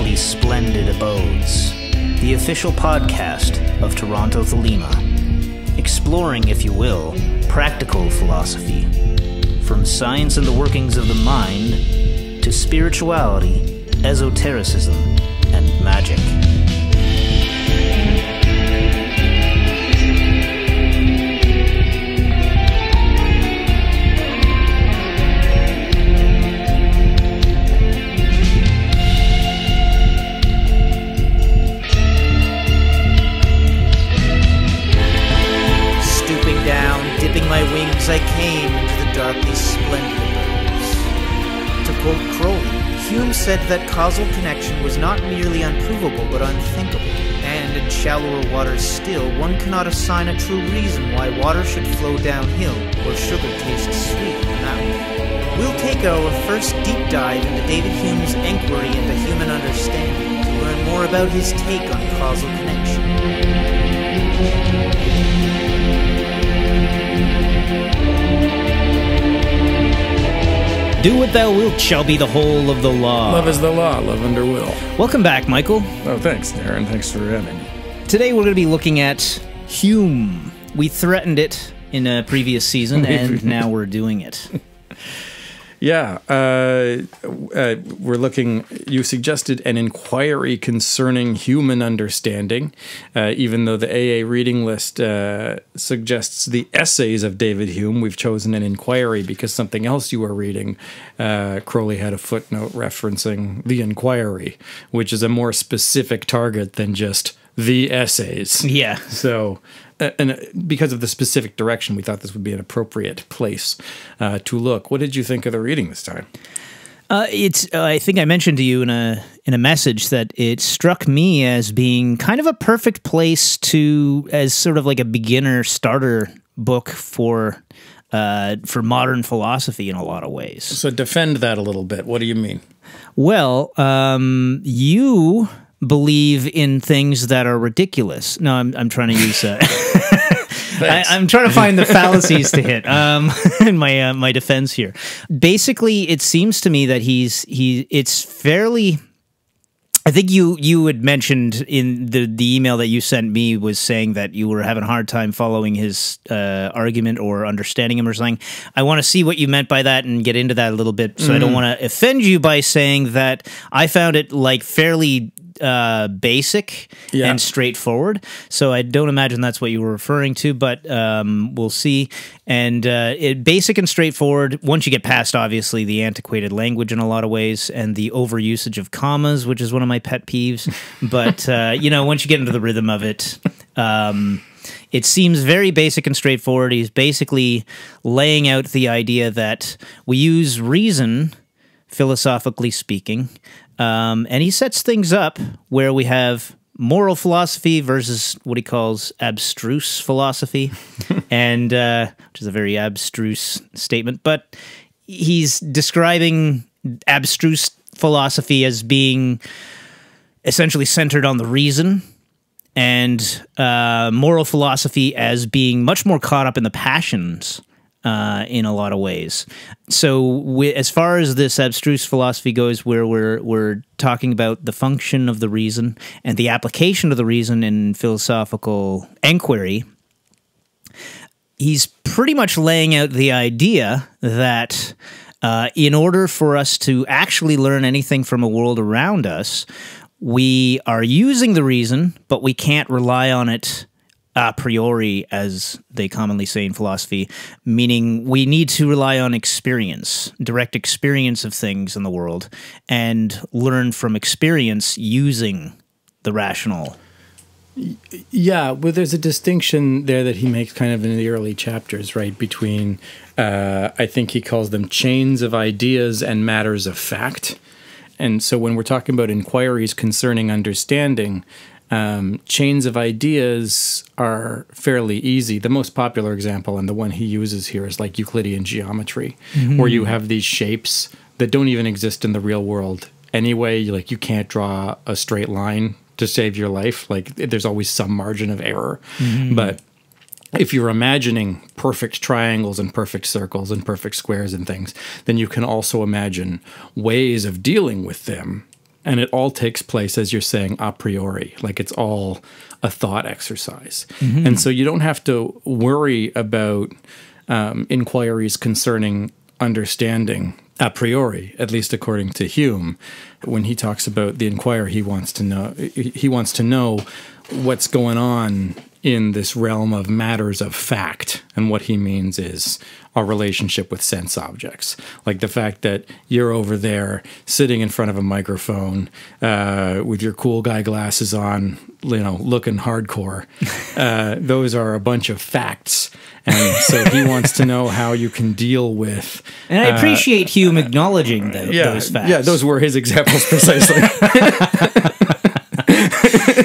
philosophically splendid abodes, the official podcast of Toronto Thelema, exploring, if you will, practical philosophy, from science and the workings of the mind to spirituality, esotericism, and magic. My wings, I came into the darkly splendid abodes. To quote Crowley, Hume said that causal connection was not merely unprovable but unthinkable. And in shallower waters still, one cannot assign a true reason why water should flow downhill or sugar tastes sweet in the mouth. We'll take our first deep dive into David Hume's inquiry into human understanding to learn more about his take on causal connection. Do what thou wilt shall be the whole of the law. Love is the law, love under will. Welcome back, Michael. Oh, thanks, Darren. Thanks for having me. Today we're going to be looking at Hume. We threatened it in a previous season, and now we're doing it. Yeah, uh, uh, we're looking. You suggested an inquiry concerning human understanding, uh, even though the AA reading list uh, suggests the essays of David Hume. We've chosen an inquiry because something else you were reading, uh, Crowley had a footnote referencing the inquiry, which is a more specific target than just the essays. Yeah. So, and uh, because of the specific direction, we thought this would be an appropriate place uh, to look. What did you think of the reading this time? Uh, it's. Uh, I think I mentioned to you in a in a message that it struck me as being kind of a perfect place to, as sort of like a beginner starter book for, uh, for modern philosophy in a lot of ways. So, defend that a little bit. What do you mean? Well, um, you believe in things that are ridiculous. No, I'm I'm trying to use. Uh, I, I'm trying to find the fallacies to hit. Um, in my uh, my defense here, basically, it seems to me that he's he. It's fairly. I think you you had mentioned in the the email that you sent me was saying that you were having a hard time following his uh, argument or understanding him or something. I want to see what you meant by that and get into that a little bit. So I don't want to offend you by saying that I found it like fairly uh, basic Yeah. and straightforward. So I don't imagine that's what you were referring to, but um, we'll see. And uh, it basic and straightforward. Once you get past, obviously, the antiquated language in a lot of ways and the overusage of commas, which is one of my pet peeves. but uh, you know, once you get into the rhythm of it. Um, it seems very basic and straightforward. He's basically laying out the idea that we use reason, philosophically speaking, um, and he sets things up where we have moral philosophy versus what he calls abstruse philosophy, and uh, which is a very abstruse statement. But he's describing abstruse philosophy as being essentially centered on the reason and uh, moral philosophy as being much more caught up in the passions uh, in a lot of ways. So, we, as far as this abstruse philosophy goes, where we're we're talking about the function of the reason and the application of the reason in philosophical inquiry, he's pretty much laying out the idea that uh, in order for us to actually learn anything from a world around us, we are using the reason, but we can't rely on it a priori, as they commonly say in philosophy, meaning we need to rely on experience, direct experience of things in the world, and learn from experience using the rational. Yeah, well, there's a distinction there that he makes kind of in the early chapters, right? Between, uh, I think he calls them chains of ideas and matters of fact. And so when we're talking about inquiries concerning understanding, um, chains of ideas are fairly easy. The most popular example, and the one he uses here, is like Euclidean geometry, where you have these shapes that don't even exist in the real world anyway. You, like you can't draw a straight line to save your life. Like there's always some margin of error, but if you're imagining perfect triangles and perfect circles and perfect squares and things, then you can also imagine ways of dealing with them and it all takes place as you're saying a priori like it's all a thought exercise. And so you don't have to worry about um, inquiries concerning understanding a priori at least according to hume. When he talks about the inquirer he wants to know he wants to know what's going on in this realm of matters of fact. And what he means is our relationship with sense objects. Like the fact that you're over there sitting in front of a microphone uh, with your cool guy glasses on, you know, looking hardcore. Uh, those are a bunch of facts. And so he wants to know how you can deal with. And I appreciate Hume acknowledging the, Yeah, those facts. yeah, those were his examples precisely.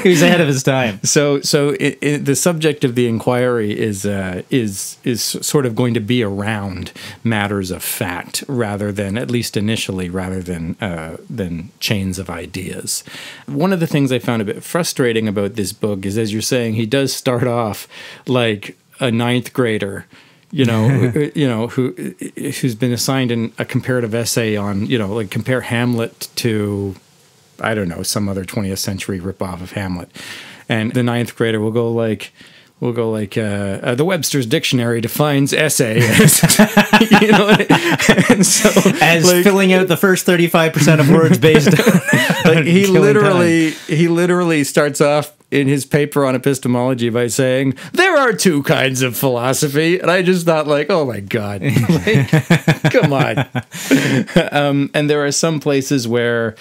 he was ahead of his time. So, so it, it, the subject of the inquiry is uh, is is sort of going to be around matters of fact rather than, at least initially, rather than uh, than chains of ideas. One of the things I found a bit frustrating about this book is, as you're saying, he does start off like a ninth grader you know, you know, who who's been assigned in a comparative essay on, you know, like compare Hamlet to, I don't know, some other 20th century ripoff of Hamlet, and the ninth grader will go like. We'll go like uh, uh, the Webster's Dictionary defines essay as, you know, and so As like, filling out the first 35% of words based on. like he literally he literally starts off in his paper on epistemology by saying there are two kinds of philosophy and i just thought like oh my god like, come on um, and there are some places where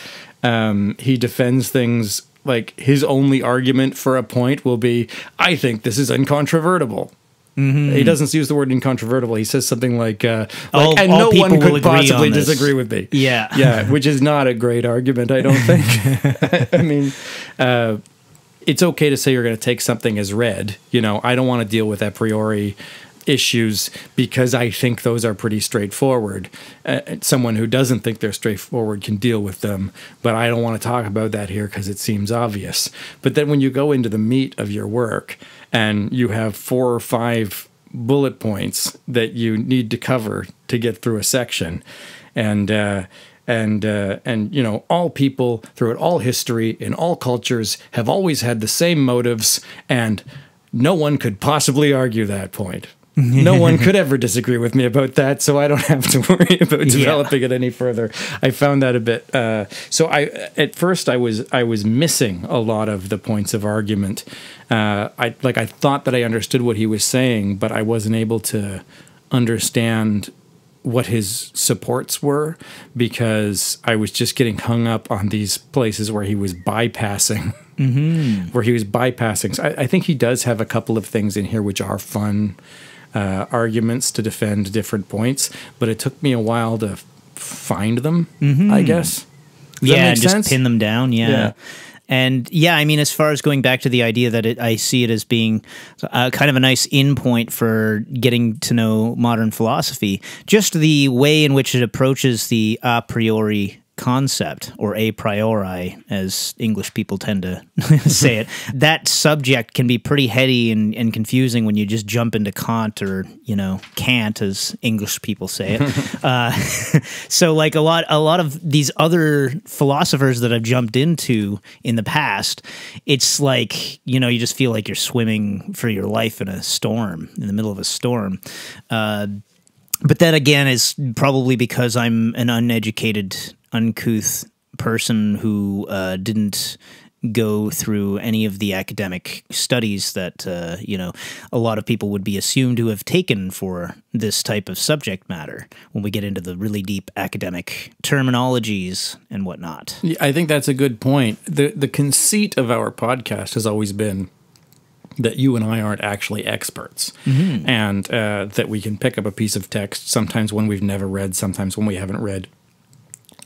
um, he defends things like his only argument for a point will be i think this is incontrovertible He doesn't use the word incontrovertible. He says something like, uh, like All- and no one could possibly on disagree with me. Yeah. yeah, which is not a great argument, I don't think. I mean, uh, it's okay to say you're going to take something as read. You know, I don't want to deal with a priori issues because I think those are pretty straightforward. Uh, someone who doesn't think they're straightforward can deal with them, but I don't want to talk about that here because it seems obvious. But then when you go into the meat of your work and you have four or five bullet points that you need to cover to get through a section, and uh, and uh, and you know all people throughout all history in all cultures have always had the same motives, and no one could possibly argue that point. No one could ever disagree with me about that, so I don't have to worry about developing it any further. I found that a bit. Uh, so I, at first, I was I was missing a lot of the points of argument. Uh, I like I thought that I understood what he was saying, but I wasn't able to understand what his supports were because I was just getting hung up on these places where he was bypassing, where he was bypassing. So I, I think he does have a couple of things in here which are fun uh, arguments to defend different points, but it took me a while to find them. I guess. Does yeah, and just pin them down. Yeah. Yeah. And yeah, I mean, as far as going back to the idea that it, I see it as being uh, kind of a nice in point for getting to know modern philosophy, just the way in which it approaches the a priori concept or a priori as english people tend to say it that subject can be pretty heady and, and confusing when you just jump into kant or you know kant as english people say it uh, so like a lot a lot of these other philosophers that I've jumped into in the past, it's like you know you just feel like you're swimming for your life in a storm in the middle of a storm. Uh, but that again is probably because I'm an uneducated, uncouth person who uh, didn't go through any of the academic studies that uh, you know a lot of people would be assumed to have taken for this type of subject matter when we get into the really deep academic terminologies and whatnot. Yeah, I think that's a good point. The the conceit of our podcast has always been that you and I aren't actually experts, and uh, that we can pick up a piece of text sometimes when we've never read, sometimes when we haven't read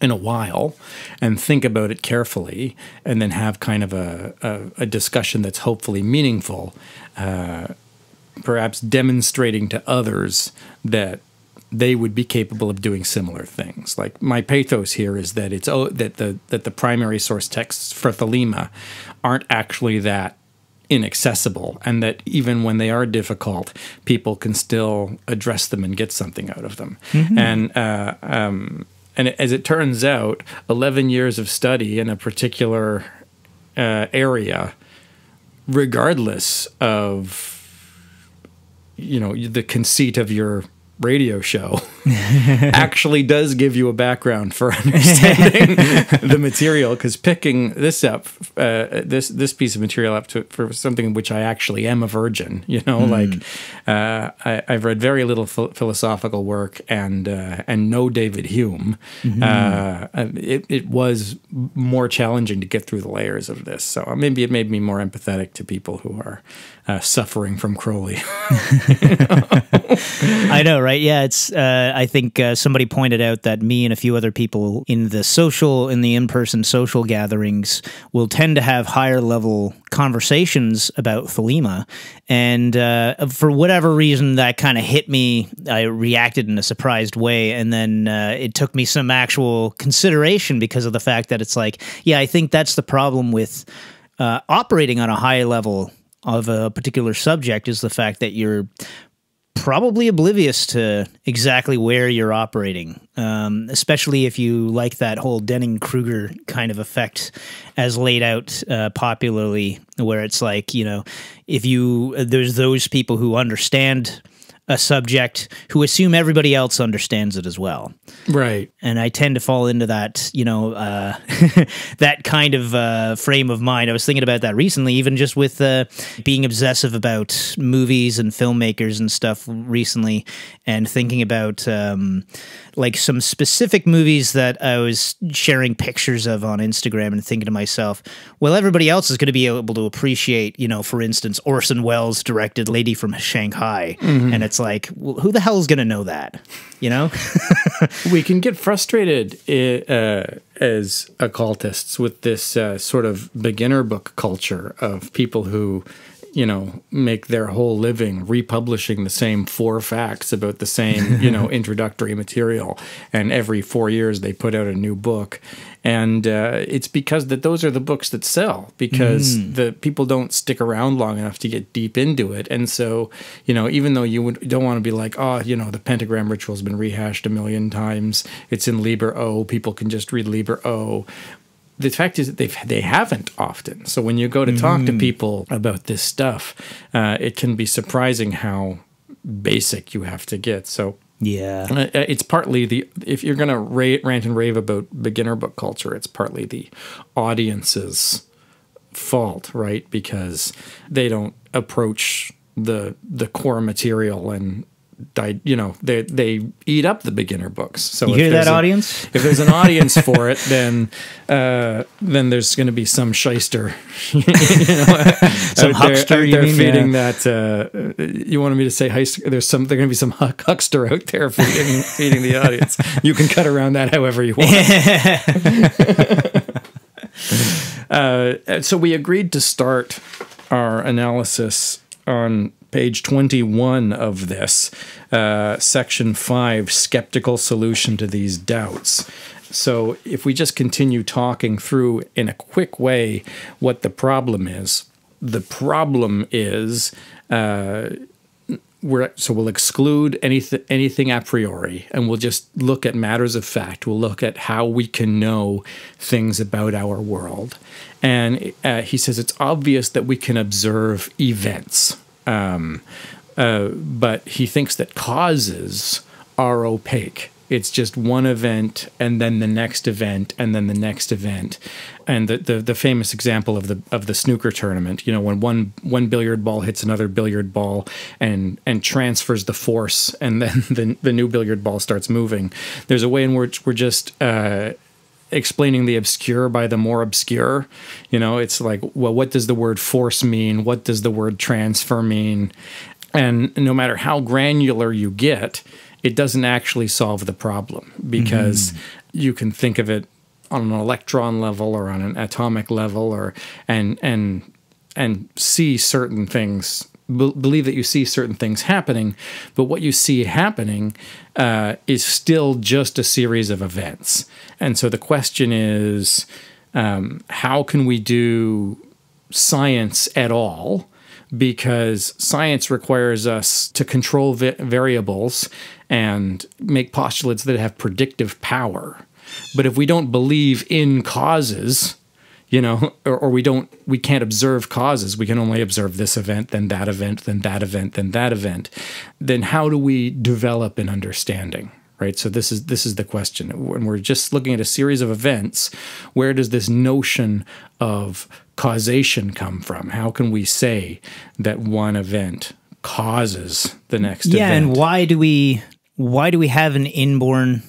in a while, and think about it carefully, and then have kind of a a, a discussion that's hopefully meaningful, uh, perhaps demonstrating to others that they would be capable of doing similar things. Like my pathos here is that it's oh, that the that the primary source texts for Thelema aren't actually that inaccessible, and that even when they are difficult, people can still address them and get something out of them. And uh, um, and as it turns out, 11 years of study in a particular uh, area, regardless of you know the conceit of your radio show actually does give you a background for understanding the material because picking this up uh, this this piece of material up to for something in which I actually am a virgin you know mm. like uh, I, have read very little ph- philosophical work and uh, and no David Hume. Uh, it, it was more challenging to get through the layers of this so maybe it made me more empathetic to people who are uh, suffering from Crowley I know right yeah it's uh, I think uh, somebody pointed out that me and a few other people in the social, in the in person social gatherings will tend to have higher level conversations about Thelema. And uh, for whatever reason, that kind of hit me. I reacted in a surprised way. And then uh, it took me some actual consideration because of the fact that it's like, yeah, I think that's the problem with uh, operating on a high level of a particular subject is the fact that you're probably oblivious to exactly where you're operating, um, especially if you like that whole Dunning Kruger kind of effect as laid out uh, popularly, where it's like, you know, if you, there's those people who understand a subject who assume everybody else understands it as well. Right. And I tend to fall into that, you know, uh, that kind of uh, frame of mind. I was thinking about that recently, even just with uh, being obsessive about movies and filmmakers and stuff recently, and thinking about um, like some specific movies that I was sharing pictures of on Instagram and thinking to myself, well, everybody else is going to be able to appreciate, you know, for instance, Orson Welles directed Lady from Shanghai. Mm-hmm. And it's like, well, who the hell is going to know that? You know? we can get frustrated uh, as occultists with this uh, sort of beginner book culture of people who you know, make their whole living republishing the same four facts about the same, you know, introductory material. And every four years they put out a new book. And uh, it's because that those are the books that sell because mm. the people don't stick around long enough to get deep into it. And so, you know, even though you would, don't want to be like, oh, you know, the pentagram ritual has been rehashed a million times. It's in Liber O. People can just read Liber O the fact is that they they haven't often. So when you go to talk mm. to people about this stuff, uh, it can be surprising how basic you have to get. So yeah, uh, uh it's partly the if you're gonna ra- rant and rave about beginner book culture, it's partly the audience's fault, right? Because they don't approach the the core material and you know they they eat up the beginner books. So you hear that a, audience? If there's an audience for it, then uh, then there's going to be some shyster, you know, some huckster. They're, mean, feeding yeah. that. Uh, you wanted me to say there's some. There's going to be some huckster out there feeding feeding the audience. You can cut around that however you want. uh, so we agreed to start our analysis on page 21 of this, uh, section 5, skeptical solution to these doubts. So, if we just continue talking through in a quick way what the problem is, the problem is uh, we're, so we'll exclude anything anything a priori, and we'll just look at matters of fact. We'll look at how we can know things about our world, and uh, he says it's obvious that we can observe events um, uh, but he thinks that causes are opaque. It's just one event and then the next event and then the next event. And the, the, the famous example of the of the snooker tournament, you know, when one one billiard ball hits another billiard ball and and transfers the force and then the, the new billiard ball starts moving. There's a way in which we're just uh, explaining the obscure by the more obscure. You know, it's like, well, what does the word force mean? What does the word transfer mean? And no matter how granular you get, it doesn't actually solve the problem because mm. you can think of it on an electron level or on an atomic level or and and and see certain things believe that you see certain things happening, but what you see happening uh, is still just a series of events. And so the question is um, how can we do science at all? Because science requires us to control variables and make postulates that have predictive power. But if we don't believe in causes, you know, or, or, we don't, we can't observe causes. We can only observe this event, then that event, then that event, then that event. Then how do we develop an understanding? Right. So this is this is the question. When we're just looking at a series of events, where does this notion of causation come from? How can we say that one event causes the next yeah, event? and why do we why do we have an inborn,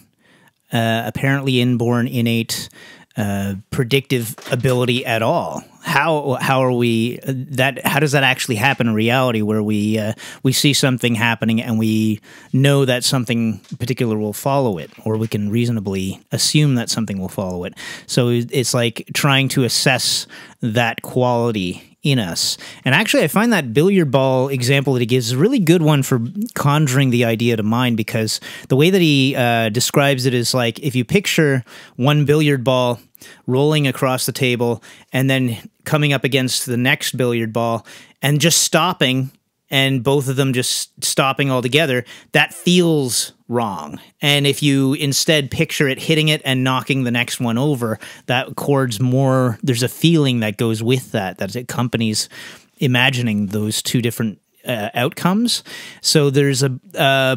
uh, apparently inborn, innate uh, predictive ability at all? How how are we that? How does that actually happen in reality? Where we uh, we see something happening and we know that something particular will follow it, or we can reasonably assume that something will follow it. So it's like trying to assess that quality in us. And actually, I find that billiard ball example that he gives is a really good one for conjuring the idea to mind because the way that he uh, describes it is like if you picture one billiard ball rolling across the table and then coming up against the next billiard ball and just stopping and both of them just stopping altogether, that feels wrong. And if you instead picture it hitting it and knocking the next one over, that chords more, there's a feeling that goes with that, that accompanies imagining those two different uh, outcomes. So there's a, uh,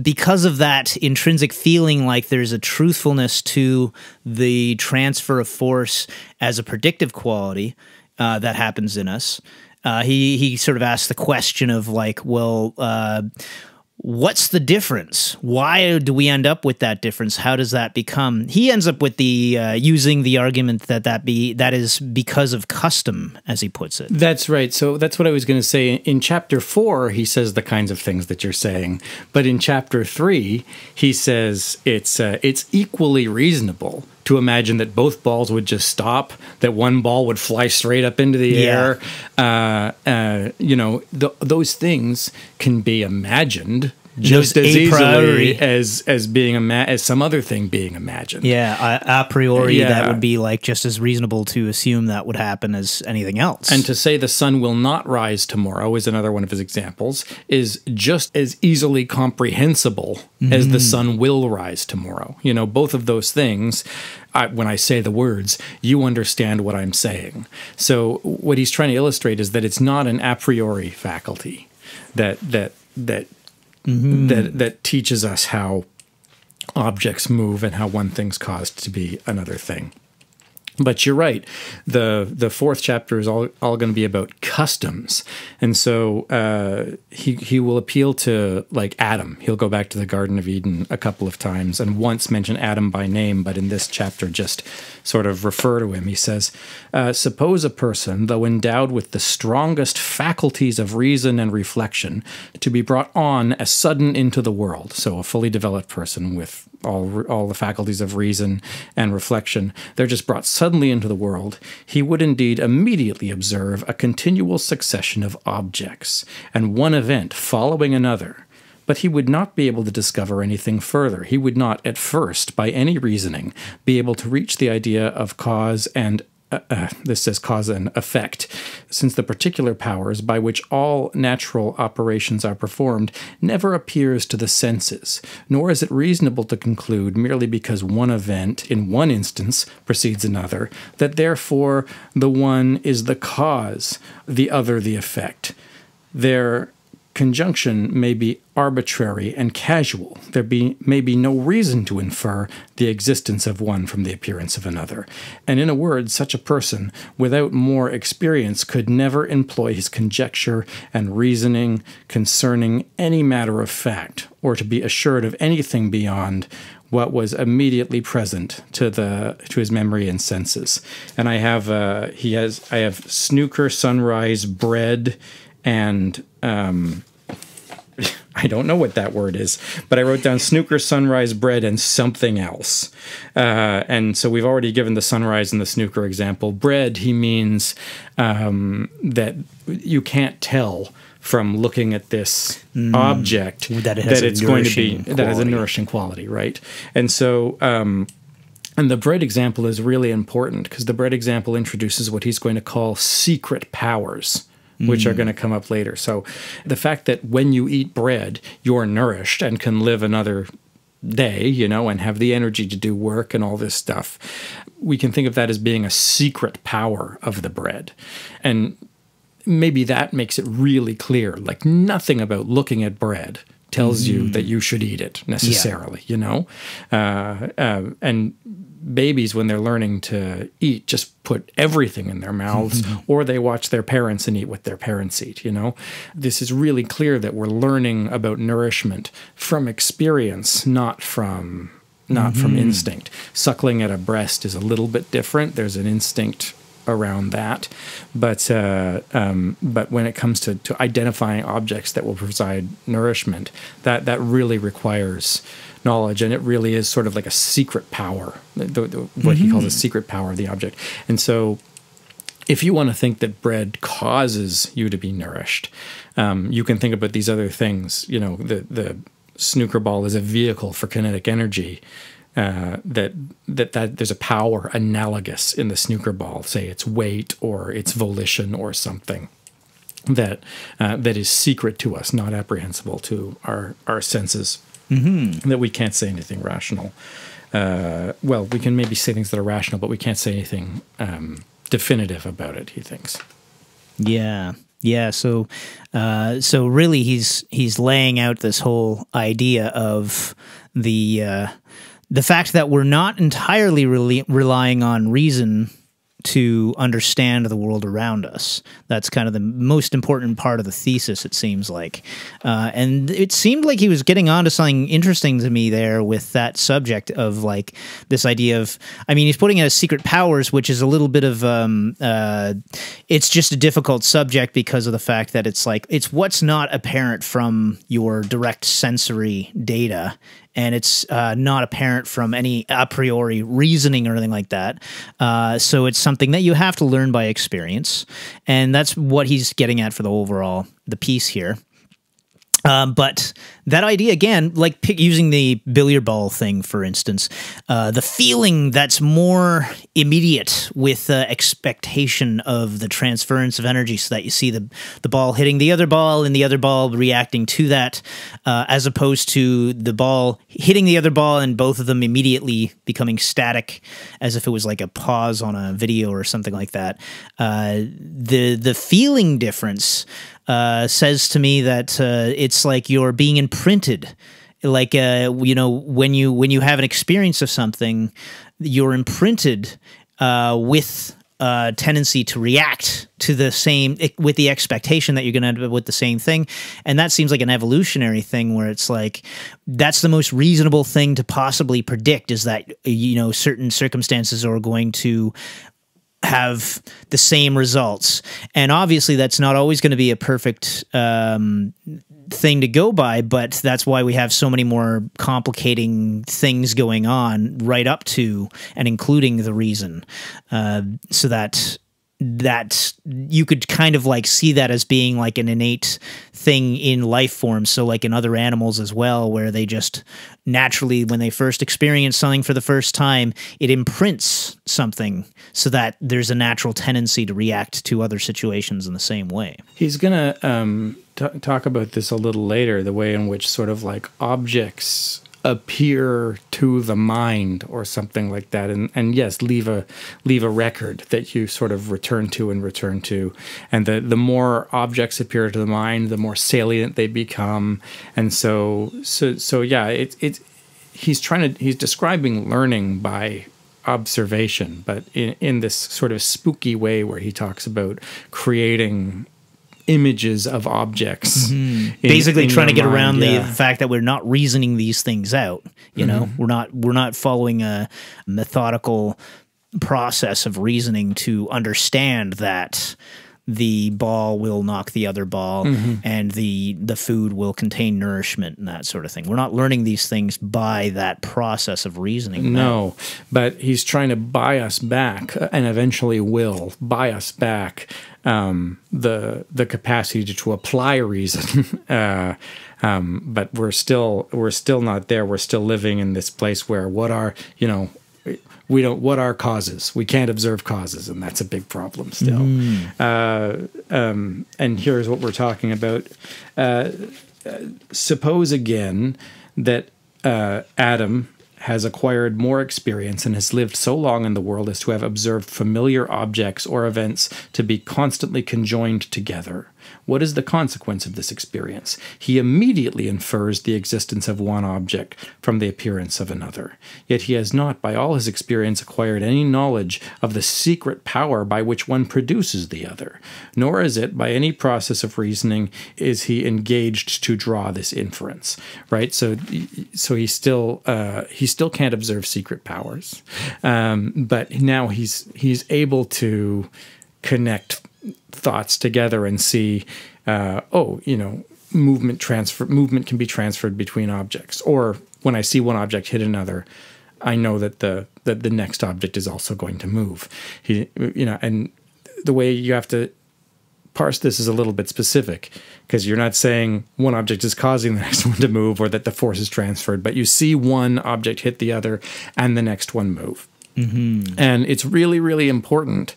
because of that intrinsic feeling like there's a truthfulness to the transfer of force as a predictive quality uh, that happens in us uh, he he sort of asked the question of like, well, uh, what's the difference? Why do we end up with that difference? How does that become? He ends up with the uh, using the argument that that be that is because of custom, as he puts it. That's right. So that's what I was going to say. In chapter four, he says the kinds of things that you're saying, but in chapter three, he says it's uh, it's equally reasonable to imagine that both balls would just stop, that one ball would fly straight up into the yeah. air. Uh, uh, you know, th- those things can be imagined just as easily priori. as as being a ima- as some other thing being imagined. Yeah, a, a priori, yeah. that would be like just as reasonable to assume that would happen as anything else. And to say the sun will not rise tomorrow is another one of his examples. Is just as easily comprehensible mm-hmm. as the mm-hmm. sun will rise tomorrow. You know, both of those things. I, when I say the words, you understand what I'm saying. So what he's trying to illustrate is that it's not an a priori faculty that that that mm-hmm. that that teaches us how objects move and how one thing's caused to be another thing. But you're right. the The fourth chapter is all all going to be about customs, and so uh, he he will appeal to like Adam. He'll go back to the Garden of Eden a couple of times, and once mention Adam by name, but in this chapter just sort of refer to him. He says, uh, "Suppose a person, though endowed with the strongest faculties of reason and reflection, to be brought on as sudden into the world. So a fully developed person with all all the faculties of reason and reflection, they're just brought suddenly into the world, he would indeed immediately observe a continual succession of objects, and one event following another. But he would not be able to discover anything further. He would not, at first, by any reasoning, be able to reach the idea of cause and uh, uh, this says cause and effect, since the particular powers by which all natural operations are performed never appears to the senses, nor is it reasonable to conclude merely because one event in one instance precedes another, that therefore the one is the cause, the other the effect. There conjunction may be arbitrary and casual. There be, may be no reason to infer the existence of one from the appearance of another. And in a word, such a person, without more experience, could never employ his conjecture and reasoning concerning any matter of fact, or to be assured of anything beyond what was immediately present to the to his memory and senses. And I have uh, he has I have snooker, sunrise, bread, and um, I don't know what that word is, but I wrote down snooker, sunrise, bread, and something else. Uh, and so we've already given the sunrise and the snooker example. Bread, he means um, that you can't tell from looking at this mm, object that, it that it's going to be quality. that has a nourishing quality, right? And so. Um, and the bread example is really important because the bread example introduces what he's going to call secret powers which mm. are going to come up later. So the fact that when you eat bread, you're nourished and can live another day, you know, and have the energy to do work and all this stuff. We can think of that as being a secret power of the bread. And maybe that makes it really clear. Like nothing about looking at bread tells mm. you that you should eat it necessarily, yeah. you know? Uh, uh, and babies, when they're learning to eat, just put everything in their mouths mm-hmm. or they watch their parents and eat what their parents eat, you know? This is really clear that we're learning about nourishment from experience, not from not mm-hmm. from instinct. Suckling at a breast is a little bit different. There's an instinct around that. But uh, um, but when it comes to, to identifying objects that will provide nourishment, that that really requires knowledge, and it really is sort of like a secret power, the, the, what mm-hmm. he calls a mm-hmm. secret power of the object. And so, if you want to think that bread causes you to be nourished, um, you can think about these other things. You know, the the snooker ball is a vehicle for kinetic energy uh, that that that there's a power analogous in the snooker ball, say its weight or its volition or something that uh, that is secret to us, not apprehensible to our our senses. Mm-hmm. That we can't say anything rational. Uh, well, we can maybe say things that are rational, but we can't say anything um, definitive about it. He thinks. Yeah, yeah. So, uh, so really, he's he's laying out this whole idea of the uh, the fact that we're not entirely re relying on reason to understand the world around us. That's kind of the most important part of the thesis, it seems like. Uh, and it seemed like he was getting onto something interesting to me there with that subject of like this idea of, I mean, he's putting it as secret powers, which is a little bit of, um, uh, it's just a difficult subject because of the fact that it's like, it's what's not apparent from your direct sensory data and it's uh, not apparent from any a priori reasoning or anything like that. Uh, so it's something that you have to learn by experience, and that's what he's getting at for the overall the piece here. Um, but that idea again, like pick, using the billiard ball thing, for instance, uh, the feeling that's more immediate with the expectation of the transference of energy, so that you see the the ball hitting the other ball and the other ball reacting to that, uh, as opposed to the ball hitting the other ball and both of them immediately becoming static, as if it was like a pause on a video or something like that. Uh, the the feeling difference uh, says to me that uh, it's like you're being imprinted. Like uh, you know when you when you have an experience of something you're imprinted uh, with a tendency to react to the same with the expectation that you're going to end up with the same thing. And that seems like an evolutionary thing where it's like that's the most reasonable thing to possibly predict is that you know certain circumstances are going to have the same results. And obviously, that's not always going to be a perfect um, thing to go by, but that's why we have so many more complicating things going on right up to and including the reason. Uh, so that that you could kind of like see that as being like an innate thing in life forms so like in other animals as well where they just naturally when they first experience something for the first time it imprints something so that there's a natural tendency to react to other situations in the same way. He's gonna um, talk about this a little later the way in which sort of like objects appear to the mind or something like that. And and yes leave a leave a record that you sort of return to and return to. And the the more objects appear to the mind the more salient they become. And so so so yeah it it he's trying to he's describing learning by observation but in in this sort of spooky way where he talks about creating images of objects. Mm-hmm. In, Basically, in trying to get mind, around yeah. the fact that we're not reasoning these things out. You mm-hmm. know, we're not we're not following a methodical process of reasoning to understand that the ball will knock the other ball mm -hmm. and the the food will contain nourishment and that sort of thing. We're not learning these things by that process of reasoning. No, but he's trying to buy us back and eventually will buy us back um, the the capacity to, to apply reason. uh, um, but we're still we're still not there. We're still living in this place where what are you know we don't what are causes we can't observe causes and that's a big problem still mm. uh, um, and here's what we're talking about uh, suppose again that uh, Adam has acquired more experience and has lived so long in the world as to have observed familiar objects or events to be constantly conjoined together. What is the consequence of this experience? He immediately infers the existence of one object from the appearance of another. Yet he has not, by all his experience, acquired any knowledge of the secret power by which one produces the other, nor is it by any process of reasoning is he engaged to draw this inference. Right. So, so he still uh, he still can't observe secret powers, um, but now he's he's able to connect thoughts together and see, uh, oh, you know, movement transfer movement can be transferred between objects. Or when I see one object hit another, I know that the that the next object is also going to move. He, you know, and the way you have to parse this is a little bit specific because you're not saying one object is causing the next one to move or that the force is transferred, but you see one object hit the other and the next one move. Mm-hmm. And it's really, really important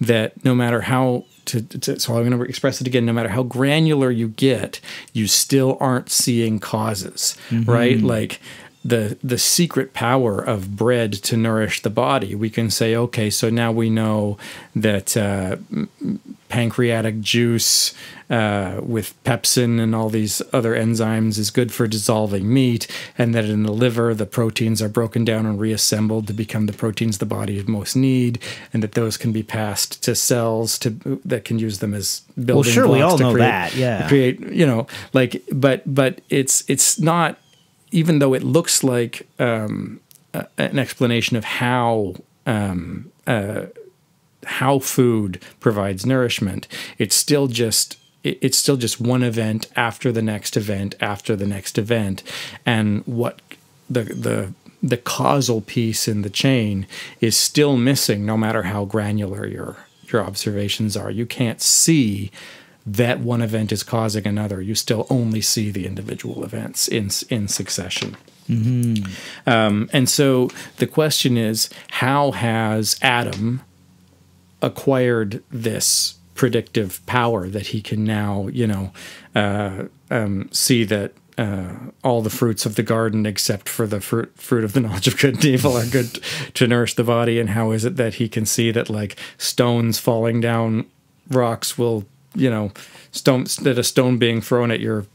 that no matter how to, to, so I'm going to express it again. No matter how granular you get, you still aren't seeing causes, mm-hmm. right? Like the the secret power of bread to nourish the body. We can say, okay, so now we know that uh, pancreatic juice uh, with pepsin and all these other enzymes is good for dissolving meat, and that in the liver the proteins are broken down and reassembled to become the proteins the body most need, and that those can be passed to cells to that can use them as building. Well, sure, we all know create, that, yeah. Create, you know, like, but but it's it's not even though it looks like um, uh, an explanation of how um, uh, how food provides nourishment, it's still just it's still just one event after the next event after the next event, and what the the the causal piece in the chain is still missing, no matter how granular your your observations are. You can't see that one event is causing another. You still only see the individual events in in succession. Mm-hmm. Um, and so the question is, how has Adam acquired this predictive power that he can now, you know, uh, um, see that uh, all the fruits of the garden, except for the fruit fruit of the knowledge of good and evil, are good to nourish the body. And how is it that he can see that like stones falling down rocks will you know, stone that a stone being thrown at your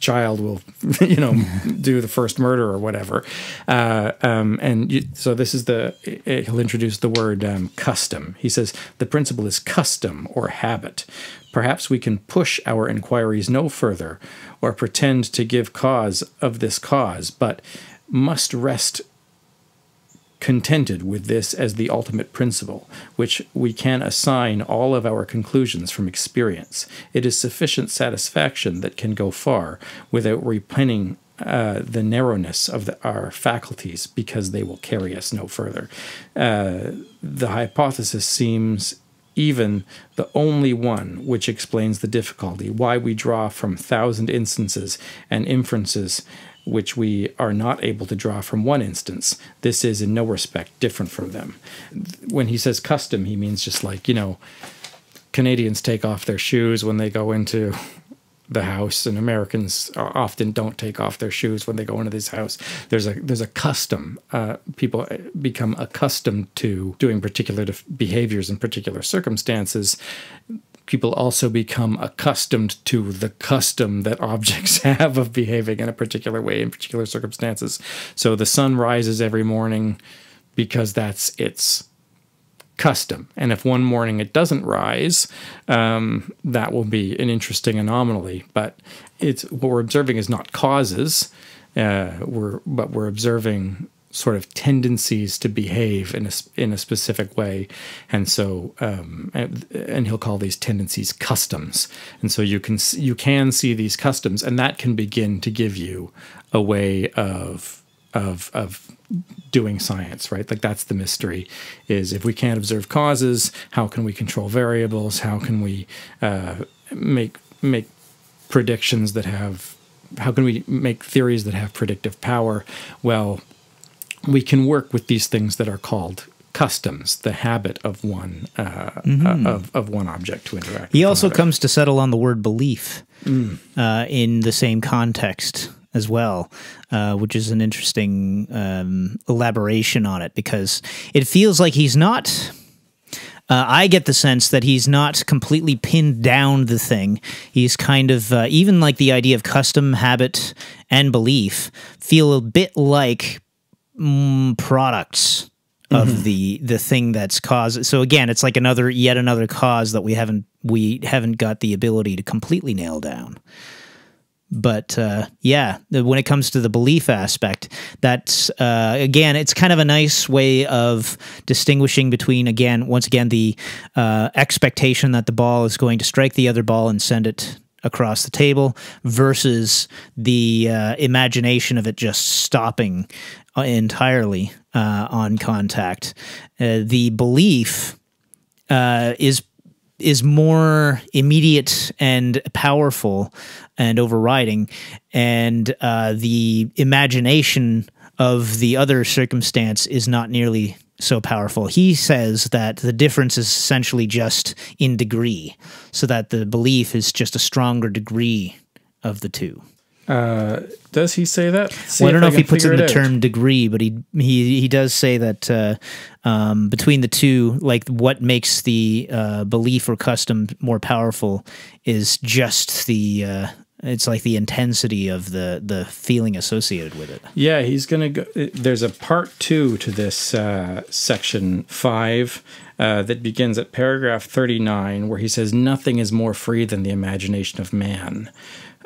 child will, you know, do the first murder or whatever. Uh, um, and you, so this is the, he'll introduce the word um, custom. He says, the principle is custom or habit. Perhaps we can push our inquiries no further or pretend to give cause of this cause, but must rest contented with this as the ultimate principle, which we can assign all of our conclusions from experience. It is sufficient satisfaction that can go far without repining uh, the narrowness of the, our faculties because they will carry us no further. Uh, the hypothesis seems even the only one which explains the difficulty, why we draw from thousand instances and inferences which we are not able to draw from one instance. This is in no respect different from them. When he says custom, he means just like, you know, Canadians take off their shoes when they go into the house and Americans often don't take off their shoes when they go into this house. There's a there's a custom. Uh, people become accustomed to doing particular behaviors in particular circumstances people also become accustomed to the custom that objects have of behaving in a particular way in particular circumstances. So the sun rises every morning because that's its custom. And if one morning it doesn't rise, um, that will be an interesting anomaly. But it's what we're observing is not causes. Uh, we're but we're observing sort of tendencies to behave in a in a specific way, and so um, and, he'll call these tendencies customs, and so you can you can see these customs, and that can begin to give you a way of of of doing science, right? Like that's the mystery: is if we can't observe causes, how can we control variables? How can we uh, make make predictions that have how can we make theories that have predictive power? Well, we can work with these things that are called customs, the habit of one uh, mm-hmm. uh, of, of one object to interact. He also another. comes to settle on the word belief mm. uh, in the same context as well, uh, which is an interesting um, elaboration on it because it feels like he's not. Uh, I get the sense that he's not completely pinned down the thing. He's kind of uh, even like the idea of custom, habit, and belief feel a bit like mm, products of the the thing that's caused. So again, it's like another yet another cause that we haven't we haven't got the ability to completely nail down. But uh, yeah, when it comes to the belief aspect, that's uh, again, it's kind of a nice way of distinguishing between again, once again, the uh, expectation that the ball is going to strike the other ball and send it across the table versus the uh, imagination of it just stopping uh, entirely uh, on contact. Uh, the belief uh, is is more immediate and powerful and overriding, and uh, the imagination of the other circumstance is not nearly so powerful. He says that the difference is essentially just in degree, so that the belief is just a stronger degree of the two. Uh, does he say that? See Well, I don't know if can he puts in the out. term degree, but he he he does say that uh, um, between the two, like what makes the uh, belief or custom more powerful is just the uh, it's like the intensity of the the feeling associated with it. Yeah, he's to go. There's a part two to this uh, section five uh, that begins at paragraph 39, where he says, Nothing is more free than the imagination of man.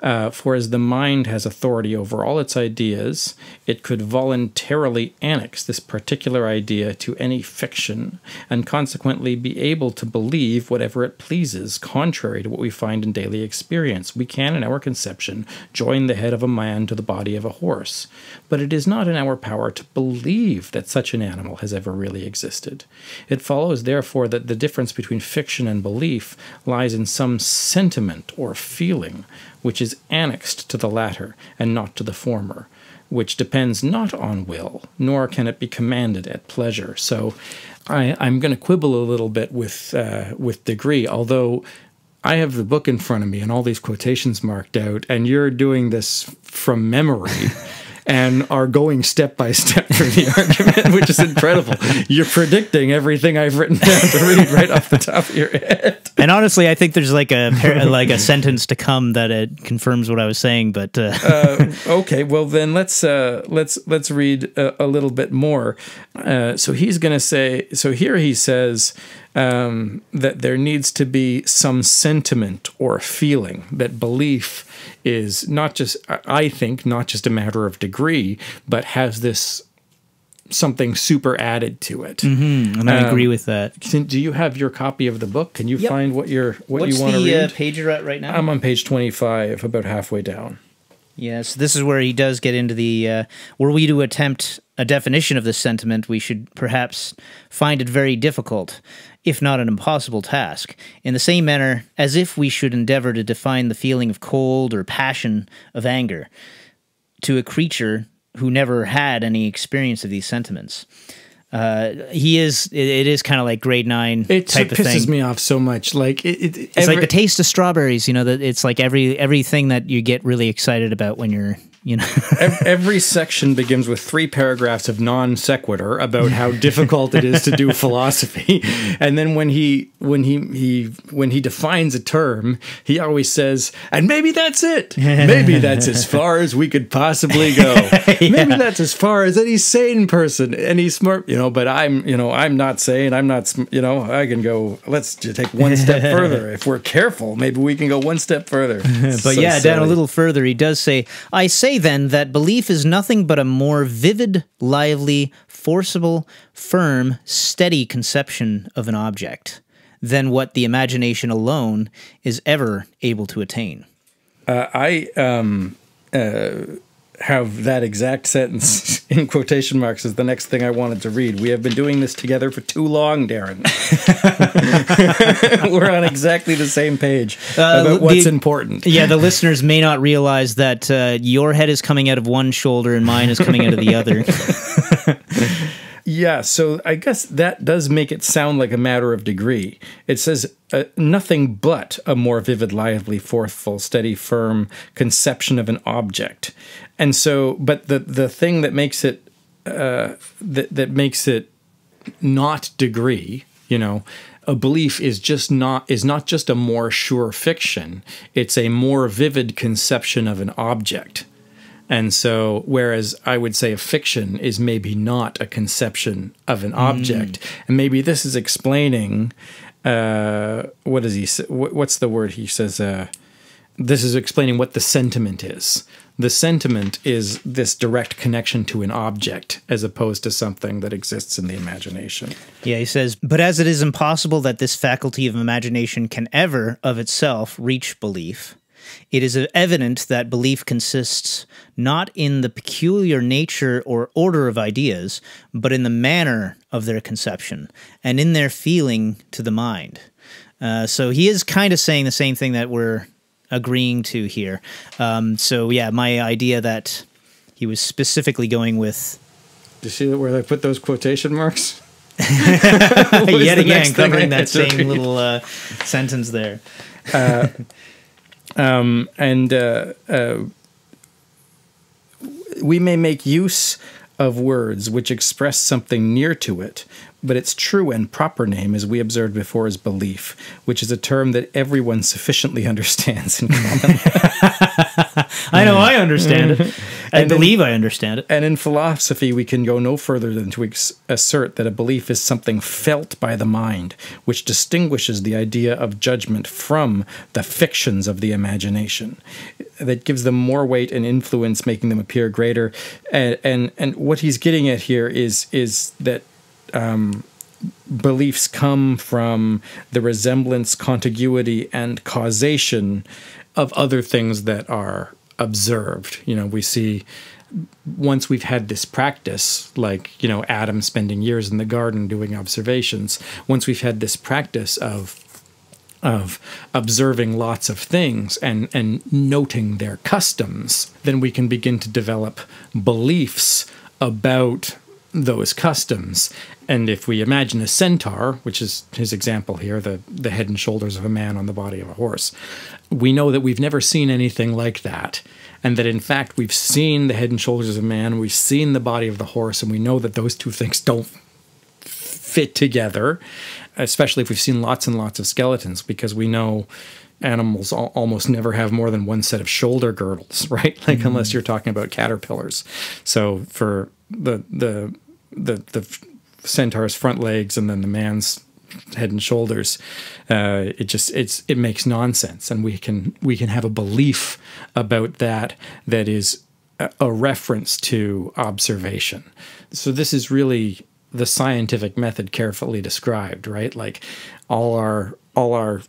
Uh, for as the mind has authority over all its ideas, it could voluntarily annex this particular idea to any fiction, and consequently be able to believe whatever it pleases, contrary to what we find in daily experience. We can, in our conception, join the head of a man to the body of a horse, but it is not in our power to believe that such an animal has ever really existed. It follows, therefore, that the difference between fiction and belief lies in some sentiment or feeling which is annexed to the latter and not to the former, which depends not on will, nor can it be commanded at pleasure. So I, I'm going to quibble a little bit with uh, with degree, although I have the book in front of me and all these quotations marked out, and you're doing this from memory. And are going step by step through the argument, which is incredible. You're predicting everything I've written down to read right off the top of your head. And honestly, I think there's like a like a sentence to come that it confirms what I was saying. But uh, okay, well then let's uh, let's let's read a, a little bit more. Uh, so he's going to say. So here he says um, that there needs to be some sentiment or feeling. That belief is not just, I- I think, not just a matter of degree, but has this something super added to it. and I agree with that. Can- Do you have your copy of the book? Can you find what you're what you want to the uh, read? page you're at right now? I'm on page 25, about halfway down. Yes, this is where he does get into the. Uh, were we to attempt a definition of this sentiment, we should perhaps find it very difficult, if not an impossible task, in the same manner as if we should endeavor to define the feeling of cold or passion of anger to a creature who never had any experience of these sentiments. Uh, he is. It, it is kind of like grade nine It type of pisses thing. me off so much. Like it, it It's like the taste of strawberries. You know that it's like every everything that you get really excited about when you're you know. Ev- every section begins with three paragraphs of non sequitur about how difficult it is to do philosophy, and then when he when he he when he defines a term, he always says, "And maybe that's it. Maybe that's as far as we could possibly go. Maybe that's as far as any sane person, any smart, you know." But I'm you know I'm not sane. I'm not you know I can go. Let's just take one step further. If we're careful, maybe we can go one step further. But yeah, down a little further, he does say, I say then that belief is nothing but a more vivid, lively, forcible, firm, steady conception of an object than what the imagination alone is ever able to attain. Uh, I um, uh, have that exact sentence in quotation marks as the next thing I wanted to read. We have been doing this together for too long, Darren. We're on exactly the same page Uh, about the- what's important. Yeah, the listeners may not realize that uh, your head is coming out of one shoulder and mine is coming out of the other. Yeah, so I guess that does make it sound like a matter of degree. It says uh, nothing but a more vivid, lively, forceful, steady, firm conception of an object. And so, but the the thing that makes it uh, that that makes it not degree, you know, a belief is just not is not just a more sure fiction. It's a more vivid conception of an object. And so, whereas I would say a fiction is maybe not a conception of an object, mm. and maybe this is explaining uh, what does he say? What's the word he says? Uh, this is explaining what the sentiment is. The sentiment is this direct connection to an object as opposed to something that exists in the imagination. Yeah, he says, but as it is impossible that this faculty of imagination can ever, of itself, reach belief, it is evident that belief consists not in the peculiar nature or order of ideas, but in the manner of their conception and in their feeling to the mind. Uh, so he is kind of saying the same thing that we're agreeing to here. Um, so yeah, my idea that he was specifically going with. Do you see where they put those quotation marks? Yet again, covering that same little uh, sentence there. Uh, um, and uh, uh, we may make use of words which express something near to it, but its true and proper name, as we observed before, is belief, which is a term that everyone sufficiently understands in common. I know I understand it. I believe in, I understand it. And in philosophy, we can go no further than to ex- assert that a belief is something felt by the mind, which distinguishes the idea of judgment from the fictions of the imagination. That gives them more weight and influence, making them appear greater. And and, and what he's getting at here is is that um, beliefs come from the resemblance, contiguity, and causation of other things that are observed. You know, we see once we've had this practice, like, you know, Adam spending years in the garden doing observations, once we've had this practice of of observing lots of things and, and noting their customs, then we can begin to develop beliefs about those customs. And if we imagine a centaur, which is his example here, the, the head and shoulders of a man on the body of a horse, we know that we've never seen anything like that. And that in fact, we've seen the head and shoulders of a man, we've seen the body of the horse, and we know that those two things don't fit together, especially if we've seen lots and lots of skeletons, because we know animals al- almost never have more than one set of shoulder girdles, right? Like mm-hmm. unless you're talking about caterpillars. So for the the the the centaur's front legs and then the man's head and shoulders uh, it just it's it makes nonsense. And we can we can have a belief about that that is a, a reference to observation. So this is really the scientific method carefully described right? Like all our all our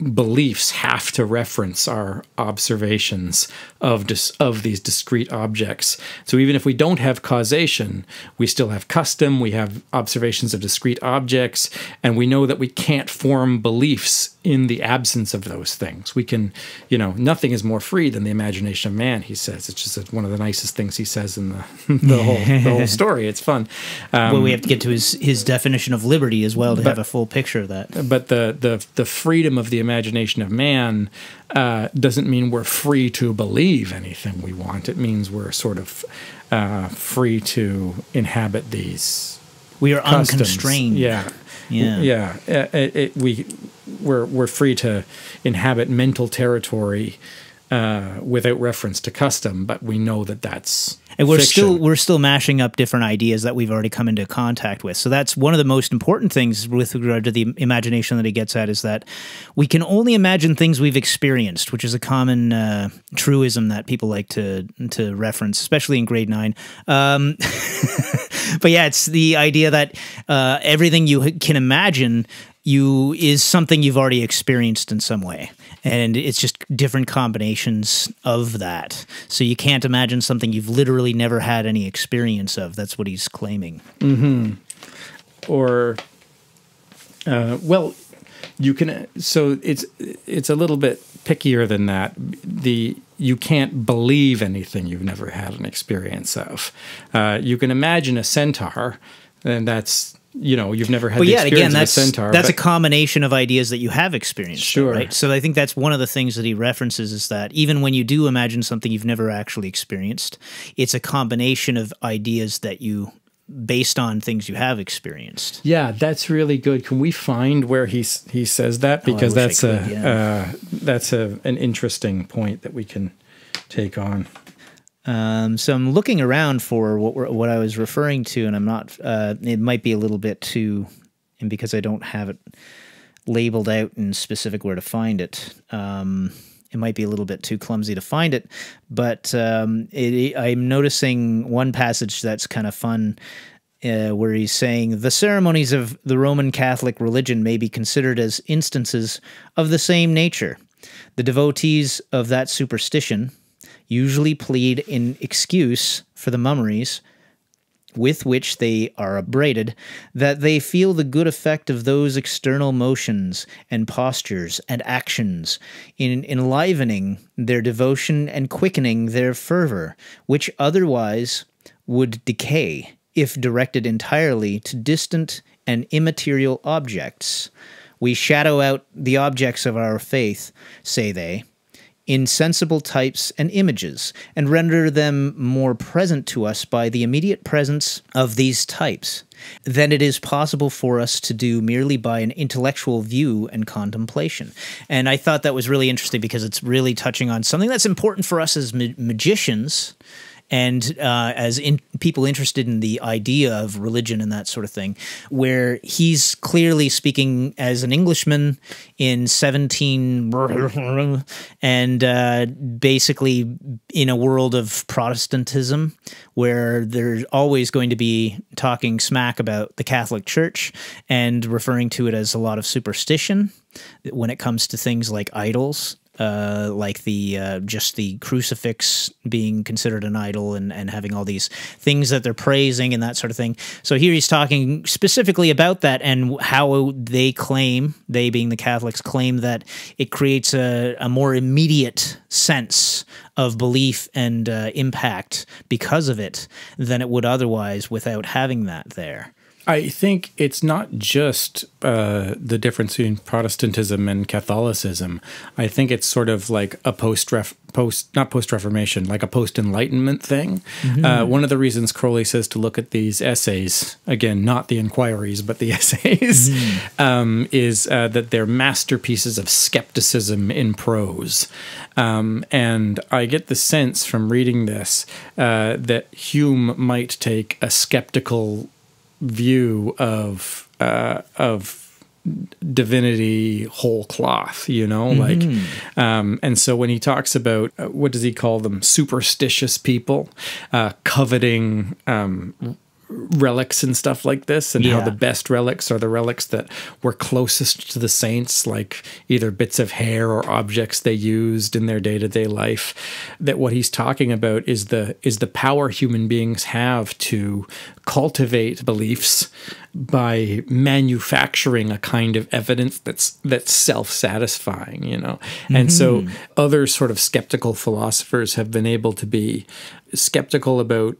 beliefs have to reference our observations of dis- of these discrete objects. So even if we don't have causation, we still have custom, we have observations of discrete objects, and we know that we can't form beliefs in the absence of those things. We can, you know, nothing is more free than the imagination of man, he says. It's just one of the nicest things he says in the the whole the whole story. It's fun. Um, well, we have to get to his his definition of liberty as well to but, have a full picture of that. But the the the freedom of the imagination of man uh, doesn't mean we're free to believe anything we want. It means we're sort of uh, free to inhabit these. We are customs. unconstrained. Yeah, yeah, yeah. Uh, it, it, we we're we're free to inhabit mental territory uh, without reference to custom, but we know that that's and we're fiction. still we're still mashing up different ideas that we've already come into contact with. So that's one of the most important things with regard to the imagination that he gets at is that we can only imagine things we've experienced, which is a common uh, truism that people like to to reference, especially in grade nine. Um, but yeah, it's the idea that uh, everything you can imagine you is something you've already experienced in some way and it's just different combinations of that so you can't imagine something you've literally never had any experience of that's what he's claiming mm-hmm. or uh, well you can so it's it's a little bit pickier than that the you can't believe anything you've never had an experience of. Uh, you can imagine a centaur, and that's you know you've never had but the yeah, experience again, that's of a centaur. that's a combination of ideas that you have experienced, Sure. right? So I think that's one of the things that he references is that even when you do imagine something you've never actually experienced, it's a combination of ideas that you based on things you have experienced. Yeah, that's really good. Can we find where he he says that Oh, because wish I that's could, a yeah. uh, that's a an interesting point that we can take on. Um, so I'm looking around for what what I was referring to, and I'm not. Uh, it might be a little bit too, and because I don't have it labeled out and specific where to find it, um, it might be a little bit too clumsy to find it. But um, it, I'm noticing one passage that's kind of fun. Uh, where he's saying the ceremonies of the Roman Catholic religion may be considered as instances of the same nature. The devotees of that superstition usually plead in excuse for the mummeries with which they are abraded, that they feel the good effect of those external motions and postures and actions in enlivening their devotion and quickening their fervor, which otherwise would decay if directed entirely to distant and immaterial objects. We shadow out the objects of our faith, say they, in sensible types and images, and render them more present to us by the immediate presence of these types than it is possible for us to do merely by an intellectual view and contemplation. And I thought that was really interesting because it's really touching on something that's important for us as ma- magicians and uh, as in, people interested in the idea of religion and that sort of thing, where he's clearly speaking as an Englishman in 17 and uh, basically in a world of Protestantism where they're always going to be talking smack about the Catholic Church and referring to it as a lot of superstition when it comes to things like idols uh, like the uh, just the crucifix being considered an idol and, and having all these things that they're praising and that sort of thing. So here he's talking specifically about that and how they claim, they being the Catholics, claim that it creates a, a more immediate sense of belief and uh, impact because of it than it would otherwise without having that there. I think it's not just uh, the difference between Protestantism and Catholicism. I think it's sort of like a post post not post Reformation, like a post Enlightenment thing. Uh, one of the reasons Crowley says to look at these essays again, not the inquiries, but the essays, um, is uh, that they're masterpieces of skepticism in prose. Um, and I get the sense from reading this uh, that Hume might take a skeptical view of uh, of divinity whole cloth you know like um, and so when he talks about uh, what does he call them? Superstitious people uh, coveting um, relics and stuff like this and how Yeah. the best relics are the relics that were closest to the saints like either bits of hair or objects they used in their day-to-day life that what he's talking about is the is the power human beings have to cultivate beliefs by manufacturing a kind of evidence that's that's self-satisfying you know and so mm-hmm. other sort of skeptical philosophers have been able to be skeptical about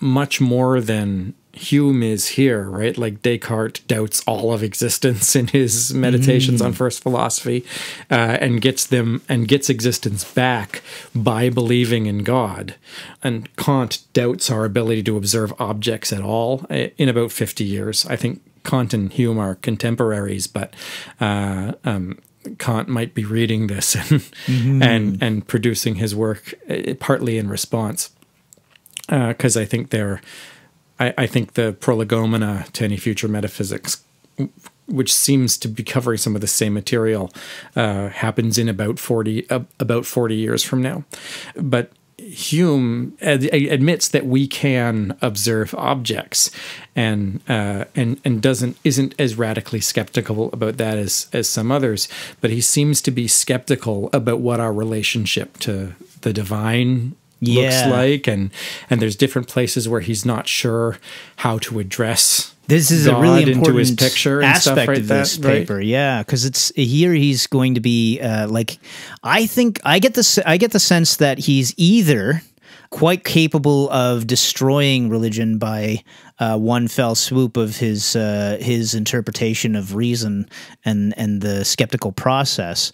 much more than Hume is here, right? Like Descartes doubts all of existence in his meditations on first philosophy, uh, and gets them and gets existence back by believing in God. And Kant doubts our ability to observe objects at all uh, in about fifty years. I think Kant and Hume are contemporaries, but. Uh, um, Kant might be reading this and and and producing his work uh, partly in response because I think they're, I, I think the prolegomena to any future metaphysics, which seems to be covering some of the same material, uh, happens in about forty uh, about forty years from now, but. Hume ad- admits that we can observe objects, and uh, and and doesn't isn't as radically skeptical about that as as some others. But he seems to be skeptical about what our relationship to the divine looks like and and there's different places where he's not sure how to address This is a really important his picture aspect like of this that, right? paper. Yeah, because it's here he's going to be uh, like, I think I get the I get the sense that he's either quite capable of destroying religion by uh, one fell swoop of his uh, his interpretation of reason and and the skeptical process.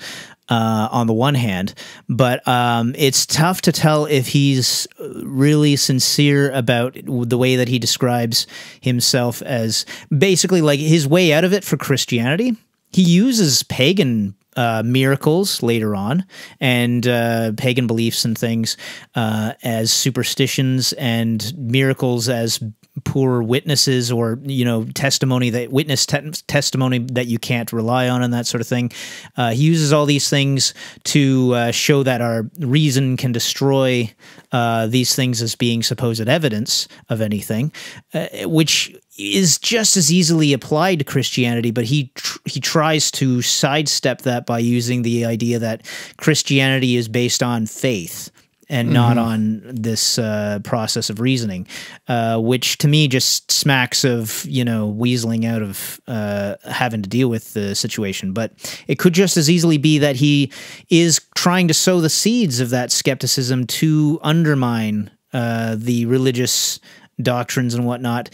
Uh, on the one hand, but um, it's tough to tell if he's really sincere about the way that he describes himself as basically like his way out of it for Christianity. He uses pagan uh, miracles later on and uh, pagan beliefs and things uh, as superstitions and miracles as poor witnesses or you know testimony that witness te- testimony that you can't rely on and that sort of thing. Uh, he uses all these things to uh, show that our reason can destroy uh, these things as being supposed evidence of anything uh, which is just as easily applied to Christianity, but he tr- he tries to sidestep that by using the idea that Christianity is based on faith and not on this uh, process of reasoning, uh, which to me just smacks of you know weaseling out of uh, having to deal with the situation. But it could just as easily be that he is trying to sow the seeds of that skepticism to undermine uh, the religious doctrines and whatnot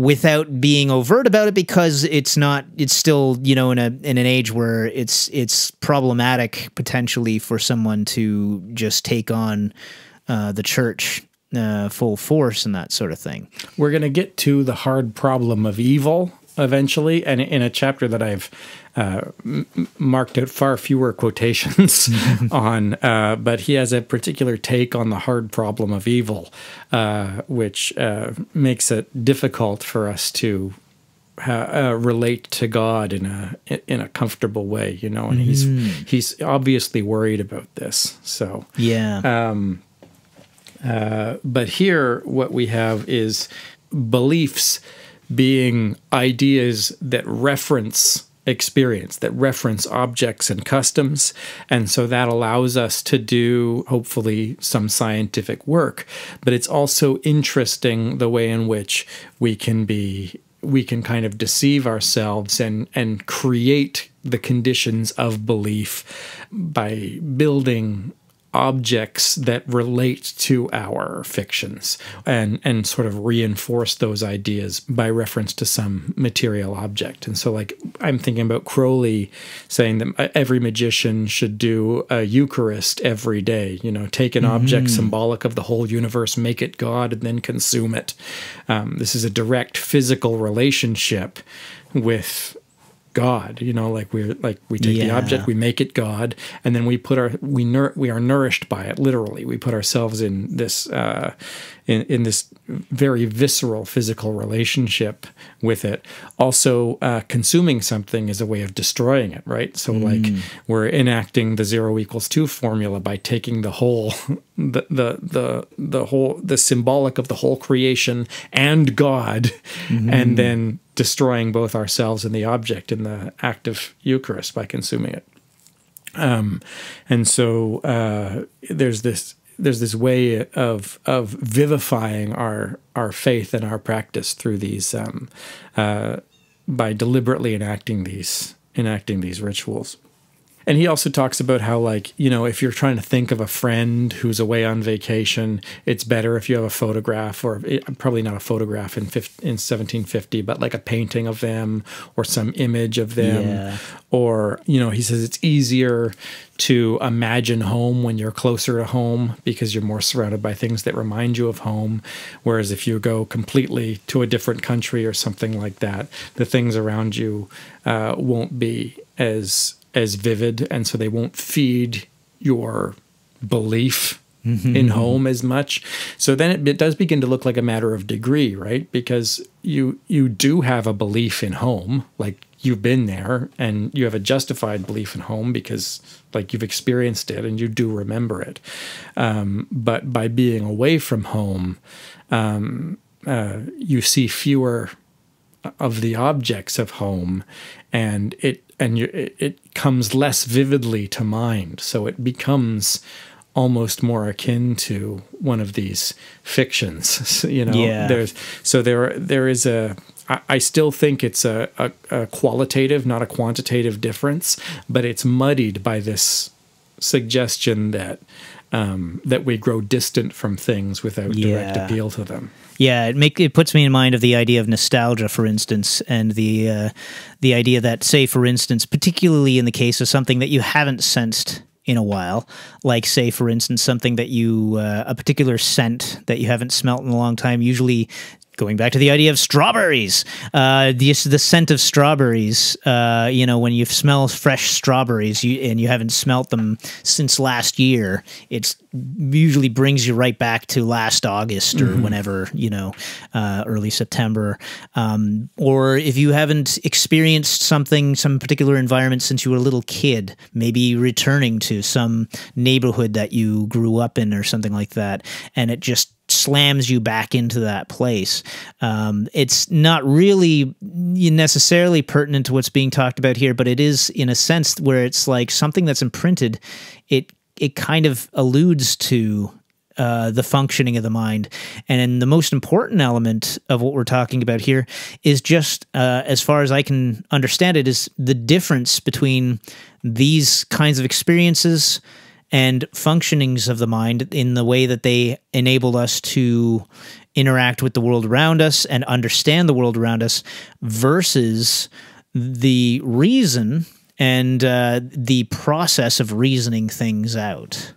without being overt about it because it's not it's still you know in a in an age where it's it's problematic potentially for someone to just take on uh, the church uh, full force and that sort of thing. We're going to get to the hard problem of evil eventually, and in a chapter that I've uh, marked out far fewer quotations on, uh, but he has a particular take on the hard problem of evil, uh, which uh, makes it difficult for us to. Uh, uh, relate to God in a in a comfortable way, you know, and he's he's obviously worried about this. So, yeah Um, but here, what we have is beliefs being ideas that reference experience, that reference objects and customs. And so that allows us to do, hopefully, some scientific work. But it's also interesting the way in which we can be. We can kind of deceive ourselves and, and create the conditions of belief by building objects that relate to our fictions and and sort of reinforce those ideas by reference to some material object. And so like i'm thinking about crowley saying that every magician should do a eucharist every day you know take an object symbolic of the whole universe make it god and then consume it. Um, this is a direct physical relationship with God, you know, like we're like we take the object, we make it God, and then we put our we nur- we are nourished by it. Literally, we put ourselves in this uh, in in this very visceral physical relationship with it. Also, uh, consuming something is a way of destroying it, right? So, like we're enacting the zero equals two formula by taking the whole, the the the the whole the symbolic of the whole creation and God, and then destroying both ourselves and the object in the act of Eucharist by consuming it. Um, and so uh, there's this there's this way of of vivifying our our faith and our practice through these um, uh, by deliberately enacting these enacting these rituals. And he also talks about how, like, you know, if you're trying to think of a friend who's away on vacation, it's better if you have a photograph, or it, probably not a photograph in 50, in 1750, but like a painting of them or some image of them. Yeah. Or, you know, he says it's easier to imagine home when you're closer to home because you're more surrounded by things that remind you of home. Whereas if you go completely to a different country or something like that, the things around you uh, won't be as as vivid, and so they won't feed your belief in home as much. So then it, it does begin to look like a matter of degree, right? Because you you do have a belief in home, like you've been there, and you have a justified belief in home because like you've experienced it and you do remember it. Um, but by being away from home, um, uh, you see fewer of the objects of home and it and you, it, it comes less vividly to mind so it becomes almost more akin to one of these fictions you know Yeah. there's so there there is a I, I still think it's a, a, a qualitative, not a quantitative difference, but it's muddied by this suggestion that um, that we grow distant from things without direct appeal to them. Yeah, it make it puts me in mind of the idea of nostalgia, for instance, and the uh, the idea that, say, for instance, particularly in the case of something that you haven't sensed in a while, like say, for instance, something that you uh, a particular scent that you haven't smelt in a long time, usually. Going back to the idea of strawberries, uh, the the scent of strawberries. Uh, you know, when you smell fresh strawberries, you and you haven't smelt them since last year, it usually brings you right back to last August or whenever you know, uh, early September. Um, or if you haven't experienced something, some particular environment since you were a little kid, maybe returning to some neighborhood that you grew up in or something like that, and it just slams you back into that place. Um, it's not really necessarily pertinent to what's being talked about here, but it is in a sense where it's like something that's imprinted. It it kind of alludes to uh, the functioning of the mind. And the most important element of what we're talking about here is just, uh, as far as I can understand it, is the difference between these kinds of experiences and functionings of the mind in the way that they enable us to interact with the world around us and understand the world around us versus the reason and uh, the process of reasoning things out.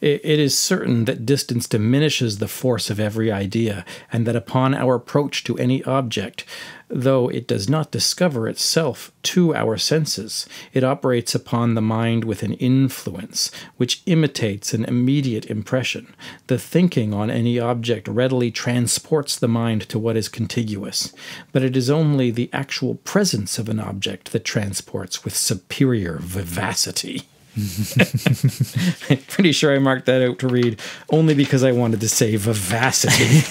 It, it is certain that distance diminishes the force of every idea, and that upon our approach to any object, though it does not discover itself to our senses, it operates upon the mind with an influence which imitates an immediate impression. The thinking on any object readily transports the mind to what is contiguous, but it is only the actual presence of an object that transports with superior vivacity. I'm pretty sure I marked that out to read only because I wanted to say vivacity.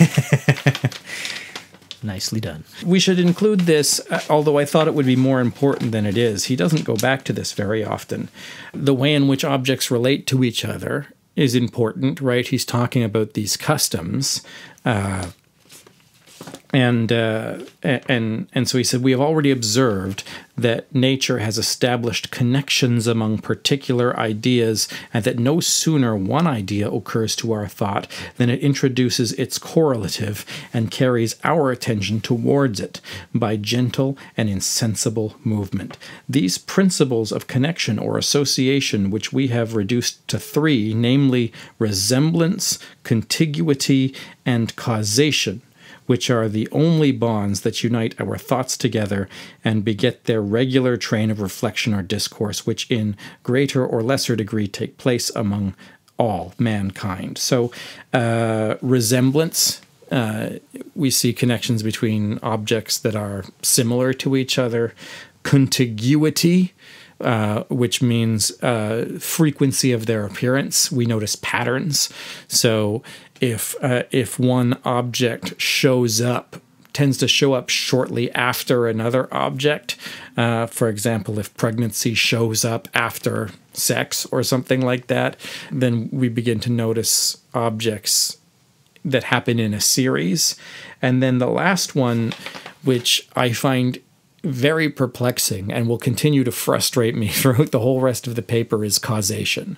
Nicely done. we should include this, uh, although I thought it would be more important than it is. He doesn't go back to this very often. The way in which objects relate to each other is important, right? He's talking about these customs. Uh, and uh, and and so he said we have already observed that nature has established connections among particular ideas and that no sooner one idea occurs to our thought than it introduces its correlative and carries our attention towards it by gentle and insensible movement. These principles of connection or association which we have reduced to three namely resemblance contiguity and causation which are the only bonds that unite our thoughts together and beget their regular train of reflection or discourse, which in greater or lesser degree take place among all mankind. So, uh, resemblance. Uh, we see connections between objects that are similar to each other. Contiguity, uh, which means uh, frequency of their appearance. We notice patterns. So if uh, if one object shows up tends to show up shortly after another object. Uh, for example, if pregnancy shows up after sex or something like that, then we begin to notice objects that happen in a series. And then the last one, which I find very perplexing and will continue to frustrate me throughout the whole rest of the paper, is causation.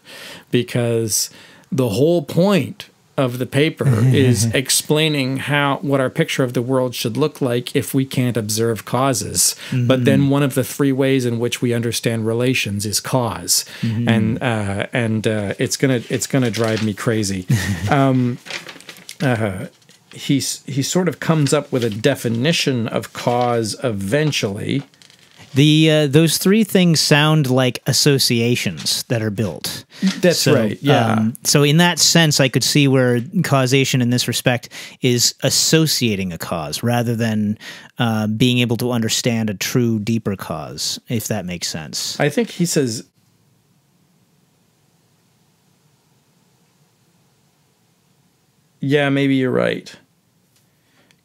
Because the whole point of the paper is explaining how what our picture of the world should look like if we can't observe causes. But then one of the three ways in which we understand relations is cause, and uh, and uh, it's gonna it's gonna drive me crazy. um, uh, he he sort of comes up with a definition of cause eventually. The uh, those three things sound like associations that are built. That's So, right. Yeah. um, so in that sense, I could see where causation in this respect is associating a cause rather than uh, being able to understand a true, deeper cause. If that makes sense. I think he says. Yeah, maybe you're right.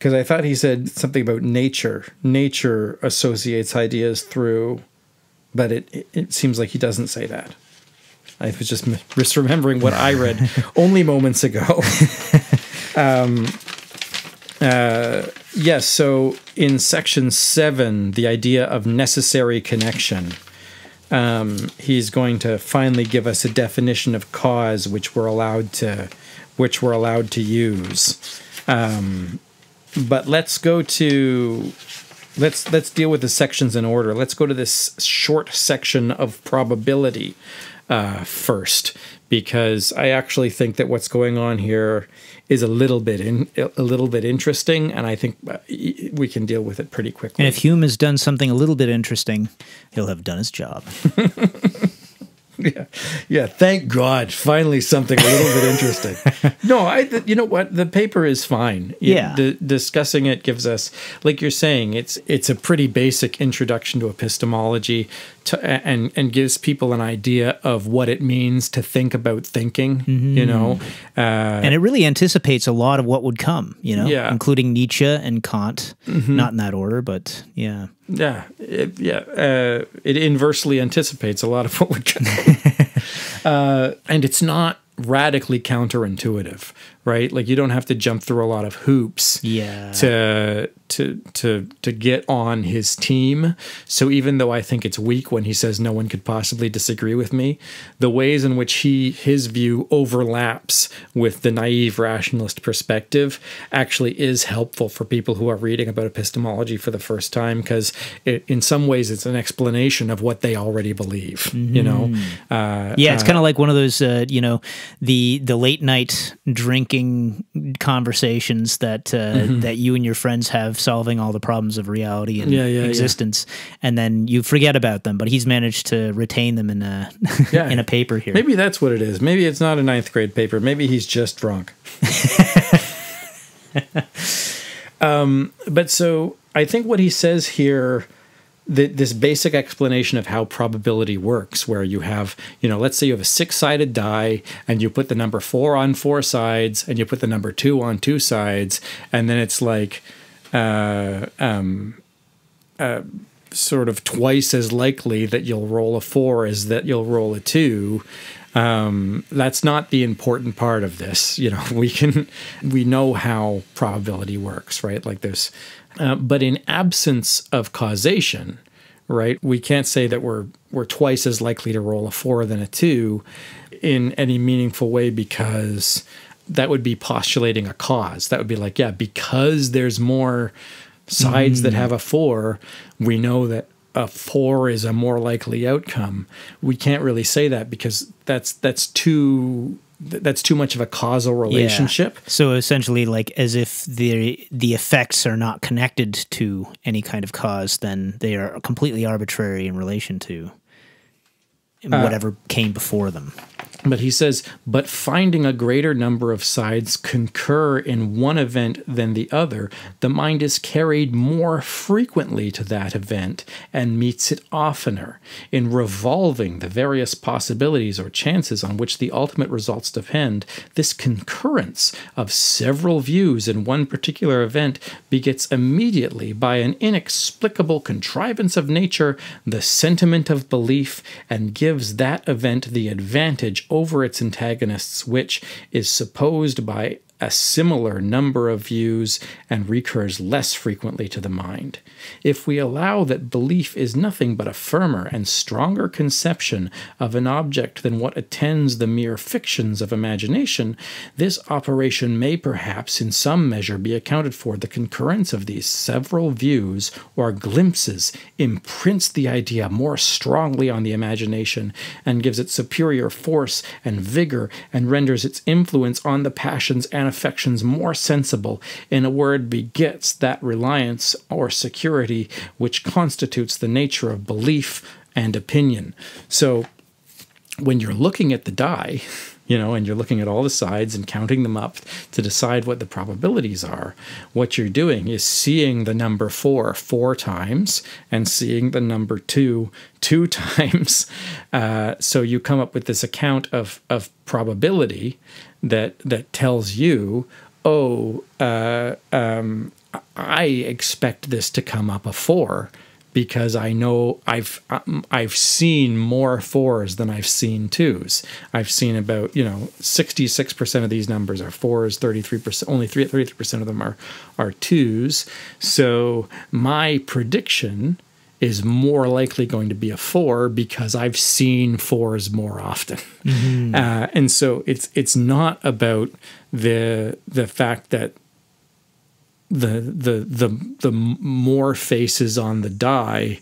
Because I thought he said something about nature. Nature associates ideas through, but it, it, seems like he doesn't say that. I was just m- misremembering what I read only moments ago. um, uh, Yes. So in section seven, the idea of necessary connection, um, he's going to finally give us a definition of cause, which we're allowed to, which we're allowed to use. Um, but let's go to let's let's deal with the sections in order. Let's go to this short section of probability uh, first, because I actually think that what's going on here is a little bit in a little bit interesting, and I think uh, we can deal with it pretty quickly. And if Hume has done something a little bit interesting, he'll have done his job. yeah, yeah. Thank God, finally something a little bit interesting. No, I. You know what? The paper is fine. Yeah. Discussing it gives us, like you're saying, it's it's a pretty basic introduction to epistemology, to, and and gives people an idea of what it means to think about thinking. Mm-hmm. You know, uh, and it really anticipates a lot of what would come. You know, Yeah. including Nietzsche and Kant, Mm-hmm. not in that order, but yeah. Yeah, it, yeah. Uh, it inversely anticipates a lot of what would come. uh, and it's not radically counterintuitive, right? Like you don't have to jump through a lot of hoops Yeah. to to to to get on his team. So even though I think it's weak when he says no one could possibly disagree with me, the ways in which he his view overlaps with the naive rationalist perspective actually is helpful for people who are reading about epistemology for the first time because in some ways it's an explanation of what they already believe. You know, uh, Yeah, it's kind of like one of those, uh, you know, the the late night conversations that uh, that you and your friends have solving all the problems of reality and Yeah, yeah, yeah. existence, and then you forget about them. But he's managed to retain them in a Yeah. in a paper here. Maybe that's what it is. Maybe it's not a ninth grade paper. Maybe he's just drunk. um, but so I think what he says here, th- this basic explanation of how probability works, where you have, you know, let's say you have a six sided die and you put the number four on four sides and you put the number two on two sides, and then it's like, uh, um, uh, sort of twice as likely that you'll roll a four as that you'll roll a two. Um, that's not the important part of this. You know, we can we know how probability works, right? Like there's, uh, but in absence of causation, right? We can't say that we're we're twice as likely to roll a four than a two in any meaningful way because that would be postulating a cause. That would be like, yeah, because there's more sides that have a four, we know that a four is a more likely outcome. We can't really say that because that's that's too th- that's too much of a causal Yeah. relationship. So essentially, like as if the the effects are not connected to any kind of cause, then they are completely arbitrary in relation to Uh, whatever came before them. But he says, but finding a greater number of sides concur in one event than the other, the mind is carried more frequently to that event and meets it oftener. In revolving the various possibilities or chances on which the ultimate results depend, this concurrence of several views in one particular event begets immediately by an inexplicable contrivance of nature the sentiment of belief and gives that event the advantage over its antagonists, which is supposed by a similar number of views and recurs less frequently to the mind. If we allow that belief is nothing but a firmer and stronger conception of an object than what attends the mere fictions of imagination, this operation may perhaps in some measure be accounted for. The concurrence of these several views or glimpses imprints the idea more strongly on the imagination and gives it superior force and vigor and renders its influence on the passions and affections more sensible. In a word, begets that reliance or security which constitutes the nature of belief and opinion. So, when you're looking at the die, you know, and you're looking at all the sides and counting them up to decide what the probabilities are, what you're doing is seeing the number four four times and seeing the number two two times. Uh, so you come up with this account of of probability that that tells you, oh, uh, um, I expect this to come up a four because I know I've um, I've seen more fours than I've seen twos. I've seen about you know sixty six percent of these numbers are fours, thirty three percent only thirty three percent of them are are twos. So my prediction is more likely going to be a four because I've seen fours more often, uh, and so it's it's not about the the fact that the the the the more faces on the die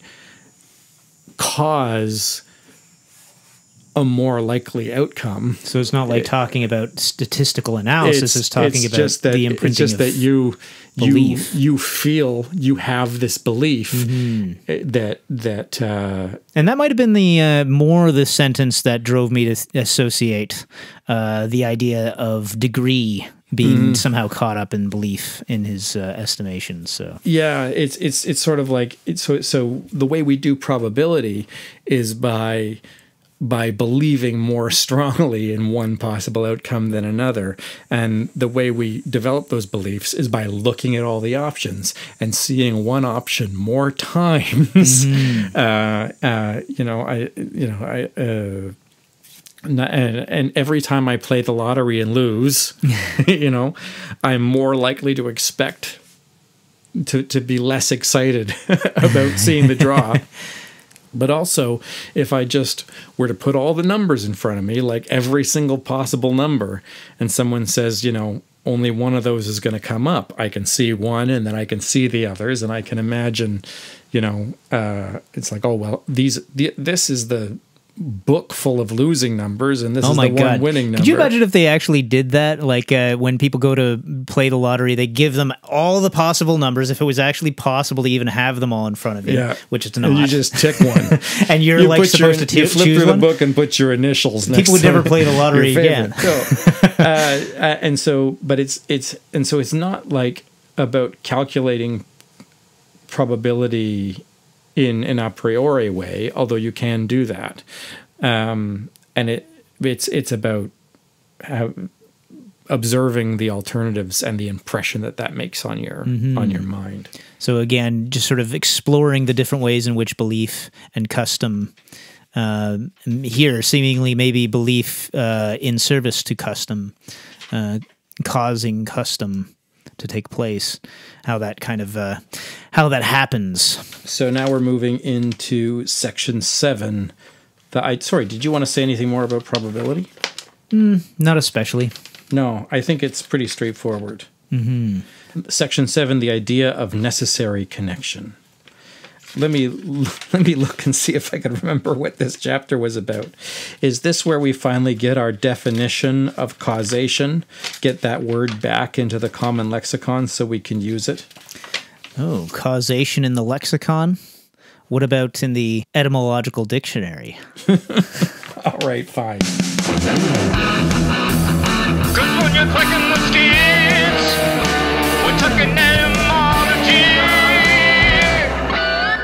cause a more likely outcome. So it's not like talking about statistical analysis. It's, talking about just that, the imprinting It's just that you belief. you you feel you have this belief Mm-hmm. eh, that that uh, And that might have been the uh, more the sentence that drove me to associate uh, the idea of degree being Mm-hmm. somehow caught up in belief in his uh, estimation. So Yeah, it's it's it's sort of like it's so so the way we do probability is by by believing more strongly in one possible outcome than another. And the way we develop those beliefs is by looking at all the options and seeing one option more times. Uh, uh, you know, I you know, I uh and, and every time I play the lottery and lose, you know, I'm more likely to expect to, to be less excited about seeing the draw. But also, if I just were to put all the numbers in front of me, like every single possible number, and someone says, you know, only one of those is going to come up, I can see one and then I can see the others, and I can imagine, you know, uh, it's like, oh, well, these, the, this is the book full of losing numbers, and this Oh is my the god! one winning number. Could you imagine if they actually did that? Like uh, when people go to play the lottery, they give them all the possible numbers. If it was actually possible to even have them all in front of you, Yeah, which it's not, And you just tick one. and you're You like put your- supposed to you flip through one. the book and put your initials. Next People would never play the lottery again. So, uh, uh, and so, but it's it's and so it's not like about calculating probability in an a priori way, although you can do that. Um, and it it's it's about how, observing the alternatives and the impression that that makes on your on your mind. So again, just sort of exploring the different ways in which belief and custom uh, here, seemingly maybe belief uh, in service to custom, uh, causing custom to take place, how that kind of uh, how that happens. So now we're moving into section seven. The I sorry, did you want to say anything more about probability? Not especially. No, I think it's pretty straightforward. Mm-hmm. Section seven, the idea of necessary connection. Let me let me look and see if I can remember what this chapter was about. Is this where we finally get our definition of causation? Get that word back into the common lexicon so we can use it. Oh, causation in the lexicon. What about in the etymological dictionary? All right, fine.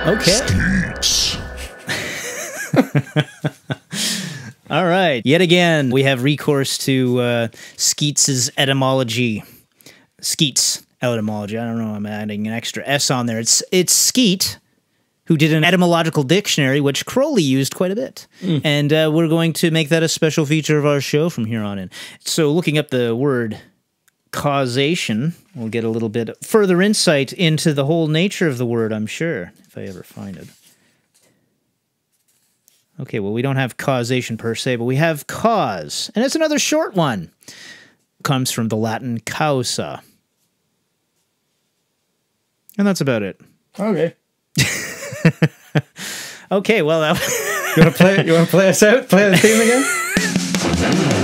Okay. All right. Yet again, we have recourse to uh, Skeats's etymology. Skeats etymology. I don't know. I'm adding an extra S on there. It's it's Skeat who did an etymological dictionary, which Crowley used quite a bit. And uh, we're going to make that a special feature of our show from here on in. So, looking up the word causation, we'll get a little bit further insight into the whole nature of the word, I'm sure, if I ever find it. Okay, well, we don't have causation per se, but we have cause. And it's another short one. Comes from the Latin causa. And that's about it. Okay. Okay, well, that, You want to play? You want to play us out? Play the theme again?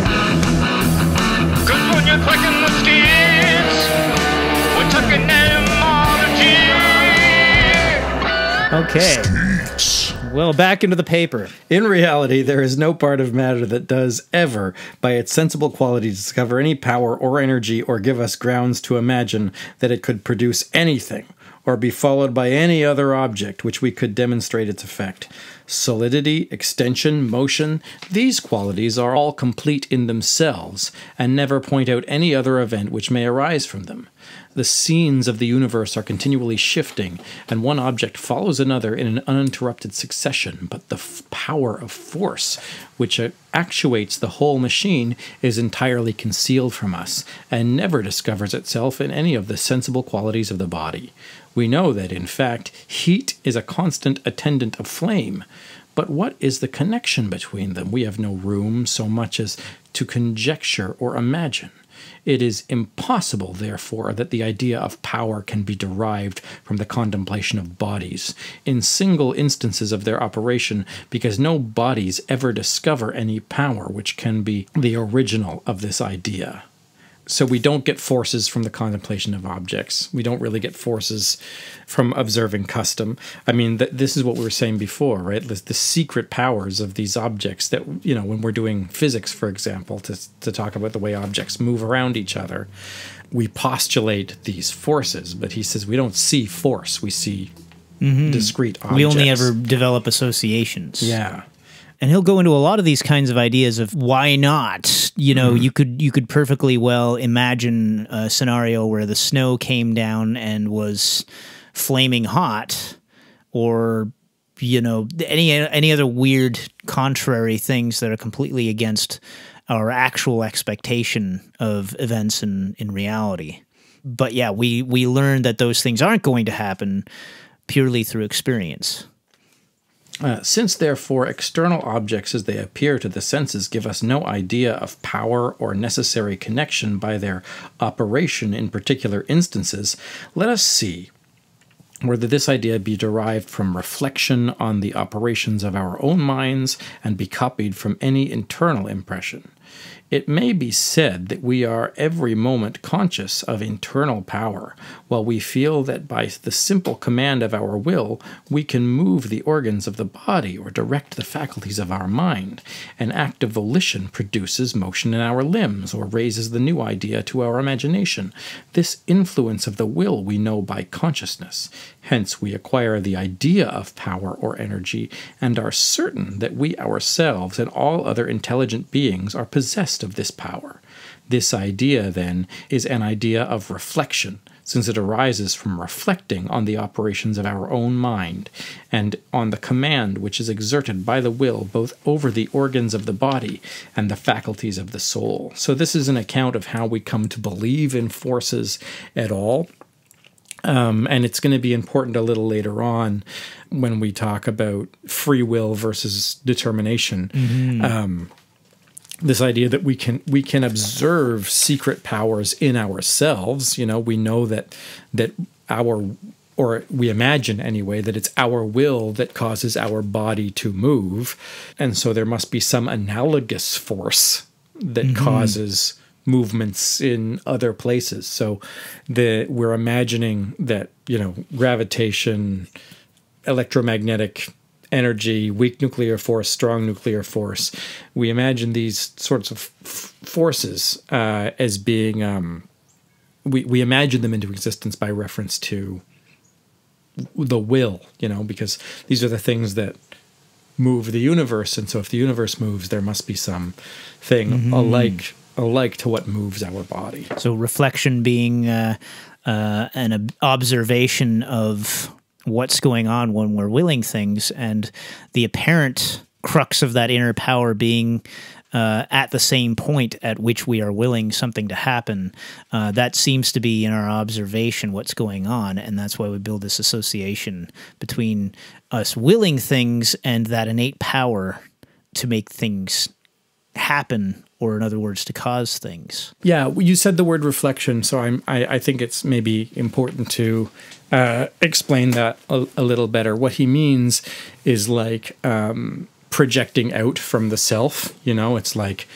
etymology. okay. Well, back into the paper. In reality, there is no part of matter that does ever, by its sensible quality, discover any power or energy or give us grounds to imagine that it could produce anything or be followed by any other object which we could demonstrate its effect. Solidity, extension, motion, these qualities are all complete in themselves and never point out any other event which may arise from them. The scenes of the universe are continually shifting, and one object follows another in an uninterrupted succession, but the power of force, which actuates the whole machine, is entirely concealed from us, and never discovers itself in any of the sensible qualities of the body. We know that, in fact, heat is a constant attendant of flame. But what is the connection between them? We have no room so much as to conjecture or imagine. It is impossible, therefore, that the idea of power can be derived from the contemplation of bodies in single instances of their operation, because no bodies ever discover any power which can be the original of this idea so we don't get forces from the contemplation of objects. We don't really get forces from observing custom. I mean, th- this is what we were saying before, right? The, the, secret powers of these objects that you know, when we're doing physics, for example, to to talk about the way objects move around each other, we postulate these forces. But he says we don't see force; we see mm-hmm. discrete objects. We only ever develop associations. yeah. And he'll go into a lot of these kinds of ideas of why not? You know mm-hmm. you could you could perfectly well imagine a scenario where the snow came down and was flaming hot or you know any any other weird contrary things that are completely against our actual expectation of events in in reality. But yeah we we learn that those things aren't going to happen purely through experience Uh, since, therefore, external objects as they appear to the senses give us no idea of power or necessary connection by their operation in particular instances, let us see whether this idea be derived from reflection on the operations of our own minds and be copied from any internal impression. It may be said that we are every moment conscious of internal power, while we feel that by the simple command of our will we can move the organs of the body or direct the faculties of our mind. An act of volition produces motion in our limbs or raises the new idea to our imagination. This influence of the will we know by consciousness. Hence, we acquire the idea of power or energy and are certain that we ourselves and all other intelligent beings are possessed of this power. This idea, then, is an idea of reflection, since it arises from reflecting on the operations of our own mind, and on the command which is exerted by the will both over the organs of the body and the faculties of the soul. So, this is an account of how we come to believe in forces at all. Um, and it's going to be important a little later on when we talk about free will versus determination. Um, this idea that we can we can observe secret powers in ourselves. You know, we know that that our or we imagine anyway that it's our will that causes our body to move, and so there must be some analogous force that mm-hmm. causes movements in other places. So the we're imagining that you know gravitation, electromagnetic energy, weak nuclear force, strong nuclear force. We imagine these sorts of f- forces uh, as being. Um, we we imagine them into existence by reference to the will, you know, because these are the things that move the universe, and so if the universe moves, there must be some thing alike alike to what moves our body. So reflection being uh, uh, an ob- observation of what's going on when we're willing things, and the apparent crux of that inner power being uh, at the same point at which we are willing something to happen. Uh, that seems to be in our observation what's going on, and that's why we build this association between us willing things and that innate power to make things happen, or in other words, to cause things. Yeah, you said the word reflection, so I'm, I, I think it's maybe important to uh, explain that a, a little better. What he means is like um, projecting out from the self. You know, it's like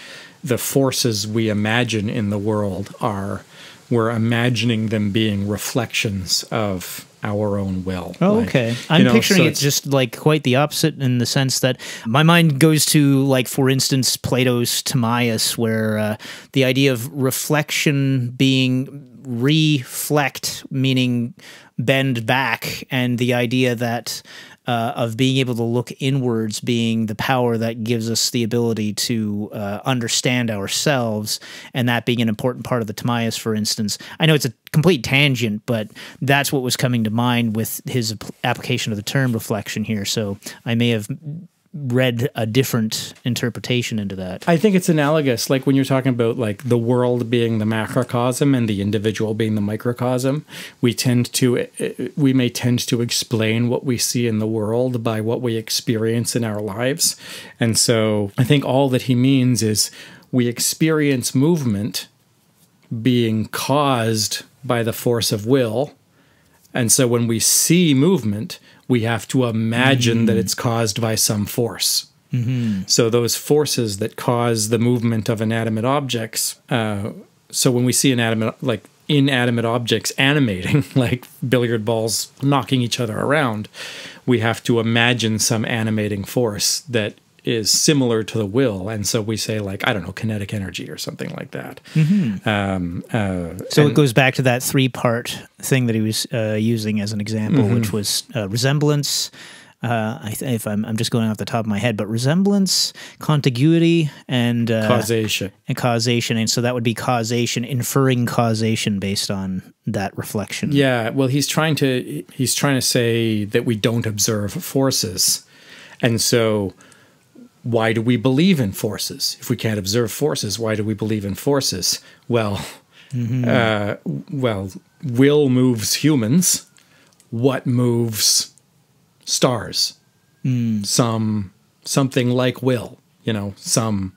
the forces we imagine in the world are we're imagining them being reflections of our own will. Oh, Like, okay. I'm know, picturing so it just like quite the opposite in the sense that my mind goes to, like, for instance, Plato's Timaeus, where uh, the idea of reflection being reflect, meaning bend back, and the idea that uh, of being able to look inwards being the power that gives us the ability to uh, understand ourselves, and that being an important part of the Timaeus, for instance. I know it's a complete tangent, but that's what was coming to mind with his application of the term reflection here. So I may have read a different interpretation into that. I think it's analogous, like when you're talking about like the world being the macrocosm and the individual being the microcosm. We tend to, eh, eh, we may tend to explain what we see in the world by what we experience in our lives, and so I think all that he means is we experience movement being caused by the force of will, and so when we see movement, we have to imagine mm-hmm. that it's caused by some force. Mm-hmm. So those forces that cause the movement of inanimate objects. Uh, so when we see inanimate, like inanimate objects animating, like billiard balls knocking each other around, we have to imagine some animating force that is similar to the will, and so we say like I don't know kinetic energy or something like that. Mm-hmm. Um, uh, so it goes back to that three part thing that he was uh, using as an example, mm-hmm. which was uh, resemblance. Uh, I th- if I'm, I'm just going off the top of my head, but resemblance, contiguity, and uh, causation, and causation, and so that would be causation, inferring causation based on that reflection. Yeah, well, he's trying to he's trying to say that we don't observe forces, and so why do we believe in forces? If we can't observe forces, why do we believe in forces? Well, mm-hmm. uh, well, will moves humans. What moves stars? Mm. Some something like will, you know, some.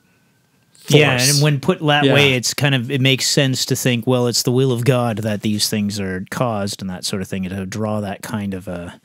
Force. Yeah, and when put that yeah. way, it's kind of it makes sense to think, well, it's the will of God that these things are caused and that sort of thing, to draw that kind of a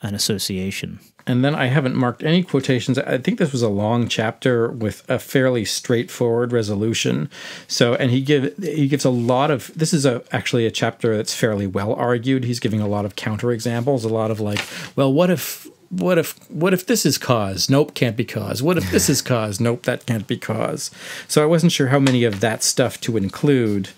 an association. And then I haven't marked any quotations. I think this was a long chapter with a fairly straightforward resolution. So, and he give he gives a lot of. This is a actually a chapter that's fairly well argued. He's giving a lot of counter examples. A lot of like, well, what if what if what if this is cause? Nope, can't be cause. What if this is cause? Nope, that can't be cause. So I wasn't sure how many of that stuff to include.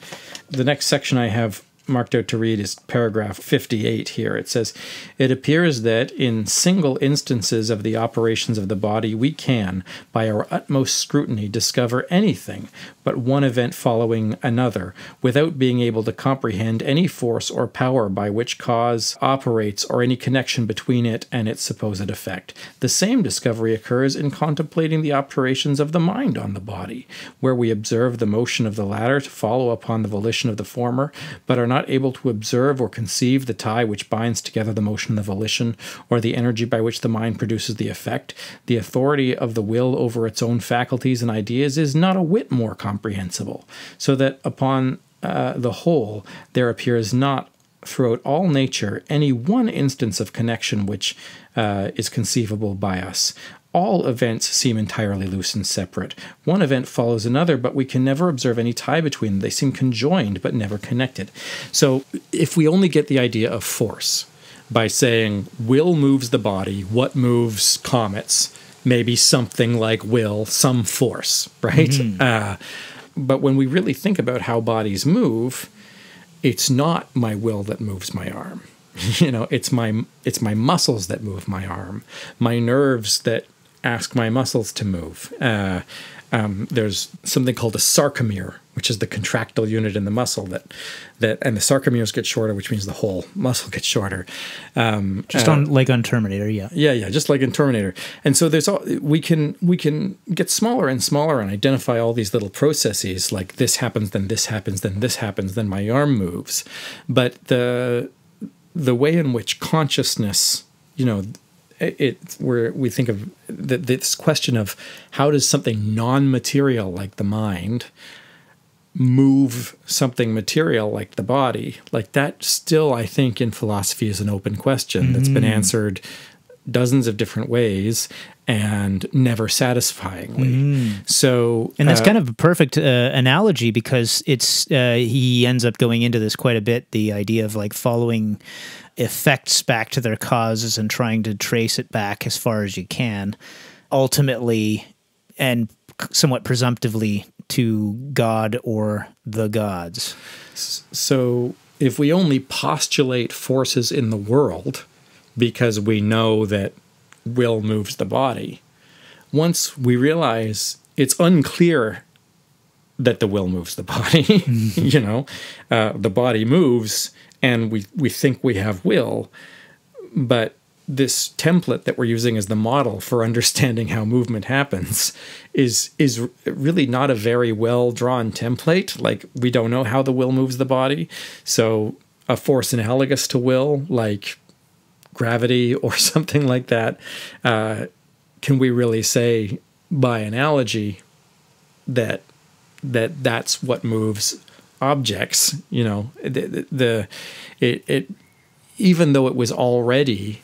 The next section I have marked out to read is paragraph 58 here. It says, It appears that in single instances of the operations of the body, we can, by our utmost scrutiny, discover anything but one event following another, without being able to comprehend any force or power by which cause operates or any connection between it and its supposed effect. The same discovery occurs in contemplating the operations of the mind on the body, where we observe the motion of the latter to follow upon the volition of the former, but are not not able to observe or conceive the tie which binds together the motion and the volition, or the energy by which the mind produces the effect, the authority of the will over its own faculties and ideas is not a whit more comprehensible, so that upon uh, the whole there appears not throughout all nature any one instance of connection which uh, is conceivable by us, all events seem entirely loose and separate. One event follows another, but we can never observe any tie between them. They seem conjoined, but never connected. So, if we only get the idea of force by saying will moves the body, what moves comets, maybe something like will, some force, right? Mm-hmm. Uh, but when we really think about how bodies move, it's not my will that moves my arm you know it's my it's my muscles that move my arm my nerves that ask my muscles to move. Uh, um, there's something called a sarcomere, which is the contractile unit in the muscle that that and the sarcomeres get shorter, which means the whole muscle gets shorter. Um, just uh, on like on Terminator, yeah, yeah, yeah, just like in Terminator. And so there's all we can we can get smaller and smaller and identify all these little processes like this happens, then this happens, then this happens, then my arm moves. But the the way in which consciousness, you know, it where we think of this question of how does something non-material like the mind move something material like the body like that still i think in philosophy is an open question mm-hmm. that's been mm. answered dozens of different ways and never satisfyingly. Mm. So, and that's uh, kind of a perfect uh, analogy because it's uh, he ends up going into this quite a bit. The idea of like following effects back to their causes and trying to trace it back as far as you can. Ultimately, and somewhat presumptively to God or the gods. So if we only postulate forces in the world because we know that will moves the body, once we realize it's unclear that the will moves the body, you know, uh, the body moves and we, we think we have will, but this template that we're using as the model for understanding how movement happens is is really not a very well drawn template. Like we don't know how the will moves the body. So a force analogous to will like gravity or something like that uh, can we really say by analogy that that that's what moves objects you know the, the it, it even though it was already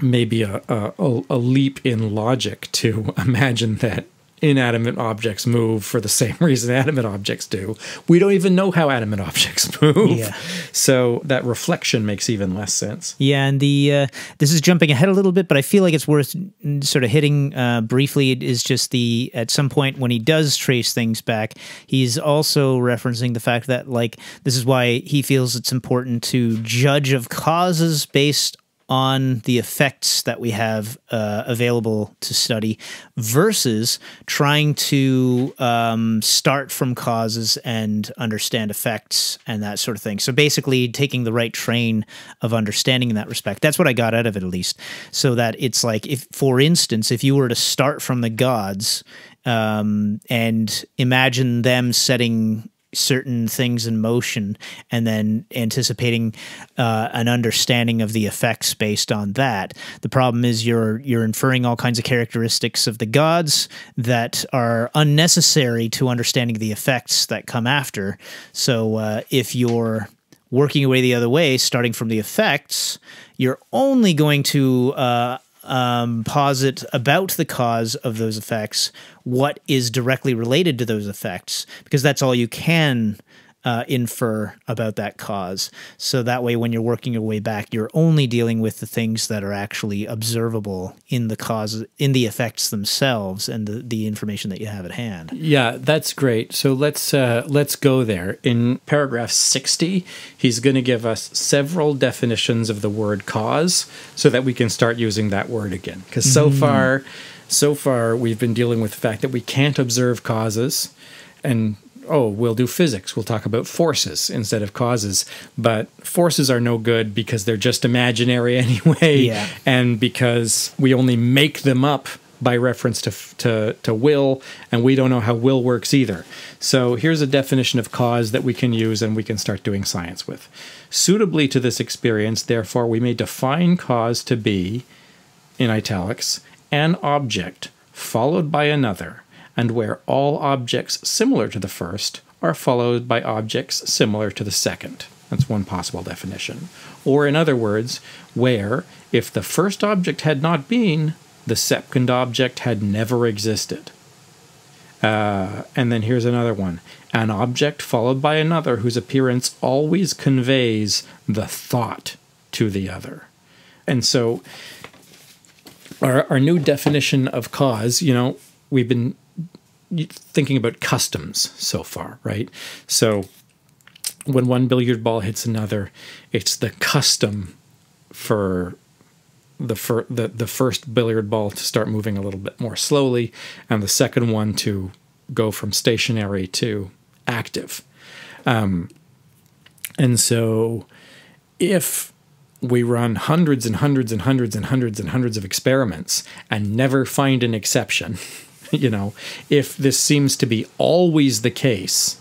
maybe a, a, a leap in logic to imagine that inanimate objects move for the same reason animate objects do. We don't even know how animate objects move. Yeah. So that reflection makes even less sense. Yeah, and the uh, this is jumping ahead a little bit, but I feel like it's worth sort of hitting uh, briefly. It is just the at some point when he does trace things back, he's also referencing the fact that like this is why he feels it's important to judge of causes based on the effects that we have uh, available to study versus trying to um, start from causes and understand effects and that sort of thing. So basically, taking the right train of understanding in that respect. That's what I got out of it, at least. So that it's like, if, for instance, if you were to start from the gods um, and imagine them setting certain things in motion and then anticipating uh, an understanding of the effects based on that. The problem is you're you're inferring all kinds of characteristics of the gods that are unnecessary to understanding the effects that come after. So uh, if you're working away the other way, starting from the effects, you're only going to uh, um, posit about the cause of those effects what is directly related to those effects, because that's all you can uh, infer about that cause. So that way, when you're working your way back, you're only dealing with the things that are actually observable in the cause, in the effects themselves, and the, the information that you have at hand. Yeah, that's great. So let's uh, let's go there. In paragraph sixty, he's going to give us several definitions of the word cause, so that we can start using that word again. Because so far, so far we've been dealing with the fact that we can't observe causes, and oh, we'll do physics. We'll talk about forces instead of causes. But forces are no good because they're just imaginary anyway, Yeah. and because we only make them up by reference to, to to will, and we don't know how will works either. So here's a definition of cause that we can use and we can start doing science with. Suitably to this experience, therefore, we may define cause to be, in italics, an object followed by another, and where all objects similar to the first are followed by objects similar to the second. That's one possible definition. Or, in other words, where, if the first object had not been, the second object had never existed. Uh, and then here's another one an object followed by another whose appearance always conveys the thought to the other. And so, our, our new definition of cause, you know, we've been thinking about customs so far, right? So, when one billiard ball hits another, it's the custom for the, fir- the the first billiard ball to start moving a little bit more slowly, and the second one to go from stationary to active. Um, and so, if we run hundreds and hundreds and hundreds and hundreds and hundreds of experiments and never find an exception, you know, if this seems to be always the case,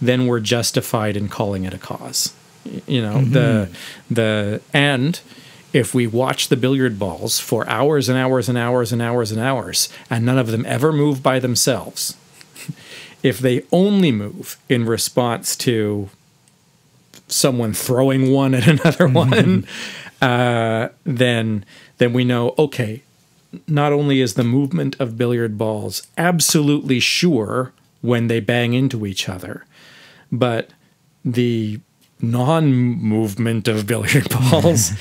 then we're justified in calling it a cause. You know, the the and if we watch the billiard balls for hours and hours and hours and hours and hours and none of them ever move by themselves, if they only move in response to someone throwing one at another one, uh, then then we know okay. Not only is the movement of billiard balls absolutely sure when they bang into each other, but the non-movement of billiard balls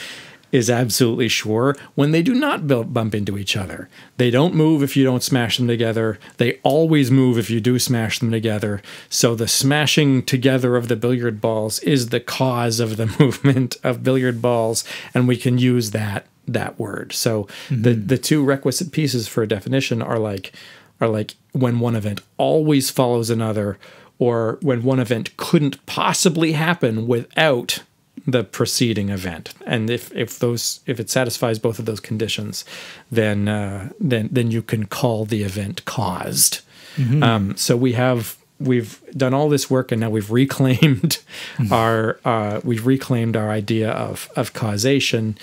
is absolutely sure when they do not bu- bump into each other. They don't move if you don't smash them together. They always move if you do smash them together. So the smashing together of the billiard balls is the cause of the movement of billiard balls, and we can use that that word. So the the two requisite pieces for a definition are like are like when one event always follows another or when one event couldn't possibly happen without the preceding event. And if if those if it satisfies both of those conditions then uh, then then you can call the event caused. Um, so we have we've done all this work and now we've reclaimed our uh, we've reclaimed our idea of of causation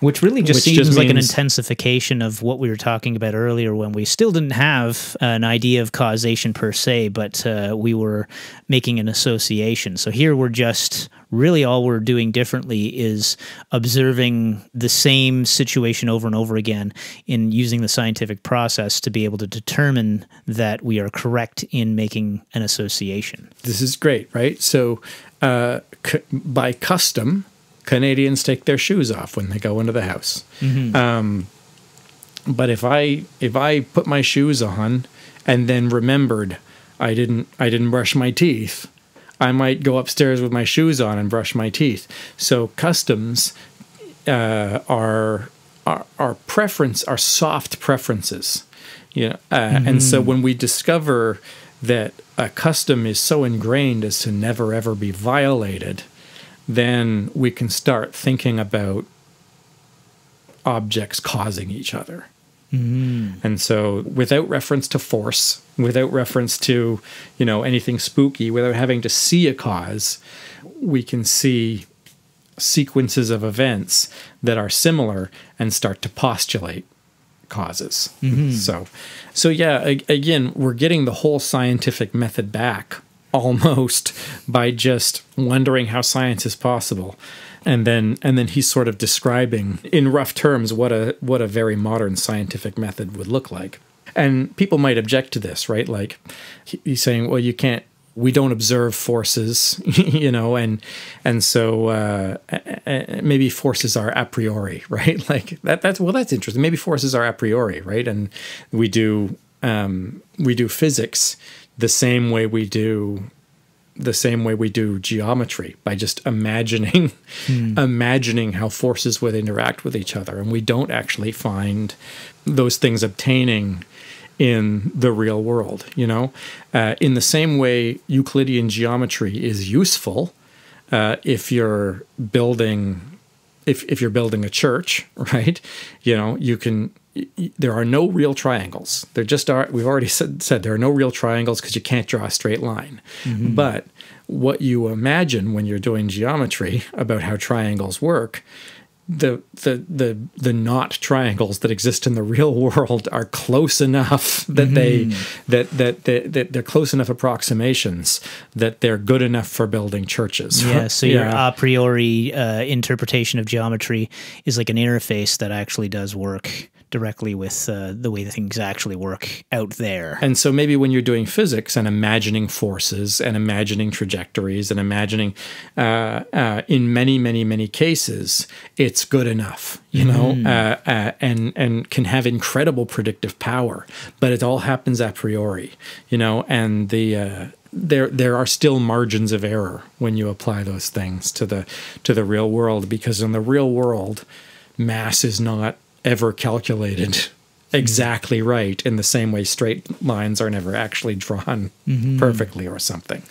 Which really just Which seems just like an intensification of what we were talking about earlier when we still didn't have an idea of causation per se, but uh, we were making an association. So here we're just really all we're doing differently is observing the same situation over and over again in using the scientific process to be able to determine that we are correct in making an association. this is great, right? So, uh, by custom, Canadians take their shoes off when they go into the house. Um, but if I if I put my shoes on and then remembered I didn't I didn't brush my teeth, I might go upstairs with my shoes on and brush my teeth. So customs uh, are our, our preference, our soft preferences. You know, uh, and so when we discover that a custom is so ingrained as to never ever be violated, then we can start thinking about objects causing each other. Mm. And so, without reference to force, without reference to, you know, anything spooky, without having to see a cause, we can see sequences of events that are similar and start to postulate causes. Mm-hmm. So, so yeah, again, we're getting the whole scientific method back almost by just wondering how science is possible. And then and then he's sort of describing in rough terms what a what a very modern scientific method would look like. And people might object to this, right? Like he's saying, well, you can't we don't observe forces, you know, and and so uh, maybe forces are a priori, right? Like that. That's well, that's interesting. Maybe forces are a priori, right? And we do um, we do physics the same way we do the same way we do geometry by just imagining imagining how forces would interact with each other and we don't actually find those things obtaining in the real world you know uh, in the same way euclidean geometry is useful uh, if you're building if if you're building a church, right? You know, you can. There are no real triangles. There just are. We've already said, said there are no real triangles because you can't draw a straight line. But what you imagine when you're doing geometry about how triangles work, the the the the not triangles that exist in the real world are close enough that they that, that that that they're close enough approximations that they're good enough for building churches. Yeah, so your Yeah. a priori uh, interpretation of geometry is like an interface that actually does work directly with uh, the way that things actually work out there. And so maybe when you're doing physics and imagining forces and imagining trajectories and imagining, uh, uh, in many, many, many cases, it's good enough, you know, uh, uh, and and can have incredible predictive power. But it all happens a priori, you know, and the. Uh, there, there are still margins of error when you apply those things to the to the real world because in the real world, mass is not ever calculated mm-hmm. exactly right in the same way straight lines are never actually drawn mm-hmm. perfectly or something.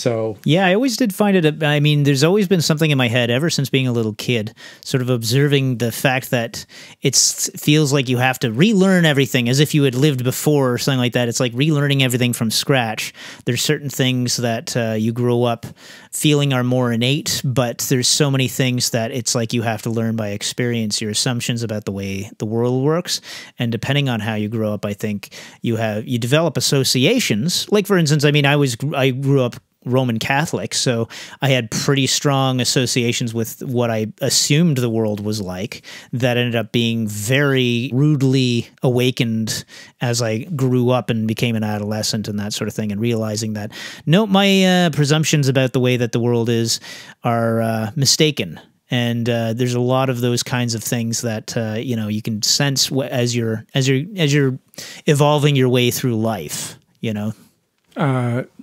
So Yeah, I always did find it. I mean, there's always been something in my head ever since being a little kid, sort of observing the fact that it feels like you have to relearn everything as if you had lived before or something like that. It's like relearning everything from scratch. There's certain things that uh, you grow up feeling are more innate, but there's so many things that it's like you have to learn by experience. Your assumptions about the way the world works, and depending on how you grow up, I think you have you develop associations. Like for instance, I mean, I was I grew up Roman Catholic, so I had pretty strong associations with what I assumed the world was like that ended up being very rudely awakened as I grew up and became an adolescent and that sort of thing, and realizing that no, my uh, presumptions about the way that the world is are uh, mistaken. and uh, there's a lot of those kinds of things that uh, you know you can sense as you're as you're as you're evolving your way through life. You know,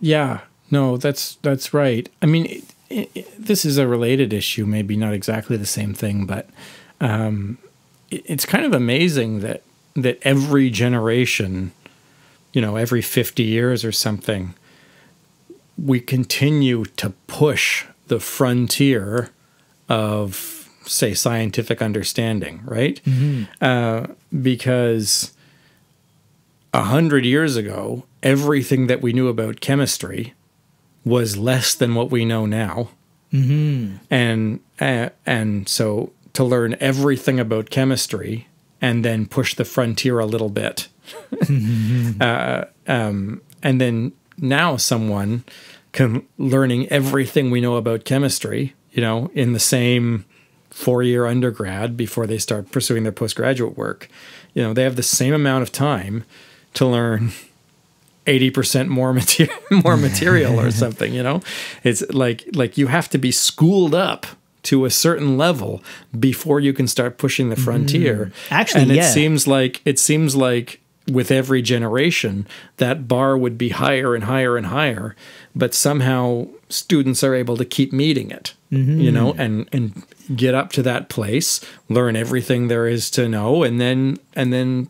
Yeah, no, that's that's right. I mean, it, it, this is a related issue, maybe not exactly the same thing, but um, it, it's kind of amazing that that every generation, you know, every fifty years or something, we continue to push the frontier of, say, scientific understanding, right? Uh, because a hundred years ago, everything that we knew about chemistry was less than what we know now, mm-hmm. and uh, and so to learn everything about chemistry and then push the frontier a little bit, uh, um, and then now someone can learning everything we know about chemistry, you know, in the same four year undergrad before they start pursuing their postgraduate work. You know, they have the same amount of time to learn 80% more material more material or something, you know? It's like like you have to be schooled up to a certain level before you can start pushing the frontier. Mm. Actually, and it yeah. seems like it seems like with every generation that bar would be higher and higher and higher, but somehow students are able to keep meeting it. Mm-hmm. You know, and and get up to that place, learn everything there is to know and then and then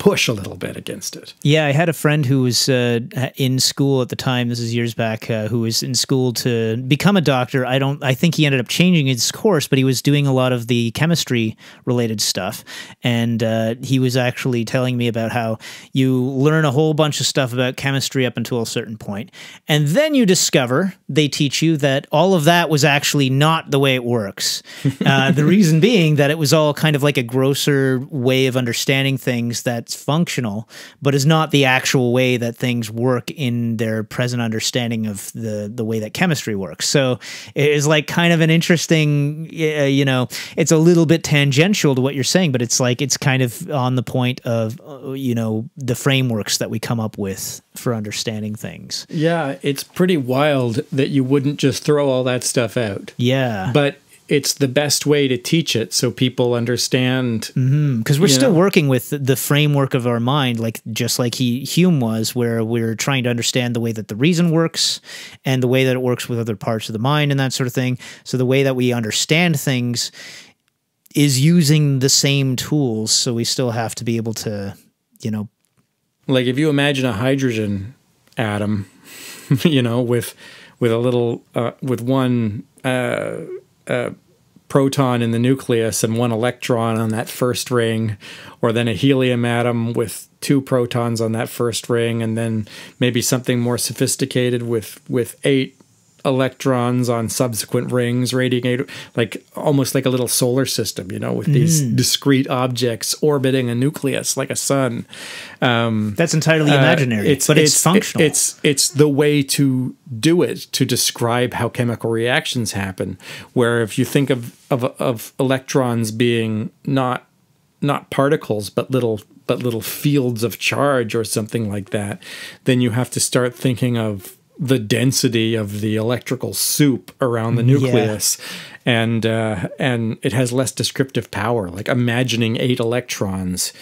push a little bit against it. Yeah, I had a friend who was uh, in school at the time. This is years back. Uh, who was in school to become a doctor. I don't. I think he ended up changing his course, but he was doing a lot of the chemistry related stuff. And uh, he was actually telling me about how you learn a whole bunch of stuff about chemistry up until a certain point, and then you discover they teach you that all of that was actually not the way it works. Uh, the reason being that it was all kind of like a grosser way of understanding things that's functional, but is not the actual way that things work in their present understanding of the the way that chemistry works. So it is like kind of an interesting, uh, you know, it's a little bit tangential to what you're saying, but it's like it's kind of on the point of uh, you know the frameworks that we come up with for understanding things. Yeah, it's pretty wild that you wouldn't just throw all that stuff out. Yeah, But it's the best way to teach it so people understand. because we're still know? working with the framework of our mind like just like he hume was where we're trying to understand the way that the reason works and the way that it works with other parts of the mind and that sort of thing so the way that we understand things is using the same tools so we still have to be able to you know Like if you imagine a hydrogen atom, you know, with with a little uh, with one uh, uh, proton in the nucleus and one electron on that first ring, or then a helium atom with two protons on that first ring, and then maybe something more sophisticated with with eight electrons on subsequent rings radiating like almost like a little solar system you know with these discrete objects orbiting a nucleus like a sun that's entirely uh, imaginary but it's, functional It's it's the way to do it to describe how chemical reactions happen. Where if you think of of, of electrons being not not particles but little but little fields of charge or something like that, then you have to start thinking of the density of the electrical soup around the nucleus and uh, and it has less descriptive power. Like imagining eight electrons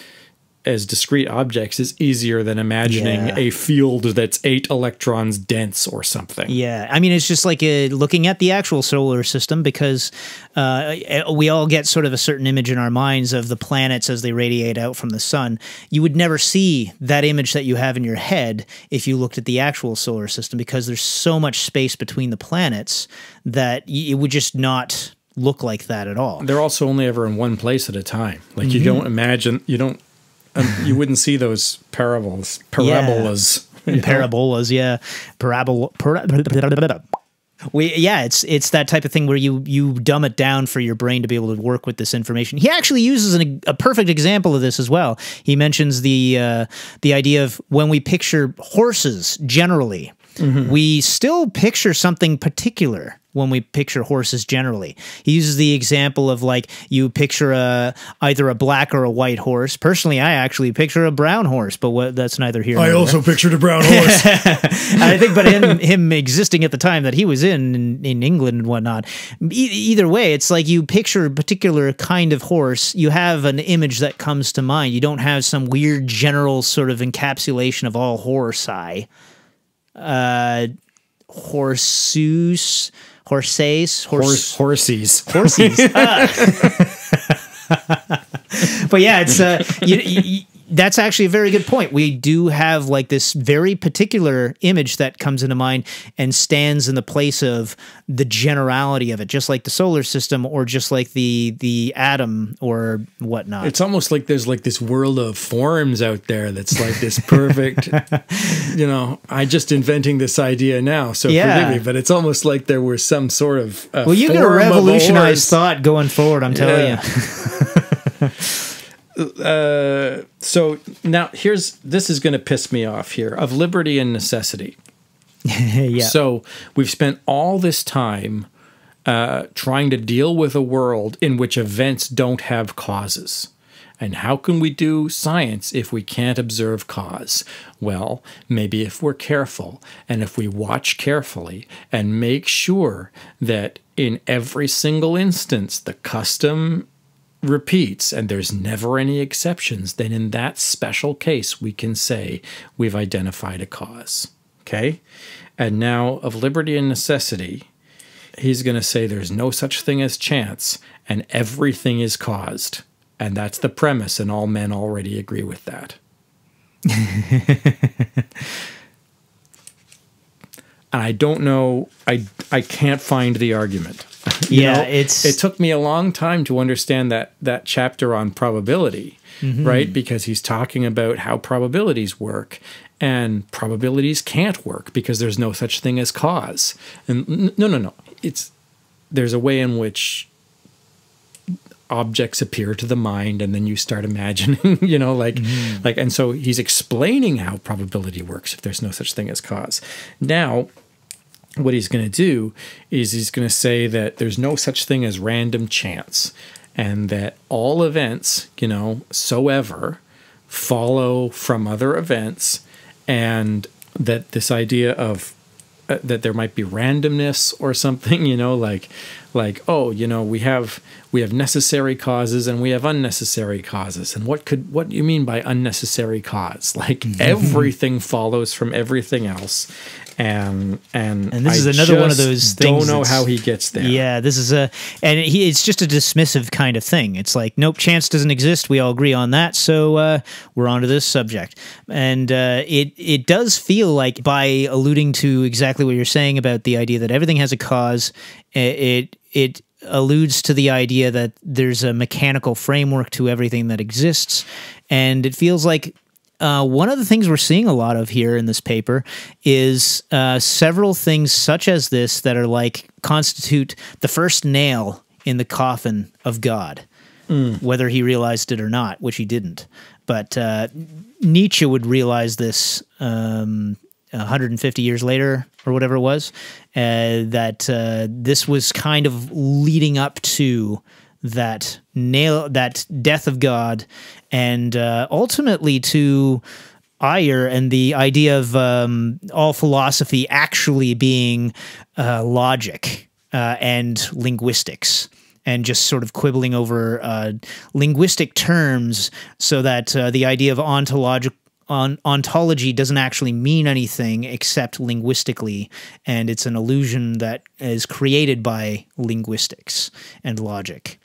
as discrete objects is easier than imagining Yeah. a field that's eight electrons dense or something. Yeah, I mean, it's just like uh, looking at the actual solar system because uh, we all get sort of a certain image in our minds of the planets as they radiate out from the sun. You would never see that image that you have in your head if you looked at the actual solar system because there's so much space between the planets that it would just not look like that at all. They're also only ever in one place at a time. Like Mm-hmm. you don't imagine, you don't, um, you wouldn't see those parables, parabolas. you know? parabolas yeah. Parabol para- we yeah it's it's that type of thing where you you dumb it down for your brain to be able to work with this information. He actually uses an, a perfect example of this as well. He mentions the uh, the idea of when we picture horses generally we still picture something particular when we picture horses generally. He uses the example of like you picture a either a black or a white horse. Personally, I actually picture a brown horse, but what, that's neither here. nor there. I also pictured a brown horse. I think, but him, him existing at the time that he was in in, in England and whatnot. E- either way, it's like you picture a particular kind of horse. You have an image that comes to mind. You don't have some weird general sort of encapsulation of all horse eye. Uh, horsus, horses, horse, Horse, horsies. horsies. Ah. but yeah, it's uh, you, you, that's actually a very good point. We do have like this very particular image that comes into mind and stands in the place of the generality of it, just like the solar system or just like the the atom or whatnot. It's almost like there's like this world of forms out there that's like this perfect, you know, I just inventing this idea now. So Yeah. forgive me, but it's almost like there was some sort of. Uh, well, you're going to a revolutionize thought going forward. I'm telling Yeah. you. Uh, so now here's this is going to piss me off here of liberty and necessity. yeah. So we've spent all this time uh, trying to deal with a world in which events don't have causes. And how can we do science if we can't observe cause? Well, maybe if we're careful and if we watch carefully and make sure that in every single instance the custom repeats and there's never any exceptions, then in that special case we can say we've identified a cause. Okay? And now of liberty and necessity, he's going to say there's no such thing as chance and everything is caused. And that's the premise, and all men already agree with that. and I don't know, I, I can't find the argument. Yeah, know, it's- it took me a long time to understand that that chapter on probability, Mm-hmm. right? Because he's talking about how probabilities work, and probabilities can't work because there's no such thing as cause. And no, no, no, it's there's a way in which objects appear to the mind and then you start imagining you know like like and so he's explaining how probability works if there's no such thing as cause now what he's going to do is he's going to say that there's no such thing as random chance and that all events, you know, so ever follow from other events and that this idea of uh, that there might be randomness or something, you know, like like oh, you know, we have we have necessary causes and we have unnecessary causes. And what could what do you mean by unnecessary cause? Like everything follows from everything else. And and And this I is another one of those Don't know how he gets there. Yeah, this is a, and he, it's just a dismissive kind of thing. It's like, nope, chance doesn't exist. We all agree on that. So uh, we're on to this subject, and uh, it it does feel like by alluding to exactly what you're saying about the idea that everything has a cause, it it alludes to the idea that there's a mechanical framework to everything that exists, and it feels like uh, one of the things we're seeing a lot of here in this paper is uh, several things such as this that are like constitute the first nail in the coffin of God, whether he realized it or not, which he didn't. But uh, Nietzsche would realize this um, 150 years later, or whatever it was, uh, that uh, this was kind of leading up to that nail that death of God, and uh, ultimately to Ayer and the idea of um, all philosophy actually being uh, logic uh, and linguistics. And just sort of quibbling over uh, linguistic terms, so that uh, the idea of on ontology doesn't actually mean anything except linguistically, and it's an illusion that is created by linguistics and logic.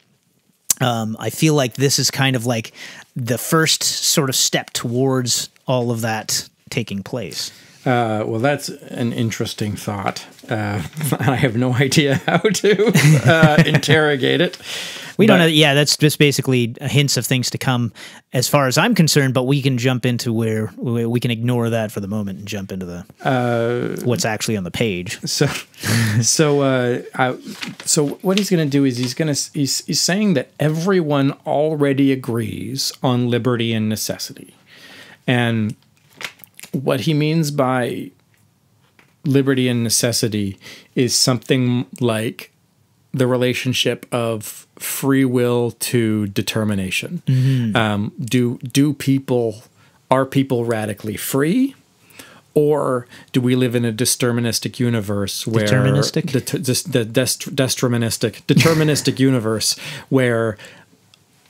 Um, I feel like this is kind of like the first sort of step towards all of that taking place. Uh, well, that's an interesting thought. Uh, I have no idea how to uh, interrogate it. We don't But- know. Yeah, that's just basically hints of things to come, as far as I'm concerned. But we can jump into where we we can ignore that for the moment and jump into the Uh, what's actually on the page. So, so, uh, I, so what he's going to do is he's going to he's, he's saying that everyone already agrees on liberty and necessity, and what he means by liberty and necessity is something like the relationship of free will to determination. Um, do do people are people radically free, or do we live in a deterministic universe where Deterministic? the, the, the dest- deterministic deterministic universe where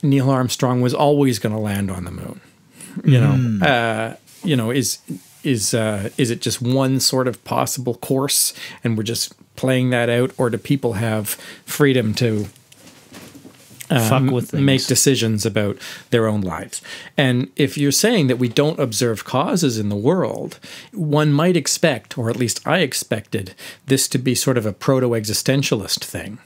Neil Armstrong was always going to land on the moon? You know, uh, you know, is is uh, is it just one sort of possible course, and we're just playing that out, or do people have freedom to Fuck with things. make decisions about their own lives. And if you're saying that we don't observe causes in the world, one might expect, or at least I expected, this to be sort of a proto existentialist thing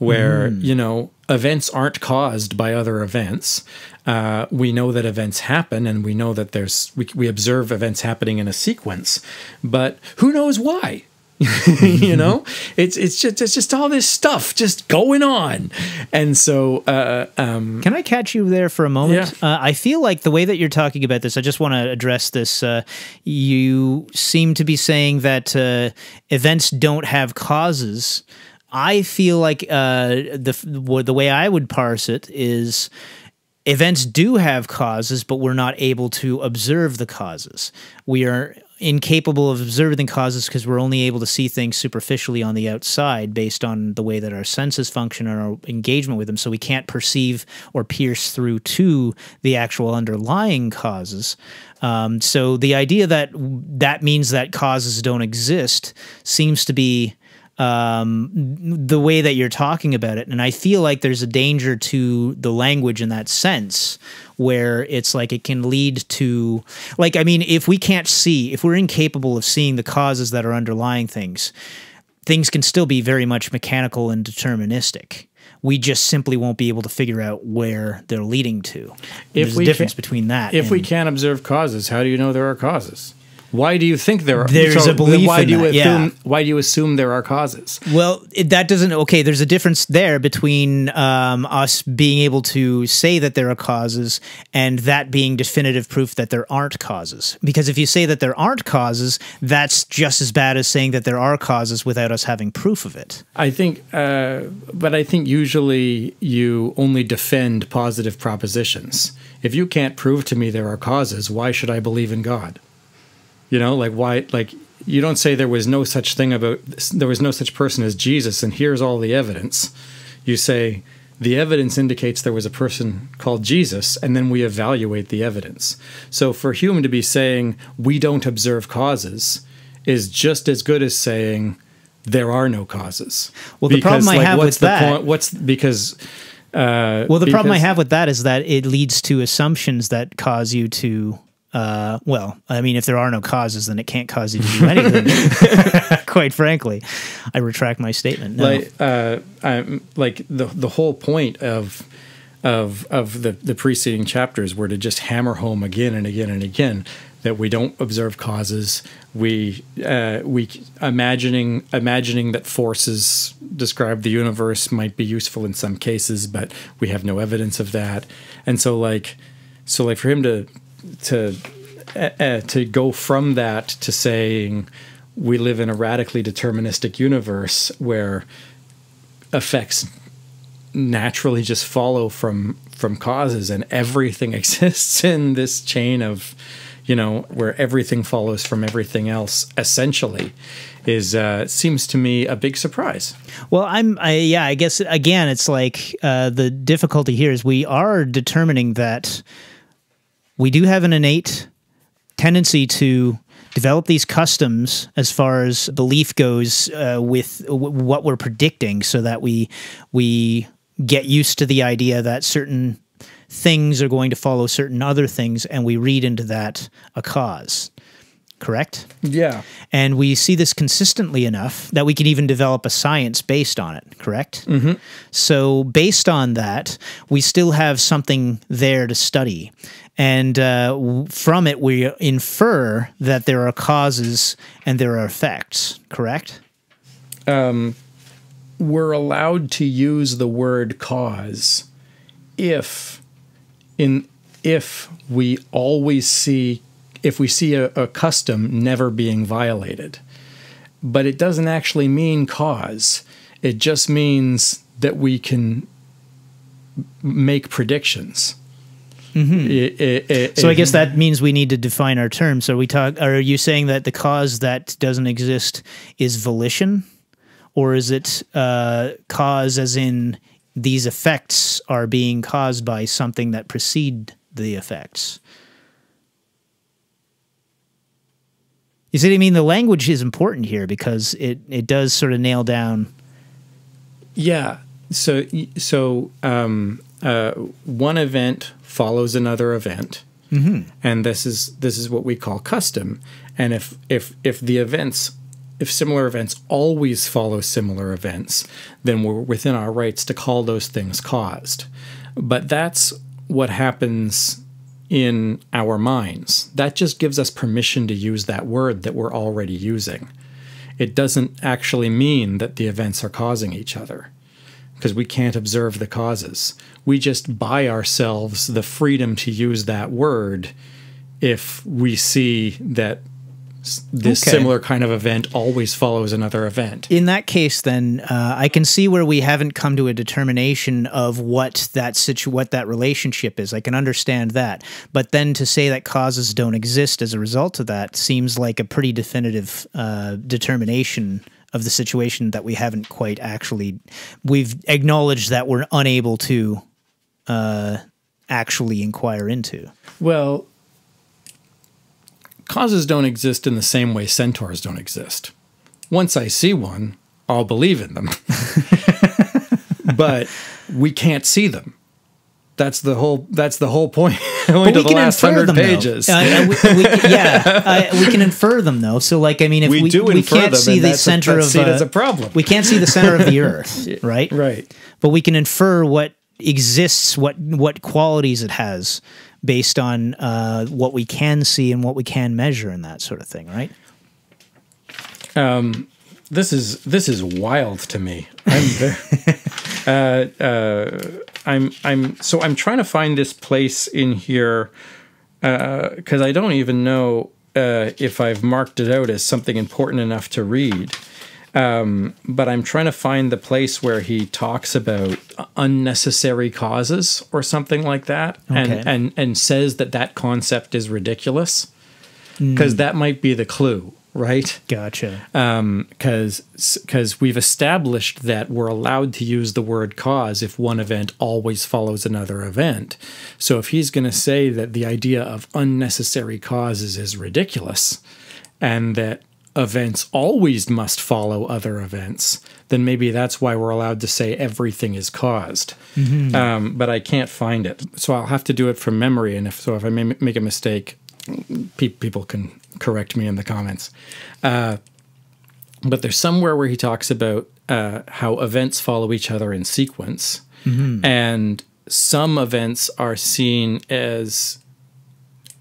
where, you know, events aren't caused by other events. Uh, we know that events happen and we know that there's, we, we observe events happening in a sequence, but who knows why? you know it's it's just it's just all this stuff just going on and so uh um Can I catch you there for a moment? Yeah. Uh, I feel like the way that you're talking about this, I just want to address this. Uh, you seem to be saying that uh, events don't have causes. I feel like uh, the the way I would parse it is events do have causes, but we're not able to observe the causes. We are incapable of observing causes because we're only able to see things superficially on the outside based on the way that our senses function and our engagement with them. So we can't perceive or pierce through to the actual underlying causes. Um, so the idea that that means that causes don't exist seems to be um, the way that you're talking about it. And I feel like there's a danger to the language in that sense where it's like it can lead to, like, I mean, if we can't see, if we're incapable of seeing the causes that are underlying things, things can still be very much mechanical and deterministic. We just simply won't be able to figure out where they're leading to. There's we a difference between that. If we can't observe causes, how do you know there are causes? Why do you think there are? There's a belief Why in do you that, assume? yeah. Why do you assume there are causes? Well, it, that doesn't. Okay, there's a difference there between um, us being able to say that there are causes and that being definitive proof that there aren't causes. Because if you say that there aren't causes, that's just as bad as saying that there are causes without us having proof of it. I think, uh, but I think usually you only defend positive propositions. If you can't prove to me there are causes, why should I believe in God? You know, like why? Like you don't say there was no such thing about there was no such person as Jesus, and here's all the evidence. You say the evidence indicates there was a person called Jesus, and then we evaluate the evidence. So for Hume to be saying we don't observe causes is just as good as saying there are no causes. Well, the problem I have what's with that- point? What's because uh, Well, the problem I have with that is that it leads to assumptions that cause you to. Uh, well, I mean, if there are no causes, then it can't cause you to do anything. Quite frankly, I retract my statement. No. like uh, I'm, like the the whole point of of of the the preceding chapters were to just hammer home again and again and again that we don't observe causes. We uh, we imagining imagining that forces describe the universe might be useful in some cases, but we have no evidence of that. And so like so like for him to to uh, to go from that to saying we live in a radically deterministic universe where effects naturally just follow from from causes and everything exists in this chain of you know where everything follows from everything else essentially is uh seems to me a big surprise. Well, I'm, I, yeah, I guess again, it's like uh, the difficulty here is we are determining that we do have an innate tendency to develop these customs as far as belief goes uh, with w- what we're predicting, so that we we get used to the idea that certain things are going to follow certain other things, and we read into that a cause. Correct. yeah And we see this consistently enough that we can even develop a science based on it, correct? Mm-hmm. So, based on that, we still have something there to study. And uh, from it, we infer that there are causes and there are effects, correct? we're allowed to use the word cause if in if we always see if we see a, a custom never being violated but it doesn't actually mean cause. It just means that we can make predictions. It- it- it- So I guess that means we need to define our terms. So we talk. Are you saying that the cause that doesn't exist is volition, or is it uh, cause as in these effects are being caused by something that precede the effects? You see I mean? The language is important here because it, it does sort of nail down. Yeah. So so um, uh, one event follows another event, mm-hmm. and this is this is what we call custom. And if if if the events if similar events always follow similar events, then we're within our rights to call those things caused. But that's what happens in our minds. That just gives us permission to use that word that we're already using. It doesn't actually mean that the events are causing each other because we can't observe the causes. We just buy ourselves the freedom to use that word if we see that this Okay. similar kind of event always follows another event. In that case, then uh, I can see where we haven't come to a determination of what that situ- what that relationship is. I can understand that, but then to say that causes don't exist as a result of that seems like a pretty definitive uh, determination of the situation that we haven't quite actually. We've acknowledged that we're unable to uh, actually inquire into. Well, causes don't exist in the same way centaurs don't exist. Once I see one, I'll believe in them. but we can't see them. That's the whole. That's the whole point. Only to the last hundred though. pages. Uh, uh, we, we, yeah, uh, we can infer them though. So, like, I mean, if We we, do we infer can't them, see the that's a- center that's of seen uh, as a problem. We can't see the center of the Earth, right? right. But we can infer what exists, what what qualities it has, based on uh, what we can see and what we can measure, and that sort of thing, right? This is this is wild to me. I'm very, uh, uh, I'm I'm so I'm trying to find this place in here because I don't even know uh, if I've marked it out as something important enough to read. Um, but I'm trying to find the place where he talks about unnecessary causes or something like that, Okay. and and and says that that concept is ridiculous because that might be the clue, right? Gotcha. because because we've established that we're allowed to use the word cause if one event always follows another event. So if he's going to say that the idea of unnecessary causes is ridiculous and that events always must follow other events, then maybe that's why we're allowed to say everything is caused. Um, but I can't find it, so I'll have to do it from memory. And if so, if I may make a mistake, pe- people can correct me in the comments. But there's somewhere where he talks about uh, how events follow each other in sequence, and some events are seen as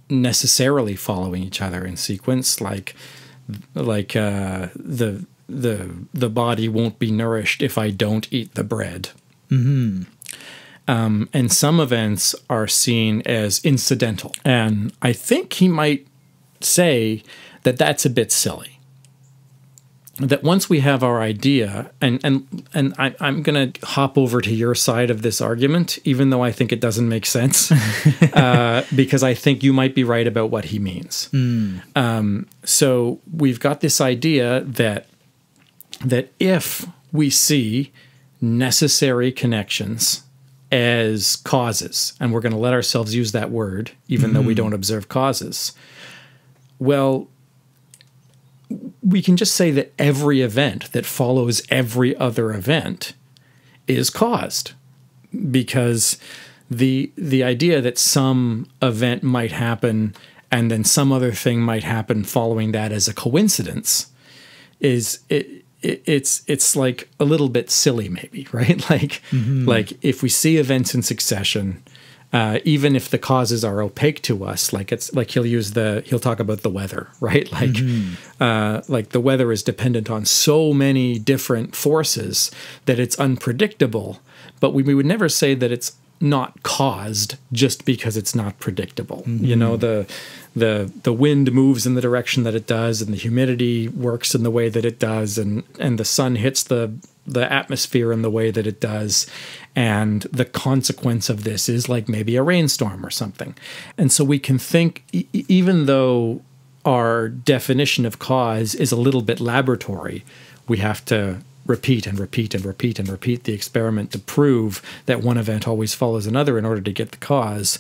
necessarily following each other in sequence, like like uh, the the the body won't be nourished if I don't eat the bread. Um, and some events are seen as incidental, and I think he might say that that's a bit silly. That once we have our idea, and and and I, I'm going to hop over to your side of this argument, even though I think it doesn't make sense, uh, because I think you might be right about what he means. Um, so we've got this idea that that if we see necessary connections as causes, and we're going to let ourselves use that word, even though we mm-hmm. don't observe causes, well, we can just say that every event that follows every other event is caused because the the idea that some event might happen and then some other thing might happen following that as a coincidence is it, it it's it's like a little bit silly maybe right like like if we see events in succession uh, even if the causes are opaque to us, like it's like he'll use the he'll talk about the weather, right? Like, uh, like the weather is dependent on so many different forces that it's unpredictable. But we, we would never say that it's not caused just because it's not predictable. You know the the the wind moves in the direction that it does, and the humidity works in the way that it does, and and the sun hits the the atmosphere in the way that it does. And the consequence of this is like maybe a rainstorm or something. And so we can think, e- even though our definition of cause is a little bit laboratory, we have to repeat and repeat and repeat and repeat the experiment to prove that one event always follows another in order to get the cause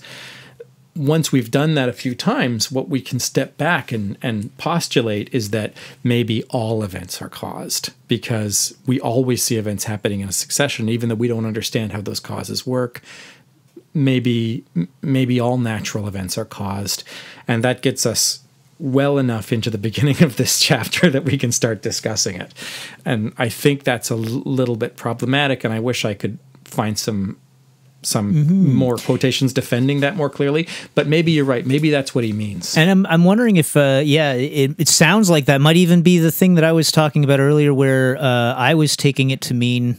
once we've done that a few times, what we can step back and, and postulate is that maybe all events are caused because we always see events happening in a succession, even though we don't understand how those causes work. Maybe maybe all natural events are caused, and that gets us well enough into the beginning of this chapter that we can start discussing it. And I think that's a little bit problematic, and I wish I could find some some Mm-hmm. more quotations defending that more clearly. But maybe you're right. Maybe that's what he means. And I'm I'm wondering if uh, yeah, it, it sounds like that might even be the thing that I was talking about earlier, where uh, I was taking it to mean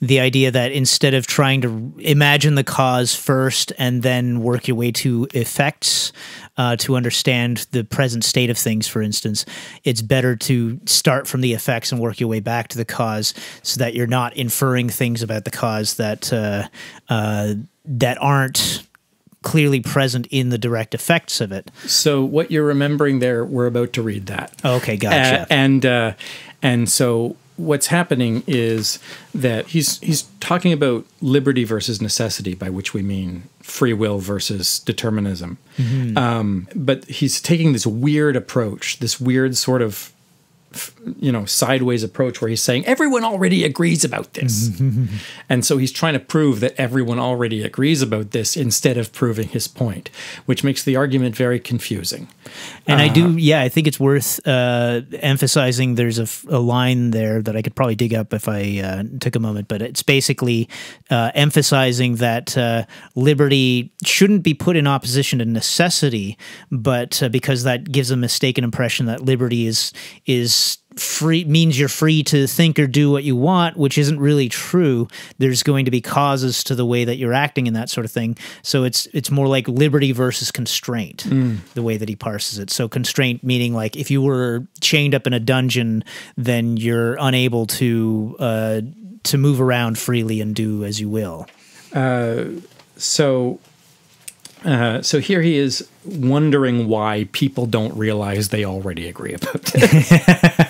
the idea that instead of trying to imagine the cause first and then work your way to effects uh, to understand the present state of things, for instance, it's better to start from the effects and work your way back to the cause, so that you're not inferring things about the cause that uh, uh, that aren't clearly present in the direct effects of it. So what you're remembering there, we're about to read that. Okay, gotcha. Uh, and uh, and so what's happening is that he's he's talking about liberty versus necessity, by which we mean free will versus determinism. Um, but he's taking this weird approach, this weird sort of you know sideways approach where he's saying everyone already agrees about this and so he's trying to prove that everyone already agrees about this instead of proving his point which makes the argument very confusing And I Uh, do, yeah, I think it's worth uh, emphasizing. There's a, f- a line there that I could probably dig up if I uh, took a moment, but it's basically uh, emphasizing that uh, liberty shouldn't be put in opposition to necessity, but uh, because that gives a mistaken impression that liberty is is free means you're free to think or do what you want, which isn't really true. There's going to be causes to the way that you're acting and that sort of thing. So it's it's more like liberty versus constraint, the way that he parses it. So constraint meaning like if you were chained up in a dungeon, then you're unable to uh, to move around freely and do as you will. so uh, so here he is wondering why people don't realize they already agree about this.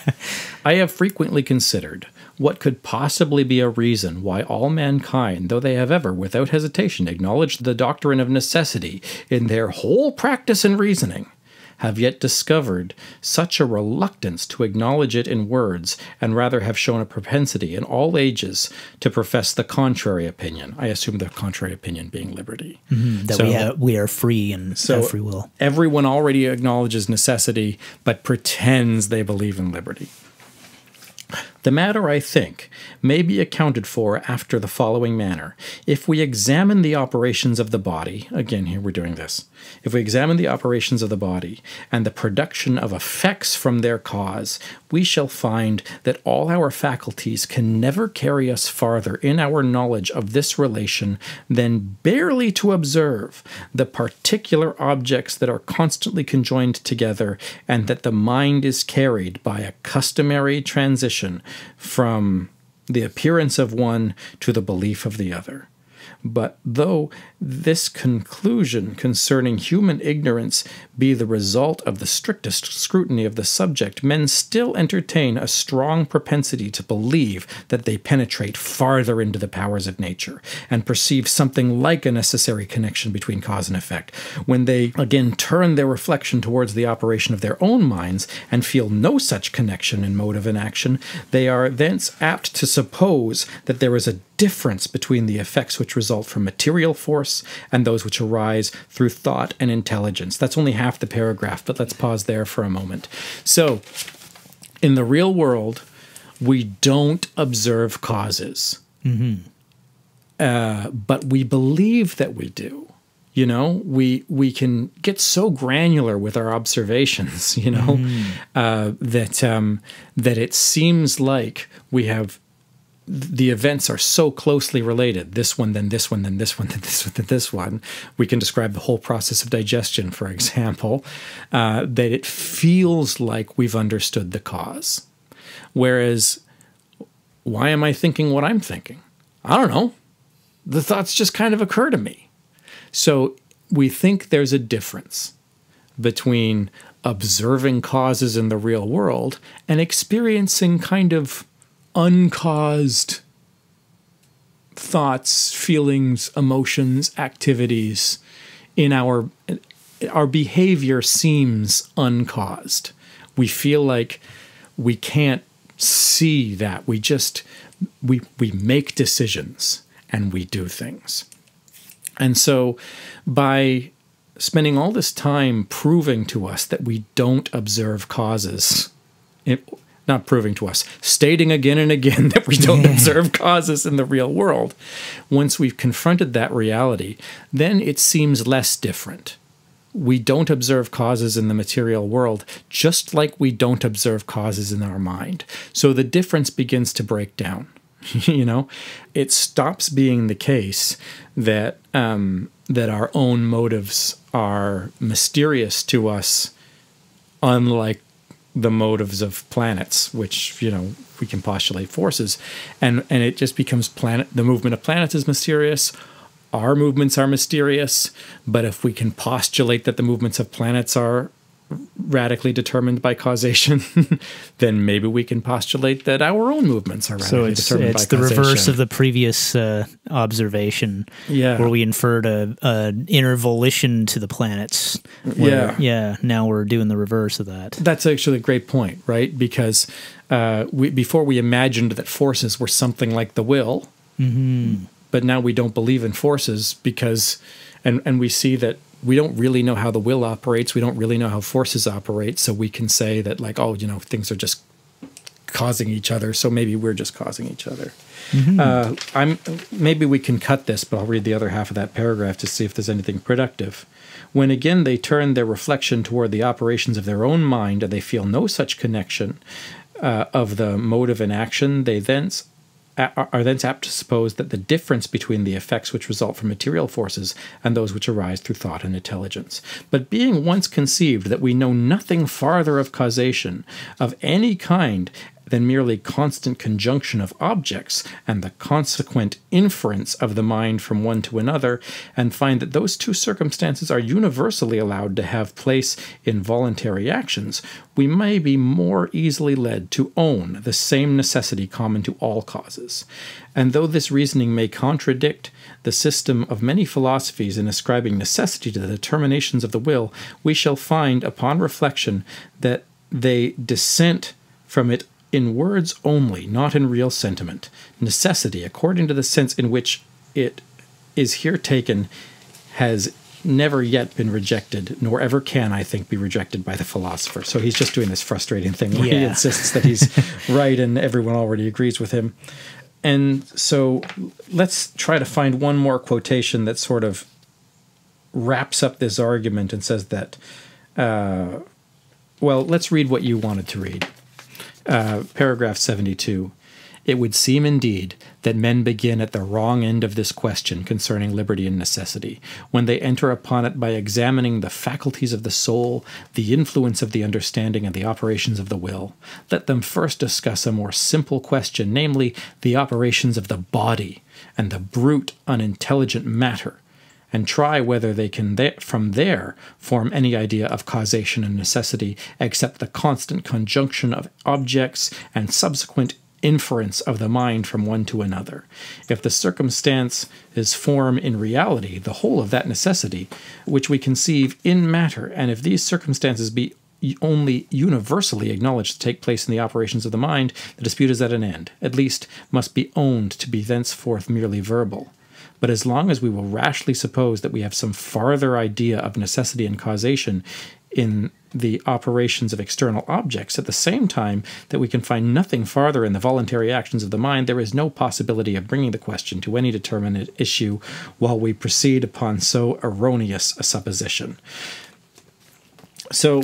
I have frequently considered what could possibly be a reason why all mankind, though they have ever, without hesitation, acknowledged the doctrine of necessity in their whole practice and reasoning, have yet discovered such a reluctance to acknowledge it in words, and rather have shown a propensity in all ages to profess the contrary opinion. I assume the contrary opinion being liberty. Mm-hmm. That So- we have, we are free and have free will. Everyone already acknowledges necessity, but pretends they believe in liberty. The matter, I think, may be accounted for after the following manner. If we examine the operations of the body, again, here we're doing this. If we examine the operations of the body and the production of effects from their cause, we shall find that all our faculties can never carry us farther in our knowledge of this relation than barely to observe the particular objects that are constantly conjoined together, and that the mind is carried by a customary transition from the appearance of one to the belief of the other. But though this conclusion concerning human ignorance be the result of the strictest scrutiny of the subject, men still entertain a strong propensity to believe that they penetrate farther into the powers of nature and perceive something like a necessary connection between cause and effect. When they again turn their reflection towards the operation of their own minds and feel no such connection in motive and action, they are thence apt to suppose that there is a difference between the effects which result from material force and those which arise through thought and intelligence. That's only half the paragraph, but let's pause there for a moment. So, in the real world, we don't observe causes, uh, but we believe that we do. You know, we we can get so granular with our observations. You know, uh, that um, that it seems like we have the events are so closely related this one then this one then this one then this one then this one we can describe the whole process of digestion for example uh, that it feels like we've understood the cause. Whereas why am i thinking what i'm thinking? I don't know. The thoughts just kind of occur to me. So we think there's a difference between observing causes in the real world and experiencing kind of uncaused thoughts, feelings, emotions, activities in our our behavior seems uncaused. We feel like we can't see that. We just we we make decisions and we do things. And so by spending all this time proving to us that we don't observe causes, not proving to us, stating again and again that we don't observe causes in the real world, once we've confronted that reality, then it seems less different. We don't observe causes in the material world, just like we don't observe causes in our mind. So the difference begins to break down. you know, it stops being the case that um, that our own motives are mysterious to us, unlike the motives of planets, which you know we can postulate forces, and and it just becomes planet. The movement of planets is mysterious. Our movements are mysterious, but if we can postulate that the movements of planets are radically determined by causation, then maybe we can postulate that our own movements are radically So it's determined it's by the reverse of the previous uh, observation, Yeah. where we inferred a, a inner volition to the planets. where- Yeah. yeah. Now we're doing the reverse of that. That's actually a great point, right? Because uh, we, before we imagined that forces were something like the will, but now we don't believe in forces because, and and we see that we don't really know how the will operates. We don't really know how forces operate. So we can say that like, oh, you know, things are just causing each other. So maybe we're just causing each other. Uh, I'm maybe we can cut this, but I'll read the other half of that paragraph to see if there's anything productive. When again they turn their reflection toward the operations of their own mind, and they feel no such connection uh, of the motive and action, they thence are thence apt to suppose that the difference between the effects which result from material forces and those which arise through thought and intelligence. But being once conceived that we know nothing farther of causation of any kind than merely constant conjunction of objects and the consequent inference of the mind from one to another, and find that those two circumstances are universally allowed to have place in voluntary actions, we may be more easily led to own the same necessity common to all causes. And though this reasoning may contradict the system of many philosophies in ascribing necessity to the determinations of the will, we shall find upon reflection that they dissent from it in words only, not in real sentiment. Necessity, according to the sense in which it is here taken, has never yet been rejected, nor ever can, I think, be rejected by the philosopher. So he's just doing this frustrating thing where he insists that he's right and everyone already agrees with him. And so let's try to find one more quotation that sort of wraps up this argument and says that, uh, well, let's read what you wanted to read uh, paragraph 72. It would seem indeed that men begin at the wrong end of this question concerning liberty and necessity, when they enter upon it by examining the faculties of the soul, the influence of the understanding, and the operations of the will. Let them first discuss a more simple question, namely, the operations of the body and the brute, unintelligent matter and try whether they can th- from there form any idea of causation and necessity except the constant conjunction of objects and subsequent inference of the mind from one to another. If the circumstance is form in reality the whole of that necessity which we conceive in matter, and if these circumstances be only universally acknowledged to take place in the operations of the mind, the dispute is at an end, at least must be owned to be thenceforth merely verbal. But as long as we will rashly suppose that we have some farther idea of necessity and causation in the operations of external objects, at the same time that we can find nothing farther in the voluntary actions of the mind, there is no possibility of bringing the question to any determinate issue while we proceed upon so erroneous a supposition. So,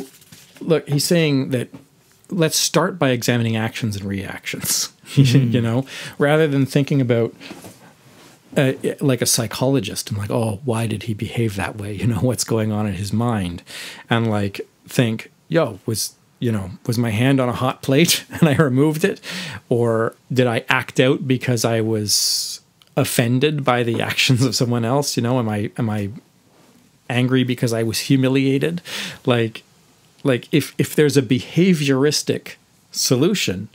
look, he's saying that let's start by examining actions and reactions. you mm-hmm. know, rather than thinking about uh, like a psychologist and like, oh, why did he behave that way? You know, what's going on in his mind, and like think, yo, was you know, was my hand on a hot plate and I removed it, or did I act out because I was offended by the actions of someone else? You know, am I am I angry because I was humiliated? Like, like if if there's a behavioristic solution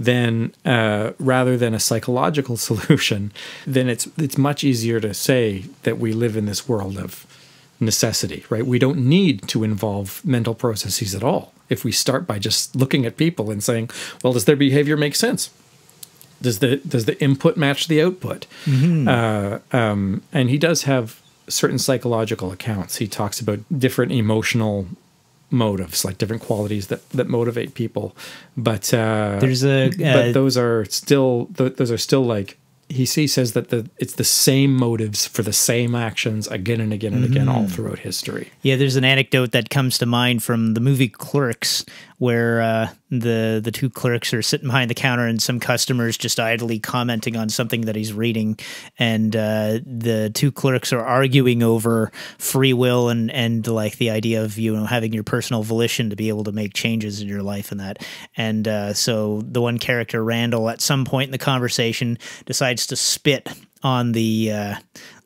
then uh, rather than a psychological solution, then it's it's much easier to say that we live in this world of necessity, right? We don't need to involve mental processes at all. If we start by just looking at people and saying, "Well, does their behavior make sense? Does the does the input match the output?" Uh, um, and he does have certain psychological accounts. He talks about different emotional motives, like different qualities that that motivate people. But uh, There's a uh, but those are still th- those are still like he, he says that the it's the same motives for the same actions again and again and again all throughout history. Yeah, there's an anecdote that comes to mind from the movie Clerks, where uh, the the two clerks are sitting behind the counter and some customers just idly commenting on something that he's reading, and uh, the two clerks are arguing over free will and and like the idea of you know having your personal volition to be able to make changes in your life and that, and uh, so the one character Randall at some point in the conversation decides to spit on the uh,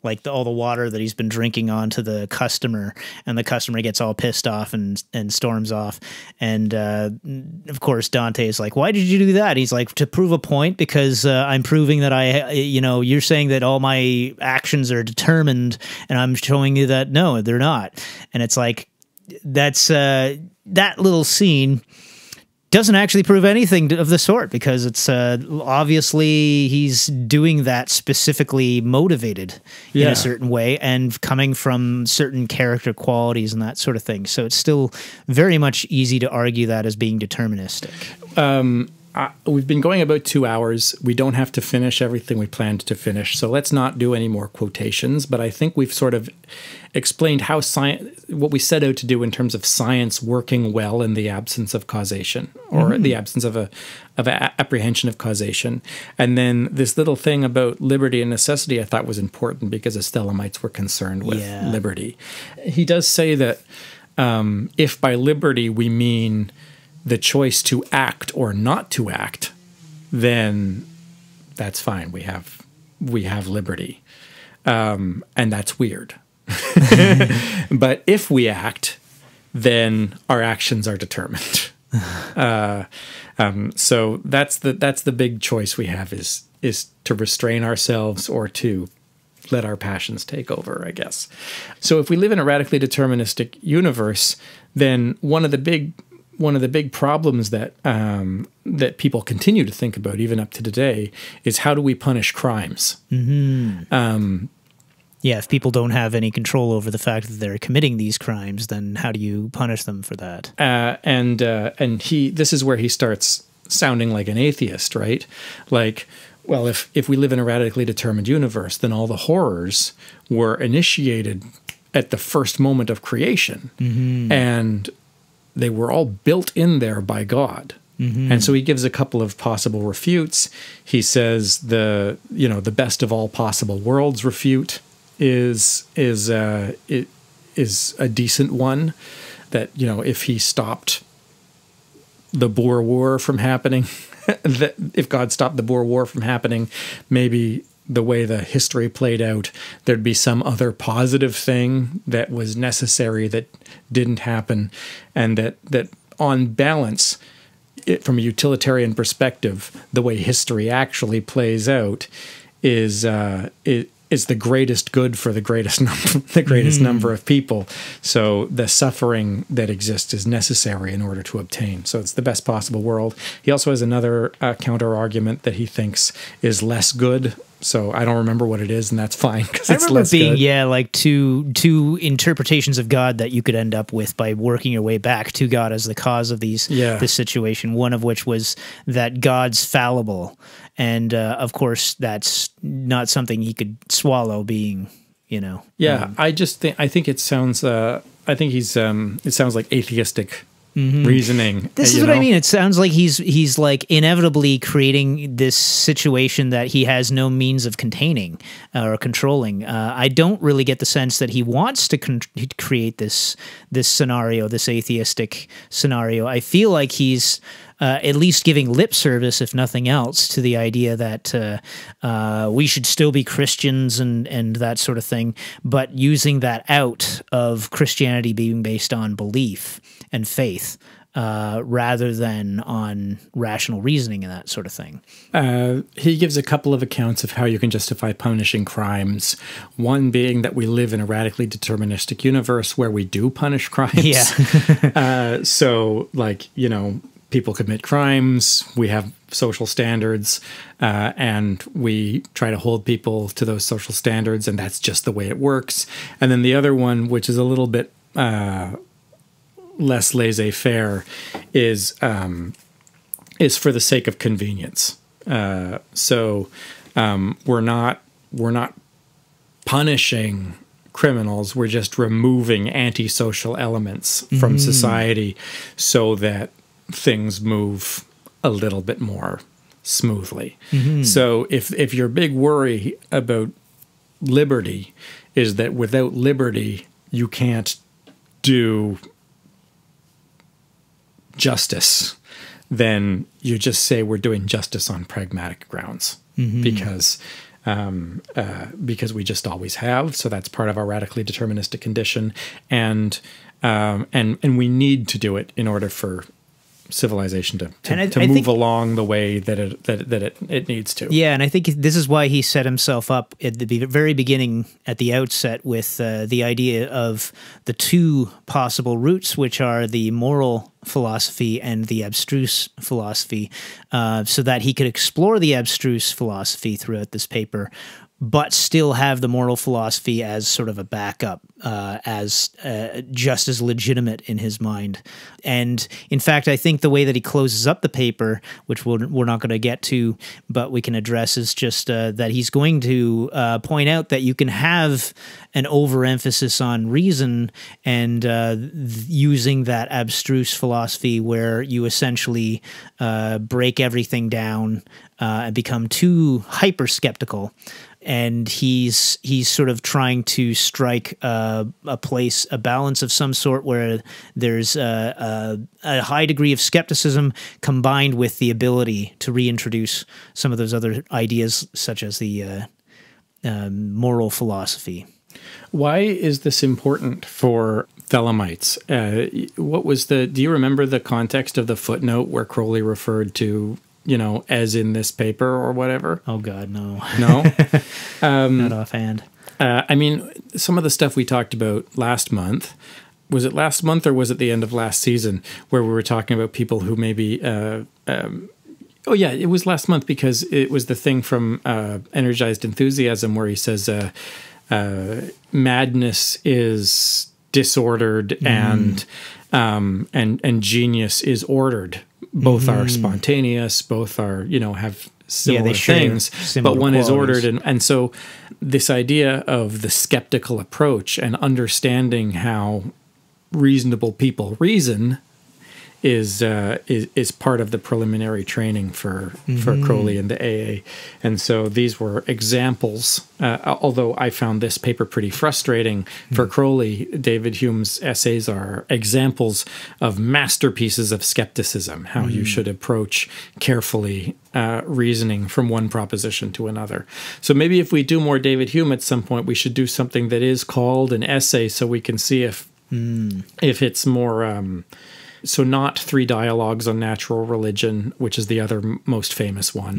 like the, all the water that he's been drinking onto the customer, and the customer gets all pissed off and and storms off. And uh, of course, Dante is like, "Why did you do that?" He's like, "To prove a point, because uh, I'm proving that I, you know, you're saying that all my actions are determined, and I'm showing you that no, they're not." And it's like that's uh, that little scene doesn't actually prove anything of the sort because it's uh, obviously he's doing that specifically motivated in a certain way and coming from certain character qualities and that sort of thing. So it's still very much easy to argue that as being deterministic. Uh, we've been going about two hours. We don't have to finish everything we planned to finish, so let's not do any more quotations. But I think we've sort of explained how science, what we set out to do in terms of science working well in the absence of causation or the absence of a of a apprehension of causation. And then this little thing about liberty and necessity, I thought was important because the Thelemites were concerned with Yeah. liberty. He does say that um, if by liberty we mean the choice to act or not to act, then that's fine. We have we have liberty, um, and that's weird. but if we act, then our actions are determined. uh, um, so that's the that's the big choice we have is is to restrain ourselves or to let our passions take over, I guess. So if we live in a radically deterministic universe, then one of the big one of the big problems that um, that people continue to think about, even up to today, is how do we punish crimes? Yeah, if people don't have any control over the fact that they're committing these crimes, then how do you punish them for that? uh, and uh, and he this is where he starts sounding like an atheist, right? Like, well, if if we live in a radically determined universe, then all the horrors were initiated at the first moment of creation, and they were all built in there by God. And so he gives a couple of possible refutes. He says the you know the best of all possible worlds refute is is uh, it is a decent one that you know if he stopped the Boer War from happening, that if God stopped the Boer War from happening, maybe the way the history played out, there'd be some other positive thing that was necessary that didn't happen, and that that on balance, it, from a utilitarian perspective, the way history actually plays out is uh, it, is the greatest good for the greatest number the greatest number of people. So the suffering that exists is necessary in order to obtain. So it's the best possible world. He also has another uh, counter argument that he thinks is less good. So I don't remember what it is, and that's fine because it's less being good. yeah, like two two interpretations of God that you could end up with by working your way back to God as the cause of these Yeah. this situation. One of which was that God's fallible, and uh, of course that's not something he could swallow. Being you know Yeah, I just think I think it sounds. Uh, I think he's. Um, it sounds like atheistic reasoning. This uh, is you what I mean. It sounds like he's he's like inevitably creating this situation that he has no means of containing uh, or controlling. Uh, I don't really get the sense that he wants to create this this scenario, this atheistic scenario. I feel like he's uh, at least giving lip service, if nothing else, to the idea that uh, uh, we should still be Christians and and that sort of thing, but using that out of Christianity being based on belief and faith. Uh, rather than on rational reasoning and that sort of thing. Uh, he gives a couple of accounts of how you can justify punishing crimes. One being that we live in a radically deterministic universe where we do punish crimes. Yeah. uh, so, like, you know, people commit crimes, we have social standards, uh, and we try to hold people to those social standards, and that's just the way it works. And then the other one, which is a little bit uh, less laissez faire, is um, is for the sake of convenience. Uh, so um, we're not we're not punishing criminals. We're just removing antisocial elements from society so that things move a little bit more smoothly. So if if your big worry about liberty is that without liberty you can't do justice, then you just say we're doing justice on pragmatic grounds because um, uh, because we just always have. So that's part of our radically deterministic condition, and um, and and we need to do it in order for civilization to to, I- to I move think- along the way that it that, that it, it needs to. Yeah, and I think this is why he set himself up at the very beginning, at the outset, with uh, the idea of the two possible routes, which are the moral philosophy and the abstruse philosophy, uh, so that he could explore the abstruse philosophy throughout this paper. But still have the moral philosophy as sort of a backup, uh, as uh, just as legitimate in his mind. And in fact, I think the way that he closes up the paper, which we'll, we're not going to get to, but we can address, is just uh, that he's going to uh, point out that you can have an overemphasis on reason and uh, th- using that abstruse philosophy where you essentially uh, break everything down and become too hyper skeptical and he's he's sort of trying to strike a, a place, a balance of some sort where there's a, a, a high degree of skepticism combined with the ability to reintroduce some of those other ideas, such as the uh, um, moral philosophy. Why is this important for Thelemites? Uh, what was the? Do you remember the context of the footnote where Crowley referred to, you know, as in this paper or whatever? Oh God, no, No. not offhand. uh, I mean, some of the stuff we talked about last month. Was it last month or was it the end of last season where we were talking about people who maybe uh, um, Oh yeah, it was last month because it was the thing from uh, Energized Enthusiasm where he says uh, uh, madness is disordered and um, and and genius is ordered. Both are mm-hmm. spontaneous. Both are you know have similar share things, similar but one is ordered and and so this idea of the skeptical approach and understanding how reasonable people reason is uh, is is part of the preliminary training for for Crowley and the AA, and so these were examples. Uh, although I found this paper pretty frustrating for Crowley, David Hume's essays are examples of masterpieces of skepticism. How you should approach carefully uh, reasoning from one proposition to another. So maybe if we do more David Hume at some point, we should do something that is called an essay, so we can see if if it's more um, so not three dialogues on natural religion which is the other m- most famous one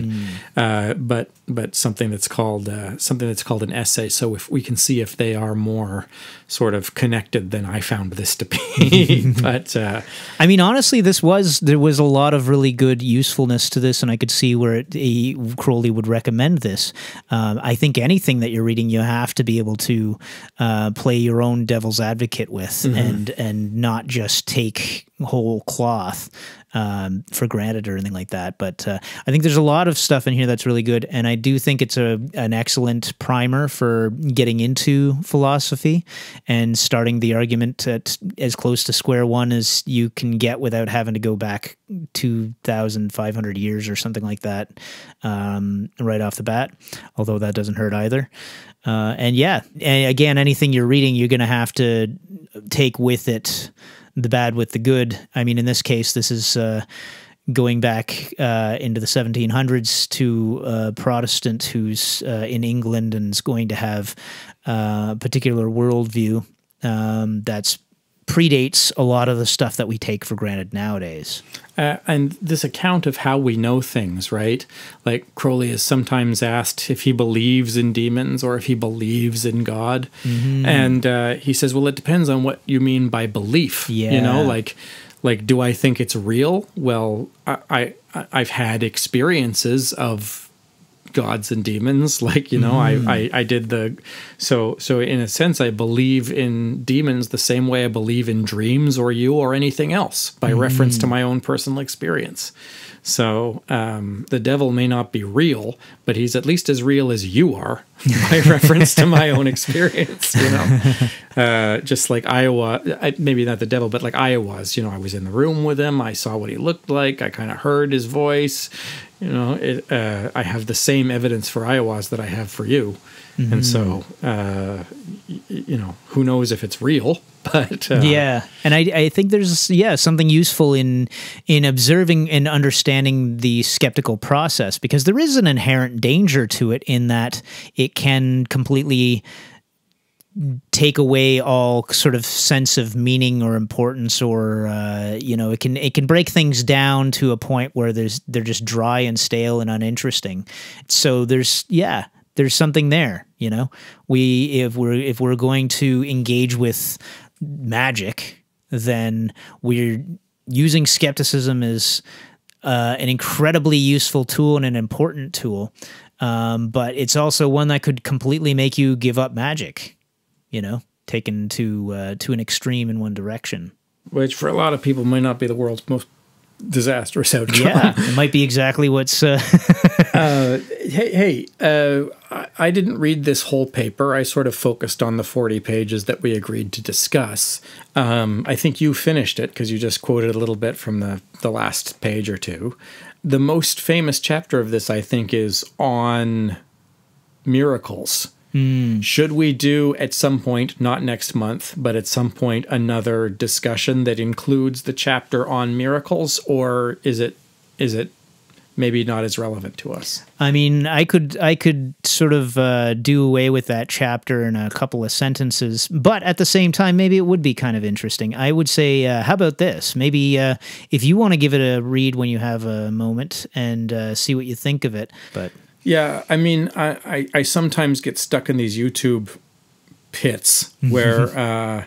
uh, but but something that's called uh, something that's called an essay. So if we can see if they are more sort of connected than i found this to be. But uh, I mean, honestly, this was there was a lot of really good usefulness to this, and I could see where it, he, Crowley would recommend this. Um, I think anything that you're reading, you have to be able to uh, play your own devil's advocate with, and and not just take whole cloth um, for granted or anything like that. But uh, I think there's a lot of stuff in here that's really good, and I do think it's a an excellent primer for getting into philosophy and starting the argument at as close to square one as you can get without having to go back two thousand five hundred years or something like that um, right off the bat. Although that doesn't hurt either. Uh, and yeah, and again, anything you're reading, you're going to have to take with it the bad with the good. I mean, in this case, this is uh, going back uh, into the 1700s to a Protestant who's uh, in England and is going to have uh, a particular worldview um, that's predates a lot of the stuff that we take for granted nowadays. Uh, and this account of how we know things, right? Like Crowley is sometimes asked if he believes in demons or if he believes in God, Mm-hmm. and uh, he says, "Well, it depends on what you mean by belief. Yeah, You know, like, like, do I think it's real? Well, I, I I've had experiences of gods and demons. Like you know Mm. I, I i did the so so in a sense i believe in demons the same way i believe in dreams or you or anything else by reference Mm. to my own personal experience. So um, the devil may not be real but he's at least as real as you are by reference to my own experience you know? Uh, just like Aiwass I, maybe not the devil but like Aiwass you know i was in the room with him. I saw what he looked like. I kind of heard his voice you know it, uh, i have the same evidence for Aiwass that i have for you. And so uh, y- you know who knows if it's real but uh, yeah. And I, I think there's yeah something useful in in observing and understanding the skeptical process because there is an inherent danger to it in that it can completely take away all sort of sense of meaning or importance or uh, you know it can it can break things down to a point where there's they're just dry and stale and uninteresting. So there's yeah there's something there you know? We if we're if we're going to engage with magic then we're using skepticism as uh, an incredibly useful tool and an important tool. Um, but it's also one that could completely make you give up magic you know, taken to uh, to an extreme in one direction. which for a lot of people might not be the world's most disastrous outcome Yeah, it might be exactly what's. Uh, hey, hey uh, I, I didn't read this whole paper. I sort of focused on the 40 pages that we agreed to discuss. Um, I think you finished it because you just quoted a little bit from the, the last page or two. The most famous chapter of this, I think, is on miracles. Should we do at some point, not next month, but at some point, another discussion that includes the chapter on miracles, or is it is it maybe not as relevant to us? I mean, I could I could sort of uh, do away with that chapter in a couple of sentences, but at the same time, maybe it would be kind of interesting. I would say, uh, how about this? Maybe uh, if you want to give it a read when you have a moment and uh, see what you think of it. But Yeah, I mean, I, I, I sometimes get stuck in these YouTube pits where uh,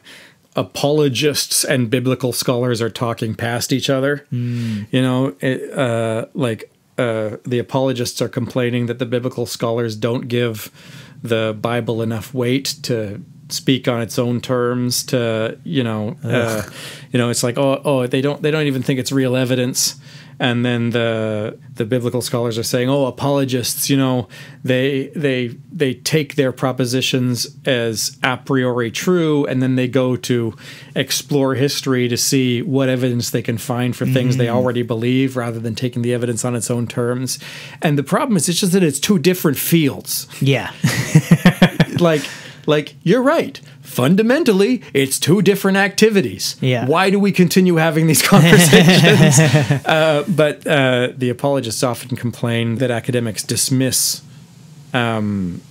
apologists and biblical scholars are talking past each other. You know, it, uh, like uh, the apologists are complaining that the biblical scholars don't give the Bible enough weight to speak on its own terms. To you know, uh, you know, it's like oh oh they don't they don't even think it's real evidence and then the the biblical scholars are saying, "Oh, apologists, you know, they they they take their propositions as a priori true, and then they go to explore history to see what evidence they can find for things they mm-hmm. already believe, rather than taking the evidence on its own terms." And the problem is, it's just that it's two different fields. yeah, like like you're right. Fundamentally, it's two different activities. Yeah. Why do we continue having these conversations? uh, but uh, the apologists often complain that academics dismiss um,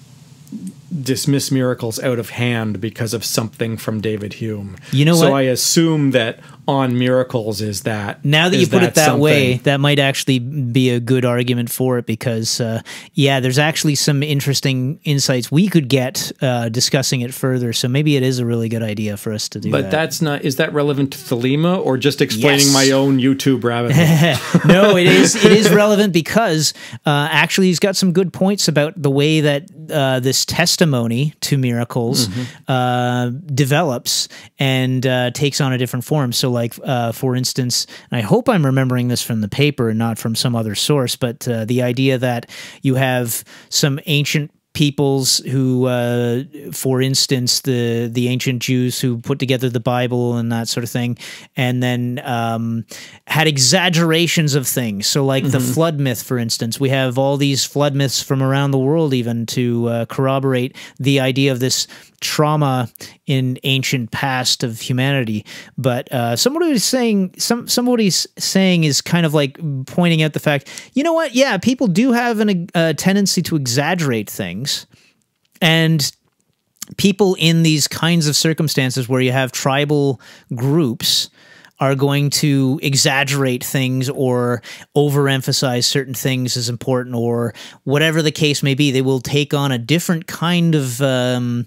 dismiss miracles out of hand because of something from David Hume. You know so what? I assume that on miracles is that now that you put it that way, that might actually be a good argument for it because, uh, yeah, there's actually some interesting insights we could get uh, discussing it further. So maybe it is a really good idea for us to do But that. that's not. Is that relevant to Thelema or just explaining Yes. my own YouTube rabbit hole? no, it is it is relevant because uh, actually he's got some good points about the way that uh, this testimony to miracles uh, develops and uh, takes on a different form. So, like, uh, for instance, and I hope I'm remembering this from the paper and not from some other source, but uh, the idea that you have some ancient peoples who, uh, for instance, the the ancient Jews who put together the Bible and that sort of thing, and then um, had exaggerations of things. So, like the flood myth, for instance, we have all these flood myths from around the world, even to uh, corroborate the idea of this trauma in ancient past of humanity. But uh, somebody saying some somebody's saying is kind of like pointing out the fact, you know what? Yeah, people do have an, a tendency to exaggerate things, and people in these kinds of circumstances where you have tribal groups are going to exaggerate things or overemphasize certain things as important or whatever the case may be they will take on a different kind of um,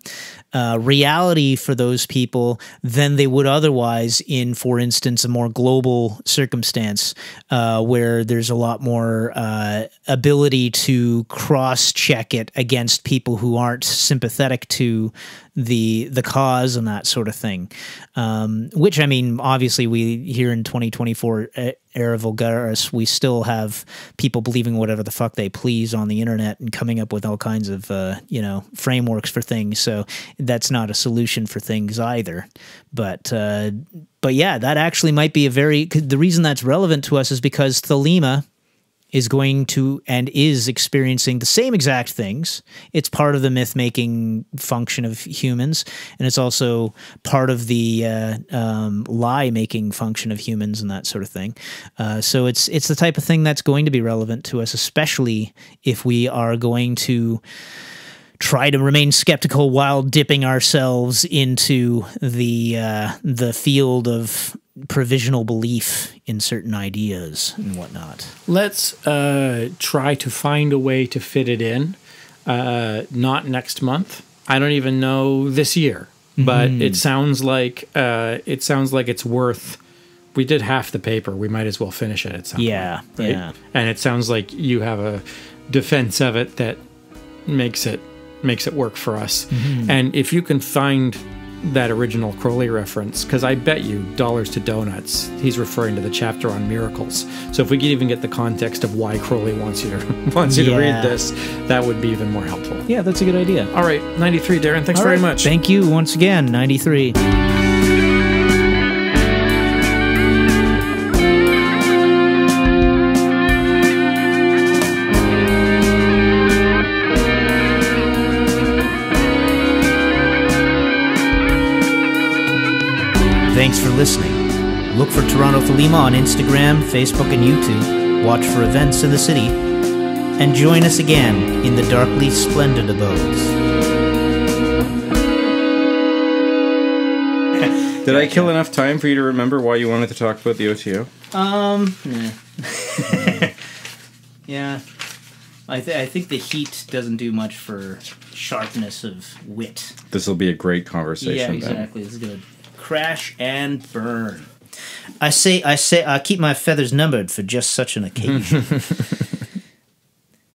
uh, reality for those people than they would otherwise in for instance a more global circumstance uh, where there's a lot more uh, ability to cross check it against people who aren't sympathetic to the the cause and that sort of thing. Um, which I mean, obviously, we here in 2024 e- era vulgaris, we still have people believing whatever the fuck they please on the internet and coming up with all kinds of uh, you know frameworks for things. So that's not a solution for things either. But uh, but yeah, that actually might be a very the reason that's relevant to us is because Thelema is going to and is experiencing the same exact things. It's part of the myth making function of humans, and it's also part of the uh, um, lie making function of humans and that sort of thing. Uh, so it's it's the type of thing that's going to be relevant to us, especially if we are going to try to remain skeptical while dipping ourselves into the uh, the field of provisional belief in certain ideas and whatnot. Let's uh, try to find a way to fit it in. Uh, not next month. I don't even know this year, but Mm-hmm. it sounds like uh, it sounds like it's worth. We did half the paper. We might as well finish it at some Yeah, point. right? yeah. And it sounds like you have a defense of it that makes it makes it work for us. Mm-hmm. And if you can find that original Crowley reference, because I bet you dollars to donuts, he's referring to the chapter on miracles. So if we could even get the context of why Crowley wants you to wants you to read this, that would be even more helpful. Yeah, that's a good idea. All right, 93, Darren. Thanks All very right. much. Thank you once again, 93. Thanks for listening. Look for Toronto Thelema on Instagram, Facebook, and YouTube. Watch for events in the city. And join us again in the darkly splendid abodes. Did I kill enough time for you to remember why you wanted to talk about the OTO? Um. yeah. I, th- I think the heat doesn't do much for sharpness of wit. This will be a great conversation. yeah, then. exactly. This is gonna crash and burn. I say, I say, I keep my feathers numbered for just such an occasion.